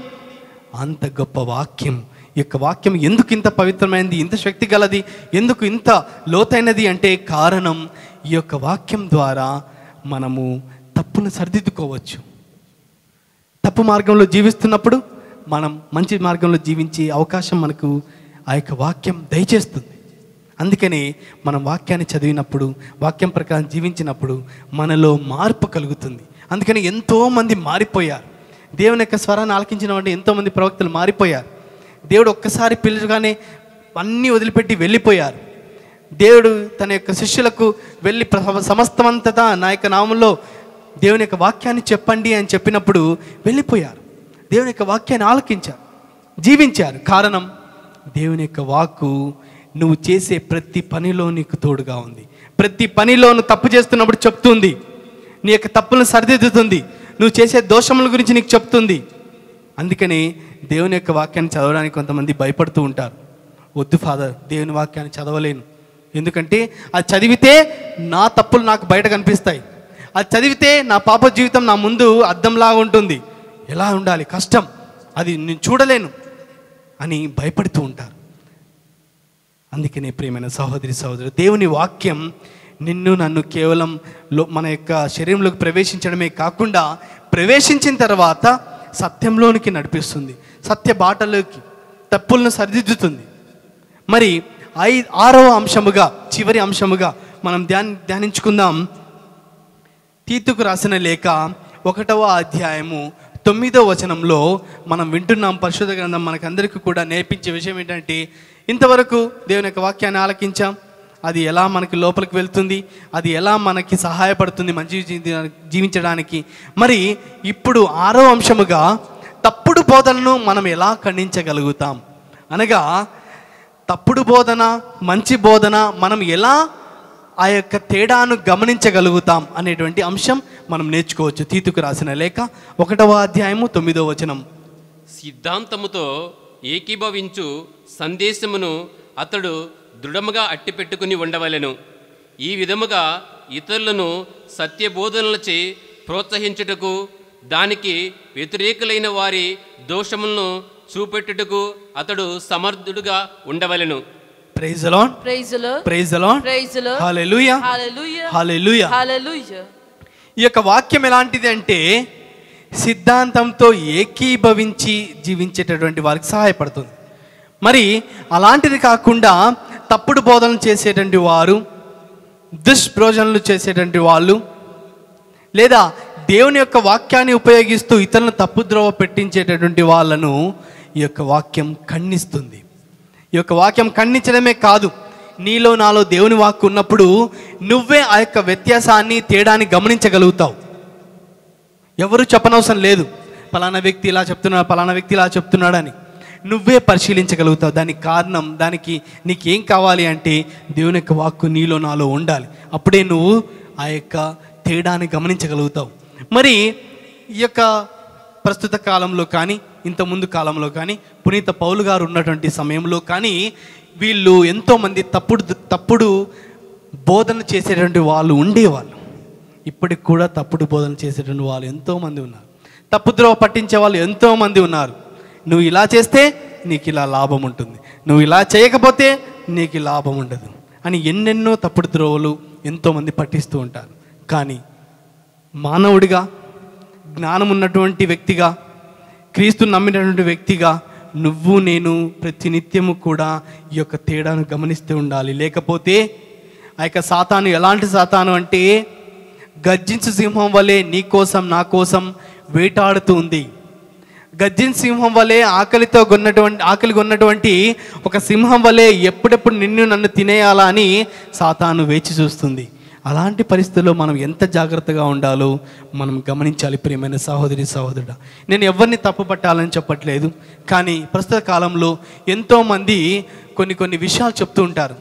[SPEAKER 1] అంత గొప్ప వాక్యం. యొక్క వాక్యం ఎందుకు ఇంత పవిత్రమైనది ఇంత శక్తి గలది? ఎందుకు ఇంత లోతైనది అంటే కారణం ఈ యొక్క వాక్యం ద్వారా మనము తప్పును సరిదిద్దుకోవచ్చు. తప్పు మార్గంలో జీవిస్తున్నప్పుడు మనం మంచి మార్గంలో జీవించే అవకాశం మనకు ఆ యొక్క వాక్యం దయచేస్తుంది. అందుకని మనం వాక్యాన్ని చదివినప్పుడు వాక్యం ప్రకారం జీవించినప్పుడు మనలో మార్పు కలుగుతుంది. అందుకని ఎంతోమంది మారిపోయారు. దేవుని యొక్క స్వరాన్ని ఆలకించిన వంటి ఎంతోమంది ప్రవక్తలు మారిపోయారు. దేవుడు ఒక్కసారి పిలుచుగానే అన్నీ వదిలిపెట్టి వెళ్ళిపోయారు. దేవుడు తన యొక్క శిష్యులకు వెళ్ళి సమస్తమంతటా నా యొక్క నామంలో దేవుని యొక్క వాక్యాన్ని చెప్పండి అని చెప్పినప్పుడు వెళ్ళిపోయారు. దేవుని యొక్క వాక్యాన్ని ఆలకించారు. జీవించారు. కారణం దేవుని యొక్క వాక్కు నువ్వు చేసే ప్రతి పనిలో నీకు తోడుగా ఉంది. ప్రతి పనిలోను తప్పు చేస్తున్నప్పుడు చెప్తుంది. నీ యొక్క తప్పులను సరిదిద్దుతుంది. నువ్వు చేసే దోషముల గురించి నీకు చెప్తుంది. అందుకని దేవుని యొక్క వాక్యాన్ని చదవడానికి కొంతమంది భయపడుతూ ఉంటారు. వద్దు ఫాదర్ దేవుని వాక్యాన్ని చదవలేను. ఎందుకంటే అది చదివితే నా తప్పులు నాకు బయట కనిపిస్తాయి. అది చదివితే నా పాప జీవితం నా ముందు అద్దంలాగా ఉంటుంది. ఎలా ఉండాలి? కష్టం. అది నేను చూడలేను. అని భయపడుతూ ఉంటారు. అందుకనే ప్రియమైన సహోదరి సహోదరు దేవుని వాక్యం నిన్ను నన్ను కేవలం లో మన యొక్క శరీరంలోకి ప్రవేశించడమే కాకుండా ప్రవేశించిన తర్వాత సత్యంలోనికి నడిపిస్తుంది సత్య బాటలోకి తప్పులను సరిదిద్దుతుంది. మరి ఐ ఆరవ అంశముగా చివరి అంశముగా మనం ధ్యాన్ ధ్యానించుకుందాం. తీతుకు రాసిన లేఖ ఒకటవ అధ్యాయము తొమ్మిదవ వచనంలో మనం వింటున్నాం పరిశుద్ధ గ్రంథం మనకందరికీ కూడా నేర్పించే విషయం ఏంటంటే ఇంతవరకు దేవుని యొక్క వాక్యాన్ని ఆలకించాం. అది ఎలా మనకి లోపలికి వెళ్తుంది అది ఎలా మనకి సహాయపడుతుంది మంచి జీవి- జీవించడానికి. మరి ఇప్పుడు ఆరో అంశముగా తప్పుడు బోధనను మనం ఎలా ఖండించగలుగుతాం? అనగా తప్పుడు బోధన మంచి బోధన మనం ఎలా ఆ యొక్క తేడాను గమనించగలుగుతాం అనేటువంటి అంశం మనం నేర్చుకోవచ్చు. తీతుకు రాసిన లేఖ ఒకటవ అధ్యాయము తొమ్మిదవ వచనం.
[SPEAKER 3] సిద్ధాంతముతో ఏకీభవించు సందేశమును అతడు దృఢముగా అట్టిపెట్టుకుని ఉండవలెను ఈ విధముగా ఇతరులను సత్యబోధనలచే ప్రోత్సహించుటకు దానికి వ్యతిరేకులైన వారి దోషములను చూపెట్టుటకు అతడు సమర్థుడుగా ఉండవలెను
[SPEAKER 1] ప్రైజ్ అలాన్. ప్రైజ్ అలాన్. హల్లెలూయా. హల్లెలూయా. ఈ యొక్క వాక్యం ఎలాంటిది అంటే సిద్ధాంతంతో ఏకీభవించి జీవించేటటువంటి వారికి సహాయపడుతుంది. మరి అలాంటిది కాకుండా తప్పుడు బోధనలు చేసేటువంటి వారు దుష్ప్రోజనలు చేసేటువంటి వాళ్ళు లేదా దేవుని యొక్క వాక్యాన్ని ఉపయోగిస్తూ ఇతరులను తప్పుద్రోవ పెట్టించేటటువంటి వాళ్ళను ఈ యొక్క వాక్యం ఖండిస్తుంది. ఈ యొక్క వాక్యం ఖండించడమే కాదు నీలో నాలో దేవుని వాక్కు ఉన్నప్పుడు నువ్వే ఆ యొక్క వ్యత్యాసాన్ని తేడాన్ని గమనించగలుగుతావు. ఎవరు చెప్పనవసరం లేదు. పలానా వ్యక్తి ఇలా చెప్తున్నాడు పలానా వ్యక్తి ఇలా చెప్తున్నాడని. నువ్వే పరిశీలించగలుగుతావు. దానికి కారణం దానికి నీకేం కావాలి అంటే దేవుని యొక్క వాక్కు నీలో నాలో ఉండాలి. అప్పుడే నువ్వు ఆ యొక్క తేడాన్ని గమనించగలుగుతావు. మరి ఈ యొక్క ప్రస్తుత కాలంలో కానీ ఇంత ముందు కాలంలో కానీ పునీత పౌలు గారు ఉన్నటువంటి సమయంలో కానీ వీళ్ళు ఎంతోమంది తప్పుడు తప్పుడు బోధన చేసేటువంటి వాళ్ళు ఉండేవాళ్ళు. ఇప్పటికి కూడా తప్పుడు బోధన చేసేటువంటి వాళ్ళు ఎంతోమంది ఉన్నారు. తప్పు ద్రోవ పట్టించే వాళ్ళు ఎంతోమంది ఉన్నారు. నువ్వు ఇలా చేస్తే నీకు ఇలా లాభం ఉంటుంది. నువ్వు ఇలా చేయకపోతే నీకు లాభం ఉండదు. అని ఎన్నెన్నో తప్పుడు ద్రోవలు ఎంతోమంది పట్టిస్తూ ఉంటారు. కానీ మానవుడిగా జ్ఞానం ఉన్నటువంటి వ్యక్తిగా క్రీస్తు నమ్మినటువంటి వ్యక్తిగా నువ్వు నేను ప్రతినిత్యము కూడా ఈ యొక్క తేడాను గమనిస్తూ ఉండాలి. లేకపోతే ఆ యొక్క సాతాను ఎలాంటి సాతాను అంటే గర్జించు సింహం వలె నీ కోసం నా కోసం వేటాడుతూ ఉంది. గర్జిన్ సింహం వలె ఆకలితో కొన్నటువంటి ఆకలి కొన్నటువంటి ఒక సింహం వలె ఎప్పుడెప్పుడు నిన్ను నన్ను తినేయాలా అని సాతాను వేచి చూస్తుంది. అలాంటి పరిస్థితుల్లో మనం ఎంత జాగ్రత్తగా ఉండాలో మనం గమనించాలి ప్రియమైన సహోదరి సహోదరుడు. నేను ఎవరిని తప్పు పట్టాలని చెప్పట్లేదు కానీ ప్రస్తుత కాలంలో ఎంతోమంది కొన్ని కొన్ని విషయాలు చెప్తూ ఉంటారు.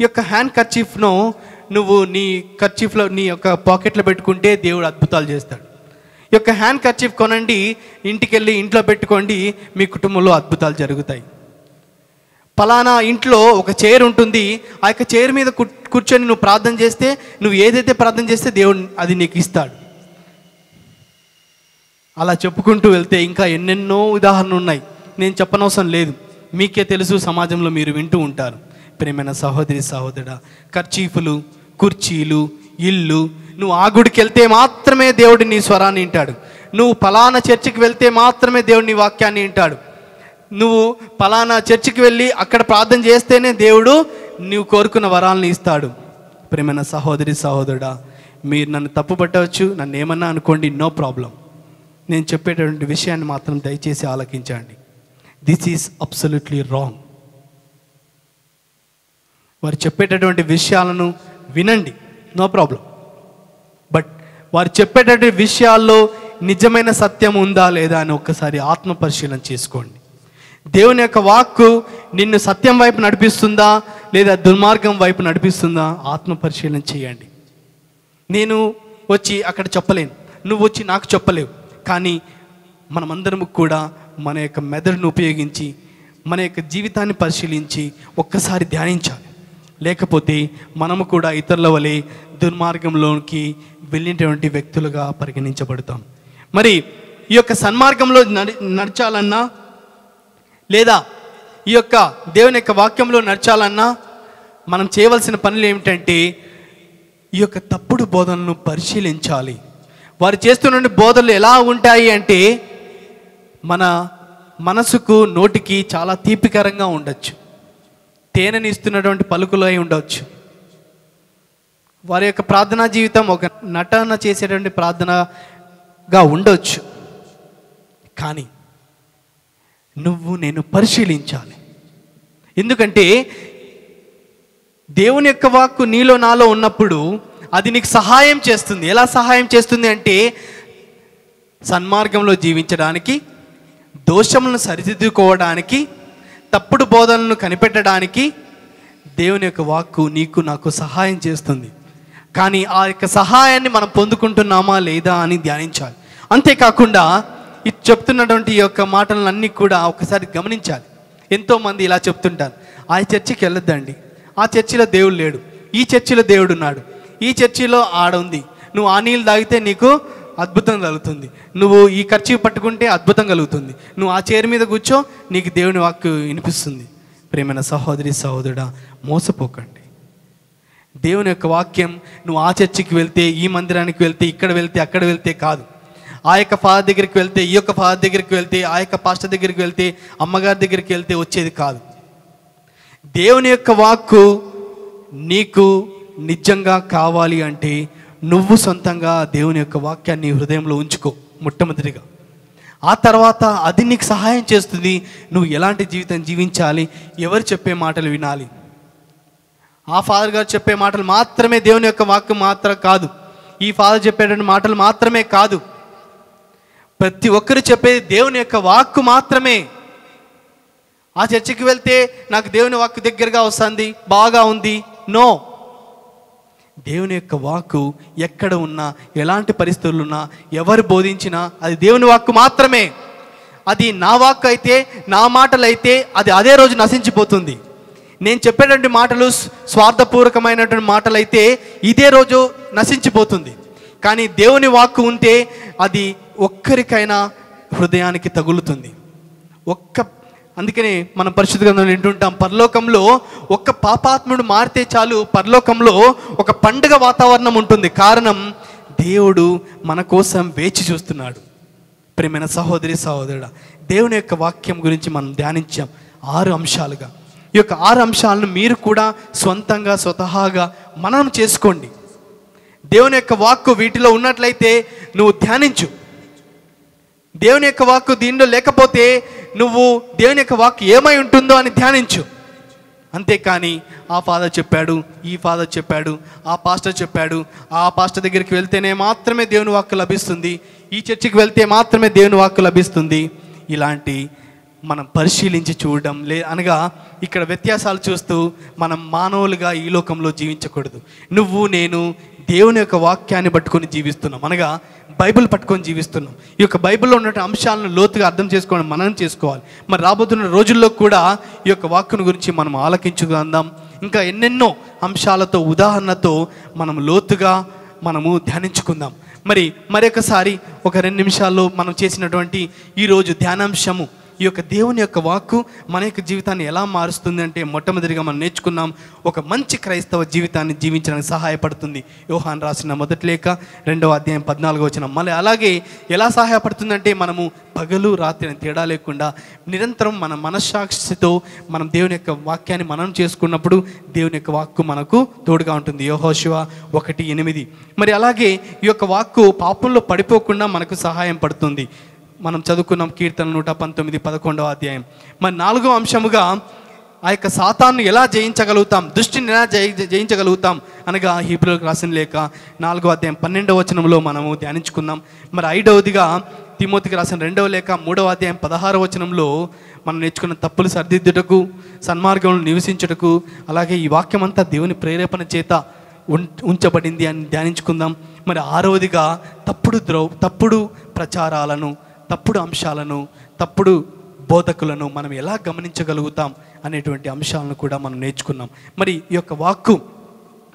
[SPEAKER 1] ఈ యొక్క హ్యాండ్ కర్చీఫ్ను నువ్వు నీ కర్చీఫ్లో నీ యొక్క పాకెట్లో పెట్టుకుంటే దేవుడు అద్భుతాలు చేస్తాడు. ఈ యొక్క హ్యాండ్ కర్చీఫ్ కొనండి ఇంటికి వెళ్ళి ఇంట్లో పెట్టుకోండి మీ కుటుంబంలో అద్భుతాలు జరుగుతాయి. పలానా ఇంట్లో ఒక చైర్ ఉంటుంది ఆ యొక్క చైర్ మీద కూర్చొని నువ్వు ప్రార్థన చేస్తే నువ్వు ఏదైతే ప్రార్థన చేస్తే దేవుడు అది నీకు ఇస్తాడు. అలా చెప్పుకుంటూ వెళ్తే ఇంకా ఎన్నెన్నో ఉదాహరణలు ఉన్నాయి. నేను చెప్పనవసరం లేదు. మీకే తెలుసు సమాజంలో మీరు వింటూ ఉంటారు. ప్రేమైన సహోదరి సహోదరుడ కర్చీఫులు కుర్చీలు ఇల్లు నువ్వు ఆ గుడికి వెళ్తే మాత్రమే దేవుడు నీ స్వరాన్ని వింటాడు. నువ్వు పలానా చర్చికి వెళ్తే మాత్రమే దేవుడు నీ వాక్యాన్ని వింటాడు. నువ్వు పలానా చర్చికి వెళ్ళి అక్కడ ప్రార్థన చేస్తేనే దేవుడు నువ్వు కోరుకున్న వరాలను ఇస్తాడు. ప్రేమైన సహోదరి సహోదరుడా మీరు నన్ను తప్పు పట్టవచ్చు నన్ను ఏమన్నా అనుకోండి నో ప్రాబ్లం. నేను చెప్పేటటువంటి విషయాన్ని మాత్రం దయచేసి ఆలకించండి. దిస్ ఈజ్ అబ్సల్యూట్లీ రాంగ్ వారు చెప్పేటటువంటి విషయాలను వినండి నో ప్రాబ్లం బట్ వారు చెప్పేటటువంటి విషయాల్లో నిజమైన సత్యం ఉందా లేదా అని ఒక్కసారి ఆత్మ పరిశీలన చేసుకోండి. దేవుని యొక్క వాక్కు నిన్ను సత్యం వైపు నడిపిస్తుందా లేదా దుర్మార్గం వైపు నడిపిస్తుందా ఆత్మ పరిశీలన చేయండి. నేను వచ్చి అక్కడ చెప్పలేను. నువ్వు వచ్చి నాకు చెప్పలేవు. కానీ మనమందరం కూడా మన యొక్క మెదడును ఉపయోగించి మన యొక్క జీవితాన్ని పరిశీలించి ఒక్కసారి ధ్యానించాలి. లేకపోతే మనము కూడా ఇతరుల వలె దుర్మార్గంలోకి వెళ్ళినటువంటి వ్యక్తులుగా పరిగణించబడతాం. మరి ఈ యొక్క సన్మార్గంలో నడి నడచాలన్నా లేదా ఈ యొక్క దేవుని యొక్క వాక్యంలో నడచాలన్నా మనం చేయవలసిన పనులు ఏమిటంటే ఈ యొక్క తప్పుడు బోధనను పరిశీలించాలి. వారు చేస్తున్న బోధనలు ఎలా ఉంటాయి అంటే మన మనసుకు నోటికి చాలా తీపికరంగా ఉండొచ్చు. తేనెని ఇస్తున్నటువంటి పలుకులు అయి ఉండవచ్చు వారి యొక్క ప్రార్థనా జీవితం ఒక నటన చేసేటువంటి ప్రార్థనగా ఉండొచ్చు. కానీ నువ్వు నేను పరిశీలించాలి. ఎందుకంటే దేవుని యొక్క వాక్కు నీలో నాలో ఉన్నప్పుడు అది నీకు సహాయం చేస్తుంది. ఎలా సహాయం చేస్తుంది అంటే సన్మార్గంలో జీవించడానికి దోషములను సరిదిద్దుకోవడానికి తప్పుడు బోధనలను కనిపెట్టడానికి దేవుని యొక్క వాక్కు నీకు నాకు సహాయం చేస్తుంది. కానీ ఆ యొక్క సహాయాన్ని మనం పొందుకుంటున్నామా లేదా అని ధ్యానించాలి. అంతేకాకుండా ఇది చెప్తున్నటువంటి యొక్క మాటలన్నీ కూడా ఒకసారి గమనించాలి. ఎంతోమంది ఇలా చెప్తుంటారు. ఆ చర్చికి వెళ్ళొద్దండి. ఆ చర్చిలో దేవుడు లేడు. ఈ చర్చిలో దేవుడు ఉన్నాడు. ఈ చర్చిలో ఆడ ఉంది నువ్వు ఆ నీళ్ళు తాగితే నీకు అద్భుతం కలుగుతుంది. నువ్వు ఈ ఖర్చు పట్టుకుంటే అద్భుతం కలుగుతుంది. నువ్వు ఆ చైర్ మీద కూర్చో నీకు దేవుని వాక్కు వినిపిస్తుంది. ప్రేమైన సహోదరి సహోదరుడా మోసపోకండి. దేవుని యొక్క వాక్యం నువ్వు ఆ చర్చికి వెళ్తే ఈ మందిరానికి వెళ్తే ఇక్కడ వెళ్తే అక్కడ వెళ్తే కాదు. ఆ యొక్క ఫాదర్ దగ్గరికి వెళ్తే ఈ యొక్క ఫాదర్ దగ్గరికి వెళ్తే ఆ యొక్క పాస్టర్ దగ్గరికి వెళ్తే అమ్మగారి దగ్గరికి వెళ్తే వచ్చేది కాదు. దేవుని యొక్క వాక్కు నీకు నిజంగా కావాలి అంటే నువ్వు సొంతంగా దేవుని యొక్క వాక్యాన్ని హృదయంలో ఉంచుకో మొట్టమొదటిగా. ఆ తర్వాత అది నీకు సహాయం చేస్తుంది. నువ్వు ఎలాంటి జీవితం జీవించాలి? ఎవరు చెప్పే మాటలు వినాలి? ఆ ఫాదర్ గారు చెప్పే మాటలు మాత్రమే దేవుని యొక్క వాక్యం మాత్రం కాదు. ఈ ఫాదర్ చెప్పేటువంటి మాటలు మాత్రమే కాదు. ప్రతి ఒక్కరు చెప్పేది దేవుని యొక్క వాక్కు మాత్రమే. ఆ చర్చికి వెళ్తే నాకు దేవుని వాక్కు దగ్గరగా వస్తుంది బాగా ఉంది. నో. దేవుని యొక్క వాక్కు ఎక్కడ ఉన్నా ఎలాంటి పరిస్థితులు ఉన్నా ఎవరు బోధించినా అది దేవుని వాక్కు మాత్రమే. అది నా వాక్కు అయితే నా మాటలు అయితే అది అదే రోజు నశించిపోతుంది. నేను చెప్పేటువంటి మాటలు స్వార్థపూర్వకమైనటువంటి మాటలు అయితే ఇదే రోజు నశించిపోతుంది. కానీ దేవుని వాక్కు ఉంటే అది ఒక్కరికైనా హృదయానికి తగులుతుంది. ఒక్క అందుకనే మనం పరిశుద్ధ గ్రంథంలో వింటుంటాం పరలోకంలో ఒక్క పాపాత్ముడు మారితే చాలు. పరలోకంలో ఒక పండుగ వాతావరణం ఉంటుంది. కారణం దేవుడు మన కోసం వేచి చూస్తున్నాడు. ప్రేమైన సహోదరి సహోదరుడా దేవుని యొక్క వాక్యం గురించి మనం ధ్యానించాం ఆరు అంశాలుగా. ఈ యొక్క ఆరు అంశాలను మీరు కూడా సొంతంగా స్వతహాగా మనం చేసుకోండి. దేవుని యొక్క వాక్కు వీటిలో ఉన్నట్లయితే నువ్వు ధ్యానించు. దేవుని యొక్క వాక్కు దీనిలో లేకపోతే నువ్వు దేవుని యొక్క వాక్ ఏమై ఉంటుందో అని ధ్యానించు. అంతేకాని ఆ ఫాదర్ చెప్పాడు ఈ ఫాదర్ చెప్పాడు ఆ పాస్టర్ చెప్పాడు ఆ పాస్టర్ దగ్గరికి వెళ్తేనే మాత్రమే దేవుని వాక్కు లభిస్తుంది ఈ చర్చికి వెళ్తే మాత్రమే దేవుని వాక్కు లభిస్తుంది. ఇలాంటి మనం పరిశీలించి చూడడం లే అనగా ఇక్కడ వ్యత్యాసాలు చూస్తూ మనం మానవులుగా ఈ లోకంలో జీవించకూడదు. నువ్వు నేను దేవుని యొక్క వాక్యాన్ని పట్టుకొని జీవిస్తున్నాం. అనగా బైబిల్ పట్టుకొని జీవిస్తున్నాం. ఈ యొక్క బైబిల్లో ఉన్నటువంటి అంశాలను లోతుగా అర్థం చేసుకోవడం మనం చేసుకోవాలి. మరి రాబోతున్న రోజుల్లో కూడా ఈ యొక్క వాక్కును గురించి మనం ఆలకించుకుందాం. ఇంకా ఎన్నెన్నో అంశాలతో ఉదాహరణతో మనం లోతుగా మనము ధ్యానించుకుందాం. మరి మరొకసారి ఒక రెండు నిమిషాల్లో మనం చేసినటువంటి ఈరోజు ధ్యానాంశము ఈ యొక్క దేవుని యొక్క వాక్కు మన యొక్క జీవితాన్ని ఎలా మారుస్తుంది అంటే మొట్టమొదటిగా మనం నేర్చుకున్నాం ఒక మంచి క్రైస్తవ జీవితాన్ని జీవించడానికి సహాయపడుతుంది. యోహాన్ రాసిన మొదటి లేక రెండవ అధ్యాయం పద్నాలుగో వచ్చిన మళ్ళీ అలాగే ఎలా సహాయపడుతుందంటే మనము పగలు రాత్రి అని తేడా లేకుండా నిరంతరం మన మనస్సాక్షితో మనం దేవుని యొక్క వాక్యాన్ని మనం చేసుకున్నప్పుడు దేవుని యొక్క వాక్కు మనకు తోడుగా ఉంటుంది. యోహోశివ ఒకటి ఎనిమిది. మరి అలాగే ఈ యొక్క వాక్కు పాపంలో పడిపోకుండా మనకు సహాయం పడుతుంది. మనం చదువుకున్నాం కీర్తన నూట పంతొమ్మిది పదకొండవ అధ్యాయం. మరి నాలుగో అంశముగా ఆ యొక్క సాతాన్ని ఎలా జయించగలుగుతాం? దృష్టిని ఎలా జయి జయించగలుగుతాం? అనగా హీబ్రోలకు రాసిన లేక నాలుగో అధ్యాయం పన్నెండవ వచనంలో మనము ధ్యానించుకుందాం. మరి ఐదవదిగా తిమోతికి రాసిన రెండవ లేక మూడవ అధ్యాయం పదహారవ వచనంలో మనం నేర్చుకున్న తప్పులు సరిదిద్దుటకు సన్మార్గంలో నివసించుటకు అలాగే ఈ వాక్యం అంతా దేవుని ప్రేరేపణ చేత ఉం- ఉంచబడింది అని ధ్యానించుకుందాం. మరి ఆరవదిగా తప్పుడు ద్రౌ తప్పుడు ప్రచారాలను తప్పుడు అంశాలను తప్పుడు బోధకులను మనం ఎలా గమనించగలుగుతాం అనేటువంటి అంశాలను కూడా మనం నేర్చుకున్నాం. మరి ఈ యొక్క వాక్కు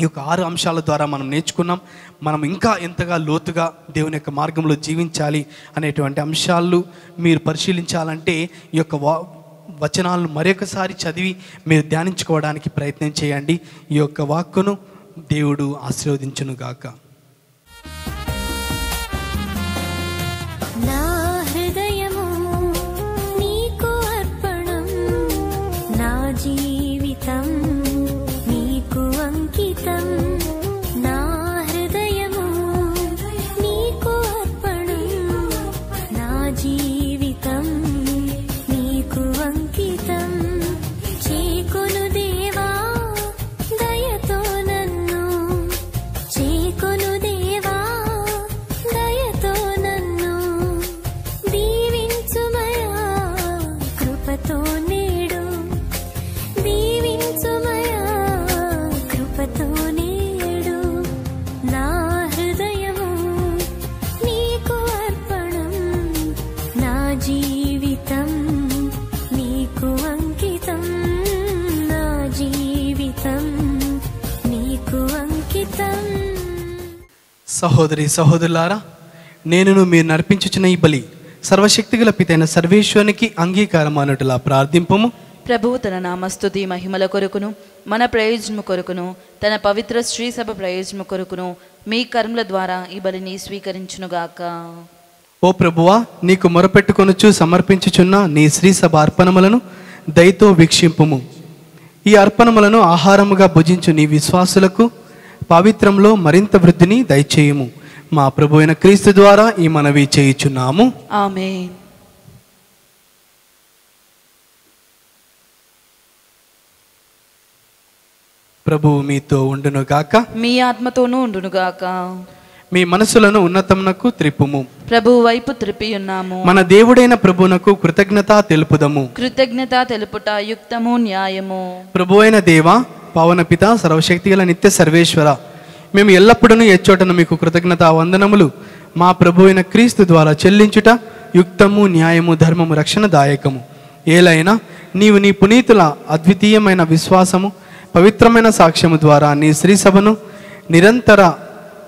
[SPEAKER 1] ఈ యొక్క ఆరు అంశాల ద్వారా మనం నేర్చుకున్నాం. మనం ఇంకా ఎంతగా లోతుగా దేవుని యొక్క మార్గంలో జీవించాలి అనేటువంటి అంశాలు మీరు పరిశీలించాలంటే ఈ యొక్క వా వచనాలను మరొకసారి చదివి మీరు ధ్యానించుకోవడానికి ప్రయత్నం చేయండి. ఈ యొక్క వాక్కును దేవుడు ఆశీర్వదించునుగాక.
[SPEAKER 4] గాక
[SPEAKER 1] సహోదరి సహోదరులారా నేనును మీరు నడిపించుచున్న ఈ బలి సర్వశక్తిగల పితైన సర్వేశ్వరునికి అంగీకారం అన్నట్టులా ప్రార్థింపము.
[SPEAKER 2] ప్రభువు తన నామస్తుతి మహిమల కొరకును మన ప్రయోజనము కొరకును తన పవిత్ర శ్రీ సభ ప్రయోజనము కొరకును మీ కర్మల ద్వారా ఈ బలిని స్వీకరించునుగాక.
[SPEAKER 1] ఓ ప్రభువా నీకు మొరపెట్టుకొనుచు సమర్పించుచున్న నీ శ్రీ సభ అర్పణములను దయతో వీక్షింపుము. ఈ అర్పణములను ఆహారముగా భుజించు నీ విశ్వాసులకు పవిత్రంలో మరింత వృద్ధిని దయచేయము. మా ప్రభు అయిన క్రీస్తు ద్వారా ఈ మనవి చేయుచున్నాము.
[SPEAKER 2] ఆమె
[SPEAKER 1] ప్రభువు మీతో ఉండునుగాక
[SPEAKER 2] మీ ఆత్మతోనూ ఉండునుగాక
[SPEAKER 1] మీ మనసులను ఉన్నతమునకు త్రిప్పుము.
[SPEAKER 2] ప్రభువు వైపు త్రిపి ఉన్నాము
[SPEAKER 1] మన దేవుడైన ప్రభువునకు కృతజ్ఞత తెలుపుదము.
[SPEAKER 2] కృతజ్ఞత తెలుపుట యుక్తము న్యాయము.
[SPEAKER 1] ప్రభు అయిన దేవ పవన పిత సర్వశక్తిగల నిత్య సర్వేశ్వర. మేము ఎల్లప్పుడూ ఎచ్చోటను మీకు కృతజ్ఞత వందనములు. మా ప్రభు అయిన క్రీస్తు ద్వారా చెల్లించుట యుక్తము న్యాయము ధర్మము రక్షణదాయకము ఏలైనా నీవు నీ పునీతుల అద్వితీయమైన విశ్వాసము పవిత్రమైన సాక్ష్యము ద్వారా నీ శ్రీసభను నిరంతర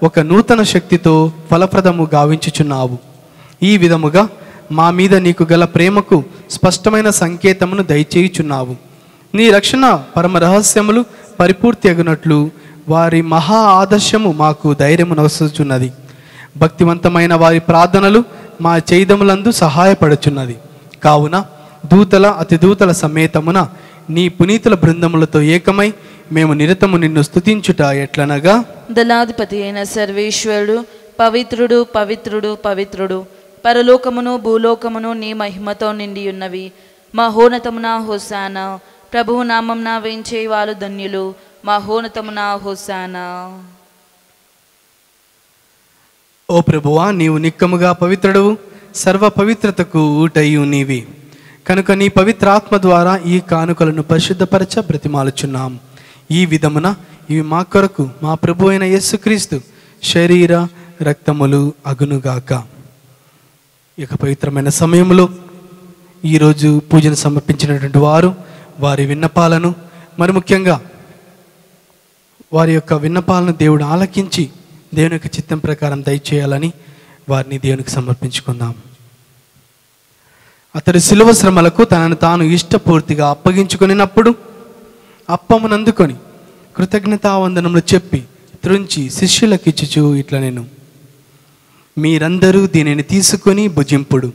[SPEAKER 1] ఒక నూతన శక్తితో ఫలప్రదము గావించుచున్నావు. ఈ విధముగా మా మీద నీకు గల ప్రేమకు స్పష్టమైన సంకేతమును దయచేయుచున్నావు. నీ రక్షణ పరమ రహస్యములు పరిపూర్తి అగినట్లు వారి మహా ఆదర్శము మాకు ధైర్యము నవసుచున్నది భక్తివంతమైన వారి ప్రార్థనలు మా చైదములందు సహాయపడుచున్నది. కావున దూతల అతి దూతల సమేతమున నీ పునీతుల బృందములతో ఏకమై మేము నిరతము నిన్ను స్తుతించుట ఎట్లనగా?
[SPEAKER 2] దళాధిపతి అయిన సర్వేశ్వరుడు పవిత్రుడు పవిత్రుడు పవిత్రుడు పరలోకమును భూలోకమును నీ మహిమతో నిండి ఉన్నవి మహోన్నతమున హోసానా. ప్రభువు నామంన వేయించే వాళ్ళు ధన్యులు. మా మహోన్నతమున హోసానా.
[SPEAKER 1] ఓ ప్రభువా నీవు నిక్కముగా పవిత్రుడవు. సర్వ పవిత్రతకు ఊటయు నీవి. కనుక నీ పవిత్రాత్మ ద్వారా ఈ కానుకలను పరిశుద్ధపరచ బ్రతిమాలుచున్నాం. ఈ విధమున ఇవి మా కొరకు మా ప్రభు అయిన యేసుక్రీస్తు శరీర రక్తములు అగునుగాక. ఇక పవిత్రమైన సమయంలో ఈరోజు పూజను సమర్పించినటువంటి వారు వారి విన్నపాలను మరి ముఖ్యంగా వారి యొక్క విన్నపాలను దేవుడు ఆలకించి దేవుని యొక్క చిత్తం ప్రకారం దయచేయాలని వారిని దేవునికి సమర్పించుకుందాం. అతడు శిలువ శ్రమలకు తనను తాను ఇష్టపూర్తిగా అప్పగించుకునినప్పుడు అప్పమునందుకొని కృతజ్ఞతావందనములు చెప్పి త్రుంచి శిష్యులకిచ్చుచు ఇట్లా నేను. మీరందరూ దీనిని తీసుకొని భుజింపుడు.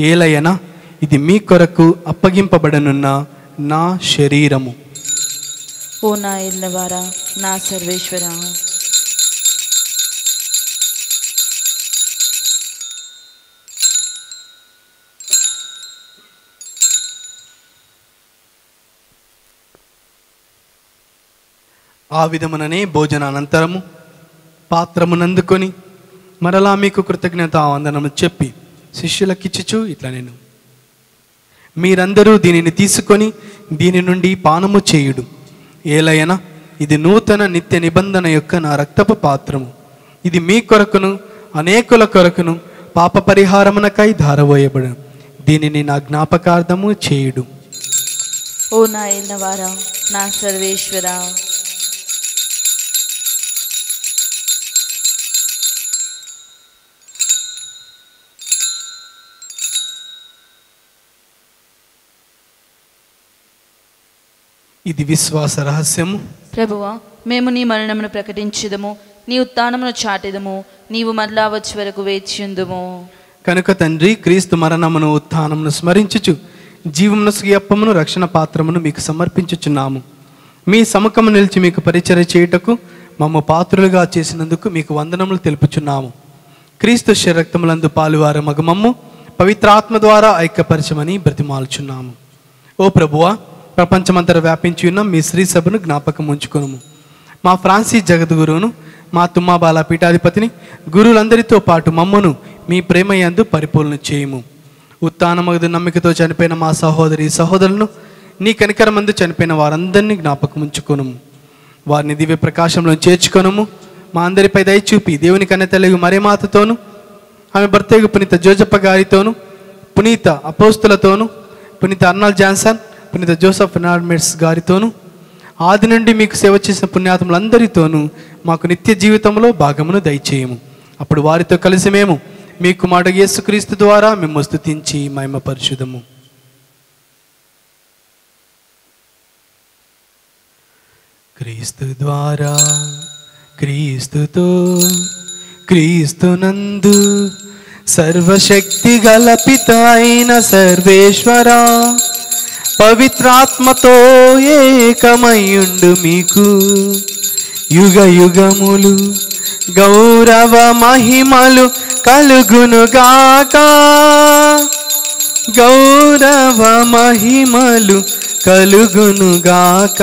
[SPEAKER 1] ఏలయన ఇది మీ కొరకు అప్పగింపబడనున్న నా శరీరము.
[SPEAKER 2] ఓ నా ఎల్లవారా నా సర్వేశ్వర.
[SPEAKER 1] ఆ విధముననే భోజనానంతరము పాత్రమునందుకొని మరలా మీకు కృతజ్ఞత వందనము చెప్పి శిష్యులకిచ్చుచు ఇట్లా నేను మీరందరూ దీనిని తీసుకొని దీని నుండి పానము చేయుడు. ఏలయన ఇది నూతన నిత్య నిబంధన యొక్క నా రక్తపు పాత్రము. ఇది మీ కొరకును అనేకుల కొరకును పాప పరిహారమునకై ధారవోయబడు దీనిని నా జ్ఞాపకార్థము చేయుడు.
[SPEAKER 2] ఓ నా నా సర్వేశ్వరా.
[SPEAKER 1] ఇది విశ్వాస రహస్యము.
[SPEAKER 2] ప్రభువా మేము నీ మరణమును ప్రకటించుదము నీ ఉత్థానమును చాటెదము నీవు మరలా వచ్చే వరకు వేచియుందుము.
[SPEAKER 1] కనుక తండ్రి క్రీస్తు మరణమును ఉత్థానమును స్మరించుచు జీవమును సుయప్పమును రక్షణ పాత్రమును మీకు సమర్పించుచున్నాము. మీ సముఖము నిలిచి మీకు పరిచయ చేయుటకు మమ్మ పాత్రులుగా చేసినందుకు మీకు వందనములు తెలుపుచున్నాము. క్రీస్తు శరక్తములందు పాలువార మగమమ్ము పవిత్రాత్మ ద్వారా ఐక్యపరచమని బ్రతిమాలుచున్నాము. ఓ ప్రభువా ప్రపంచమంతటా వ్యాపించి ఉన్న మీ శ్రీ సభను జ్ఞాపకం ఉంచుకును మా ఫ్రాన్సిస్ జగద్గురువును మా తుమ్మాబాల పీఠాధిపతిని గురువులందరితో పాటు మమ్మను మీ ప్రేమ యందు పరిపూర్ణ చేయము. ఉత్తానమగదు నమ్మికతో చనిపోయిన మా సహోదరి సహోదరులను నీ కనికరమందు చనిపోయిన వారందరినీ జ్ఞాపకం ఉంచుకొనుము. వారిని దివ్య ప్రకాశంలో చేర్చుకొనుము. మా అందరిపై దయ చూపి దేవుని కన్న మరేమాతతోను ఆమె భర్తకు పునీత జోజప్ప గారితోను పునీత అపోస్తులతోను పునీత అర్నాల్ జాన్సన్ పునీత జోసఫ్ నార్మెట్స్ గారితోను ఆది నుండి మీకు సేవ చేసిన పుణ్యాత్ములందరితోనూ మాకు నిత్య జీవితంలో భాగమును దయచేయము. అప్పుడు వారితో కలిసి మేము మీకు మాట యేసుక్రీస్తు ద్వారా మేము స్థుతించి మహిమ పరిశుధము క్రీస్తు ద్వారా క్రీస్తుతో క్రీస్తునందు సర్వశక్తి గల పిత అయిన సర్వేశ్వరా. పవిత్రాత్మతో ఏకమయుండు మీకు. యుగ యుగములు గౌరవ మహిమలు కలుగునుగాక. గౌరవ మహిమలు కలుగునుగాక.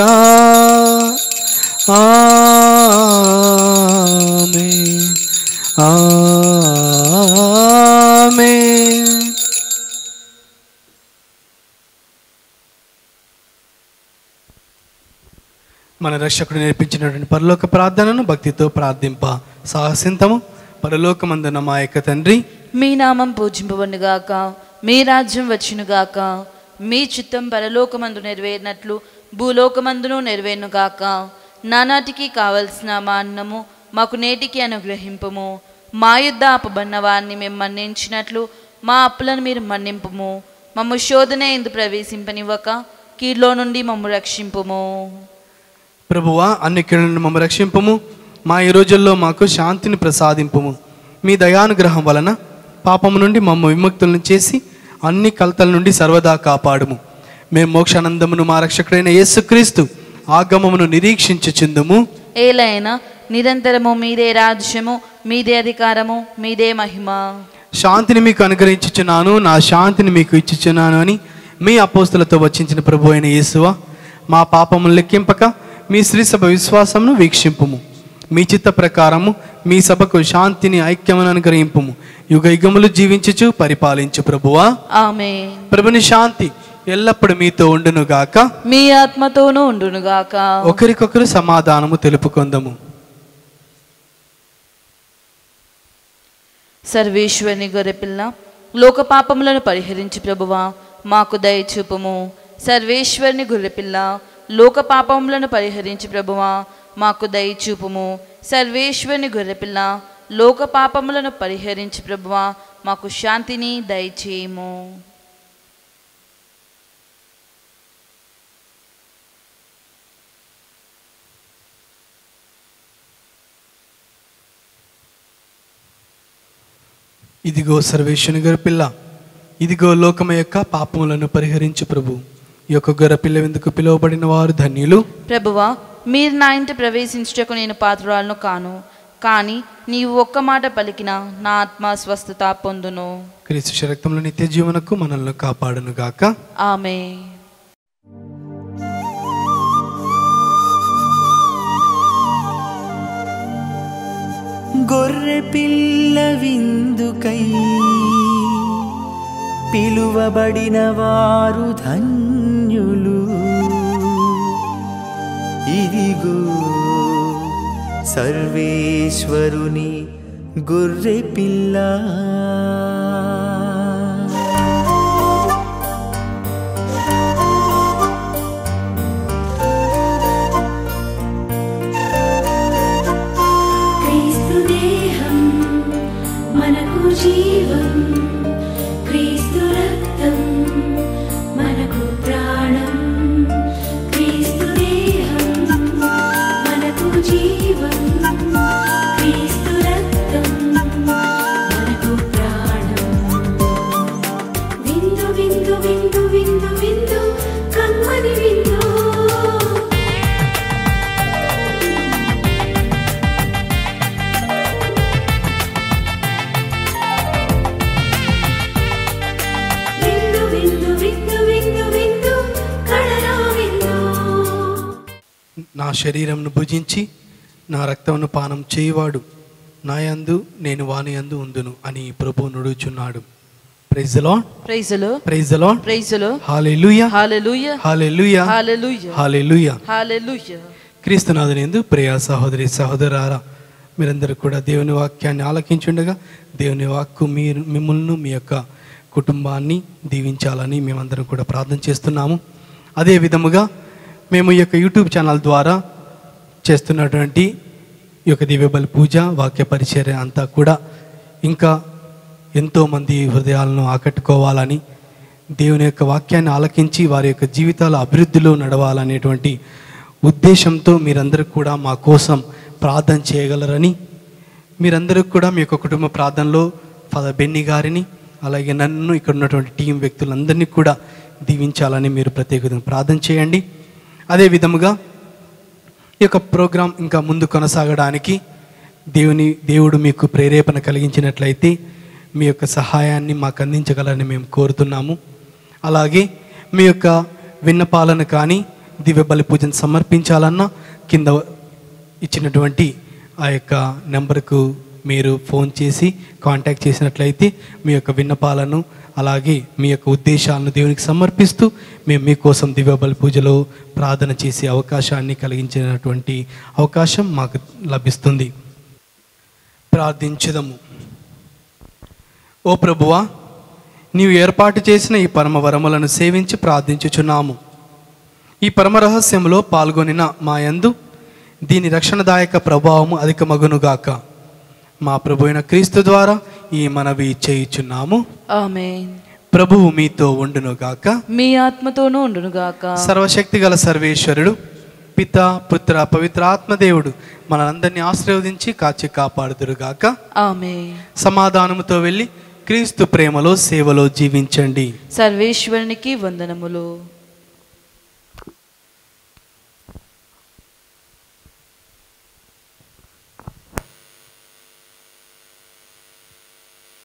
[SPEAKER 1] ఆమె ఆమె మన రక్షకుడు నేర్పించినటువంటి పరలోక ప్రార్థనను భక్తితో ప్రార్థింప సాహసింతము. పరలోకమందున మా యొక్క తండ్రి
[SPEAKER 2] మీ నామం పూజింపబడుగాక మీ రాజ్యం వచ్చునుగాక మీ చిత్తం పరలోకమందు నెరవేరినట్లు భూలోకమందును నెరవేరునుగాక. నానాటికి కావలసిన మా అన్నము మాకు నేటికి అనుగ్రహింపుము. మా యుద్ధ అపబడిన వారిని మేము మన్నించినట్లు మా అప్పులను మీరు మన్నింపుము. మమ్ము శోధన ఎందు ప్రవేశింపనివ్వక కీర్లో నుండి మమ్ము రక్షింపుము.
[SPEAKER 1] ప్రభువా అన్ని కీడులను మమ్మ రక్షింపము. మా ఈ రోజుల్లో మాకు శాంతిని ప్రసాదింపుము. మీ దయానుగ్రహం వలన పాపము నుండి మమ్మ విముక్తులను చేసి అన్ని కలతల నుండి సర్వదా కాపాడుము. మేము మోక్షానందమును మా రక్షకుడైన యేసుక్రీస్తు ఆగమమును నిరీక్షించుచుందుము.
[SPEAKER 2] ఏలైనా నిరంతరము మీదే రాజ్యము మీదే అధికారము మీదే మహిమ.
[SPEAKER 1] శాంతిని మీకు అనుగ్రహించుచున్నాను నా శాంతిని మీకు ఇచ్చుచున్నాను అని మీ అపోస్తులతో వచ్చించిన ప్రభు అయిన యేసువ మా పాపములు లెక్కింపక మీ శ్రీ సభ విశ్వాసమును వీక్షింపుము. మీ చిత్త ప్రకారము మీ సభకు శాంతిని ఐక్యమును అనుగ్రహింపుము. యుగ యుగములు జీవించుచు పరిపాలించు ప్రభువా.
[SPEAKER 2] ఆమె
[SPEAKER 1] ప్రభుని శాంతి ఎల్లప్పుడు మీతో ఉండునుగాక
[SPEAKER 2] మీ ఆత్మతోనూ ఉండునుగాక
[SPEAKER 1] ఒకరికొకరు సమాధానము తెలుపుకొందము.
[SPEAKER 2] సర్వేశ్వరుని గొర్రెపిల్ల లోక పాపములను పరిహరించి ప్రభువా మాకు దయచూపుము సర్వేశ్వరుని గొర్రెపిల్ల లోక పాపములను పరిహరించి ప్రభువా మాకు దయచూపుము. సర్వేశ్వరుని గొర్రెపిల్ల లోక పాపములను పరిహరించి ప్రభువా మాకు శాంతిని దయచేయము.
[SPEAKER 1] ఇదిగో సర్వేశ్వని గొర్రెపిల్ల ఇదిగో లోకము యొక్క పాపములను పరిహరించు ప్రభు. ఈ యొక్క గొర్రె పిల్ల ఎందుకు పిలువబడిన వారు ధన్యులు?
[SPEAKER 2] ప్రభువా మీరు నా ఇంట ప్రవేశించుటకు నేను పాత్రురాలను కాను. కానీ నీవు ఒక్క మాట పలికిన నా ఆత్మ స్వస్థత పొందును.
[SPEAKER 1] క్రీస్తు శరక్తంలో నిత్య జీవనకు మనల్ని కాపాడును గాక.
[SPEAKER 2] ఆమె
[SPEAKER 5] గొర్రె పిల్ల విందుకై పిలువబడిన వారు ధన్యులు. ఇదిగో సర్వేశ్వరుని గొర్రె పిల్ల.
[SPEAKER 4] మనకు
[SPEAKER 1] శరీరంను భుజించి నా రక్తమును పానం చేయువాడు. నా యందు నేను వాని యందు ఉందును అని ప్రభు నుడుచున్నాడు. ప్రైజ్ హాలెలూయా
[SPEAKER 2] హాలెలూయ
[SPEAKER 1] క్రీస్తునాథునిందు ప్రియ సహోదరి సహోదరారా మీరందరూ కూడా దేవుని వాక్యాన్ని ఆలకించుండగా దేవుని వాక్కు మీరు మిమ్మల్ని మీ యొక్క కుటుంబాన్ని దీవించాలని మేమందరం కూడా ప్రార్థన చేస్తున్నాము. అదే విధముగా మేము ఈ యొక్క యూట్యూబ్ ఛానల్ ద్వారా చేస్తున్నటువంటి ఈ యొక్క దివ్యబలి పూజ వాక్య పరిచర్య అంతా కూడా ఇంకా ఎంతోమంది హృదయాలను ఆకట్టుకోవాలని దేవుని యొక్క వాక్యాన్ని ఆలకించి వారి యొక్క జీవితాల అభివృద్ధిలో నడవాలనేటువంటి ఉద్దేశంతో మీరందరూ కూడా మా కోసం ప్రార్థన చేయగలరని మీరందరూ కూడా మీ యొక్క కుటుంబ ప్రార్థనలో ఫాదర్ బెన్ని గారిని అలాగే నన్ను ఇక్కడ ఉన్నటువంటి టీం వ్యక్తులందరినీ కూడా దీవించాలని మీరు ప్రత్యేకంగా ప్రార్థన చేయండి. అదే విధముగా ఈ యొక్క ప్రోగ్రాం ఇంకా ముందు కొనసాగడానికి దేవుని దేవుడు మీకు ప్రేరేపణ కలిగించినట్లయితే మీ యొక్క సహాయాన్ని మాకు అందించగలని మేము కోరుతున్నాము. అలాగే మీ యొక్క విన్నపాలను కానీ దివ్య బలి పూజను సమర్పించాలన్నా కింద ఇచ్చినటువంటి ఆ యొక్క నెంబర్కు మీరు ఫోన్ చేసి కాంటాక్ట్ చేసినట్లయితే మీ యొక్క విన్నపాలను అలాగే మీ యొక్క ఉద్దేశాలను దేవునికి సమర్పిస్తూ మేము మీకోసం దివ్యబల పూజలో ప్రార్థన చేసే అవకాశాన్ని కలిగించినటువంటి అవకాశం మాకు లభిస్తుంది. ప్రార్థించుదము. ఓ ప్రభువా నీవు ఏర్పాటు చేసిన ఈ పరమ వరములను సేవించి ప్రార్థించుచున్నాము. ఈ పరమ రహస్యంలో పాల్గొనిన మా యందు దీని రక్షణదాయక ప్రభావము అధికమగునుగాక. మా ప్రభు అయిన క్రీస్తు ద్వారా ఈ మనవి చేయుచున్నాము.
[SPEAKER 2] ఆమెన్
[SPEAKER 1] ప్రభువు మీతో ఉండునుగాక.
[SPEAKER 2] మీ ఆత్మతోనూ ఉండునుగాక.
[SPEAKER 1] సర్వశక్తి గల సర్వేశ్వరుడు పిత పుత్ర పవిత్ర ఆత్మదేవుడు మనందరినీ ఆశీర్వదించి కాచి కాపాడుదురుగాక.
[SPEAKER 2] ఆమెన్
[SPEAKER 1] సమాధానముతో వెళ్ళి క్రీస్తు ప్రేమలో సేవలో జీవించండి.
[SPEAKER 2] సర్వేశ్వరునికి వందనములు.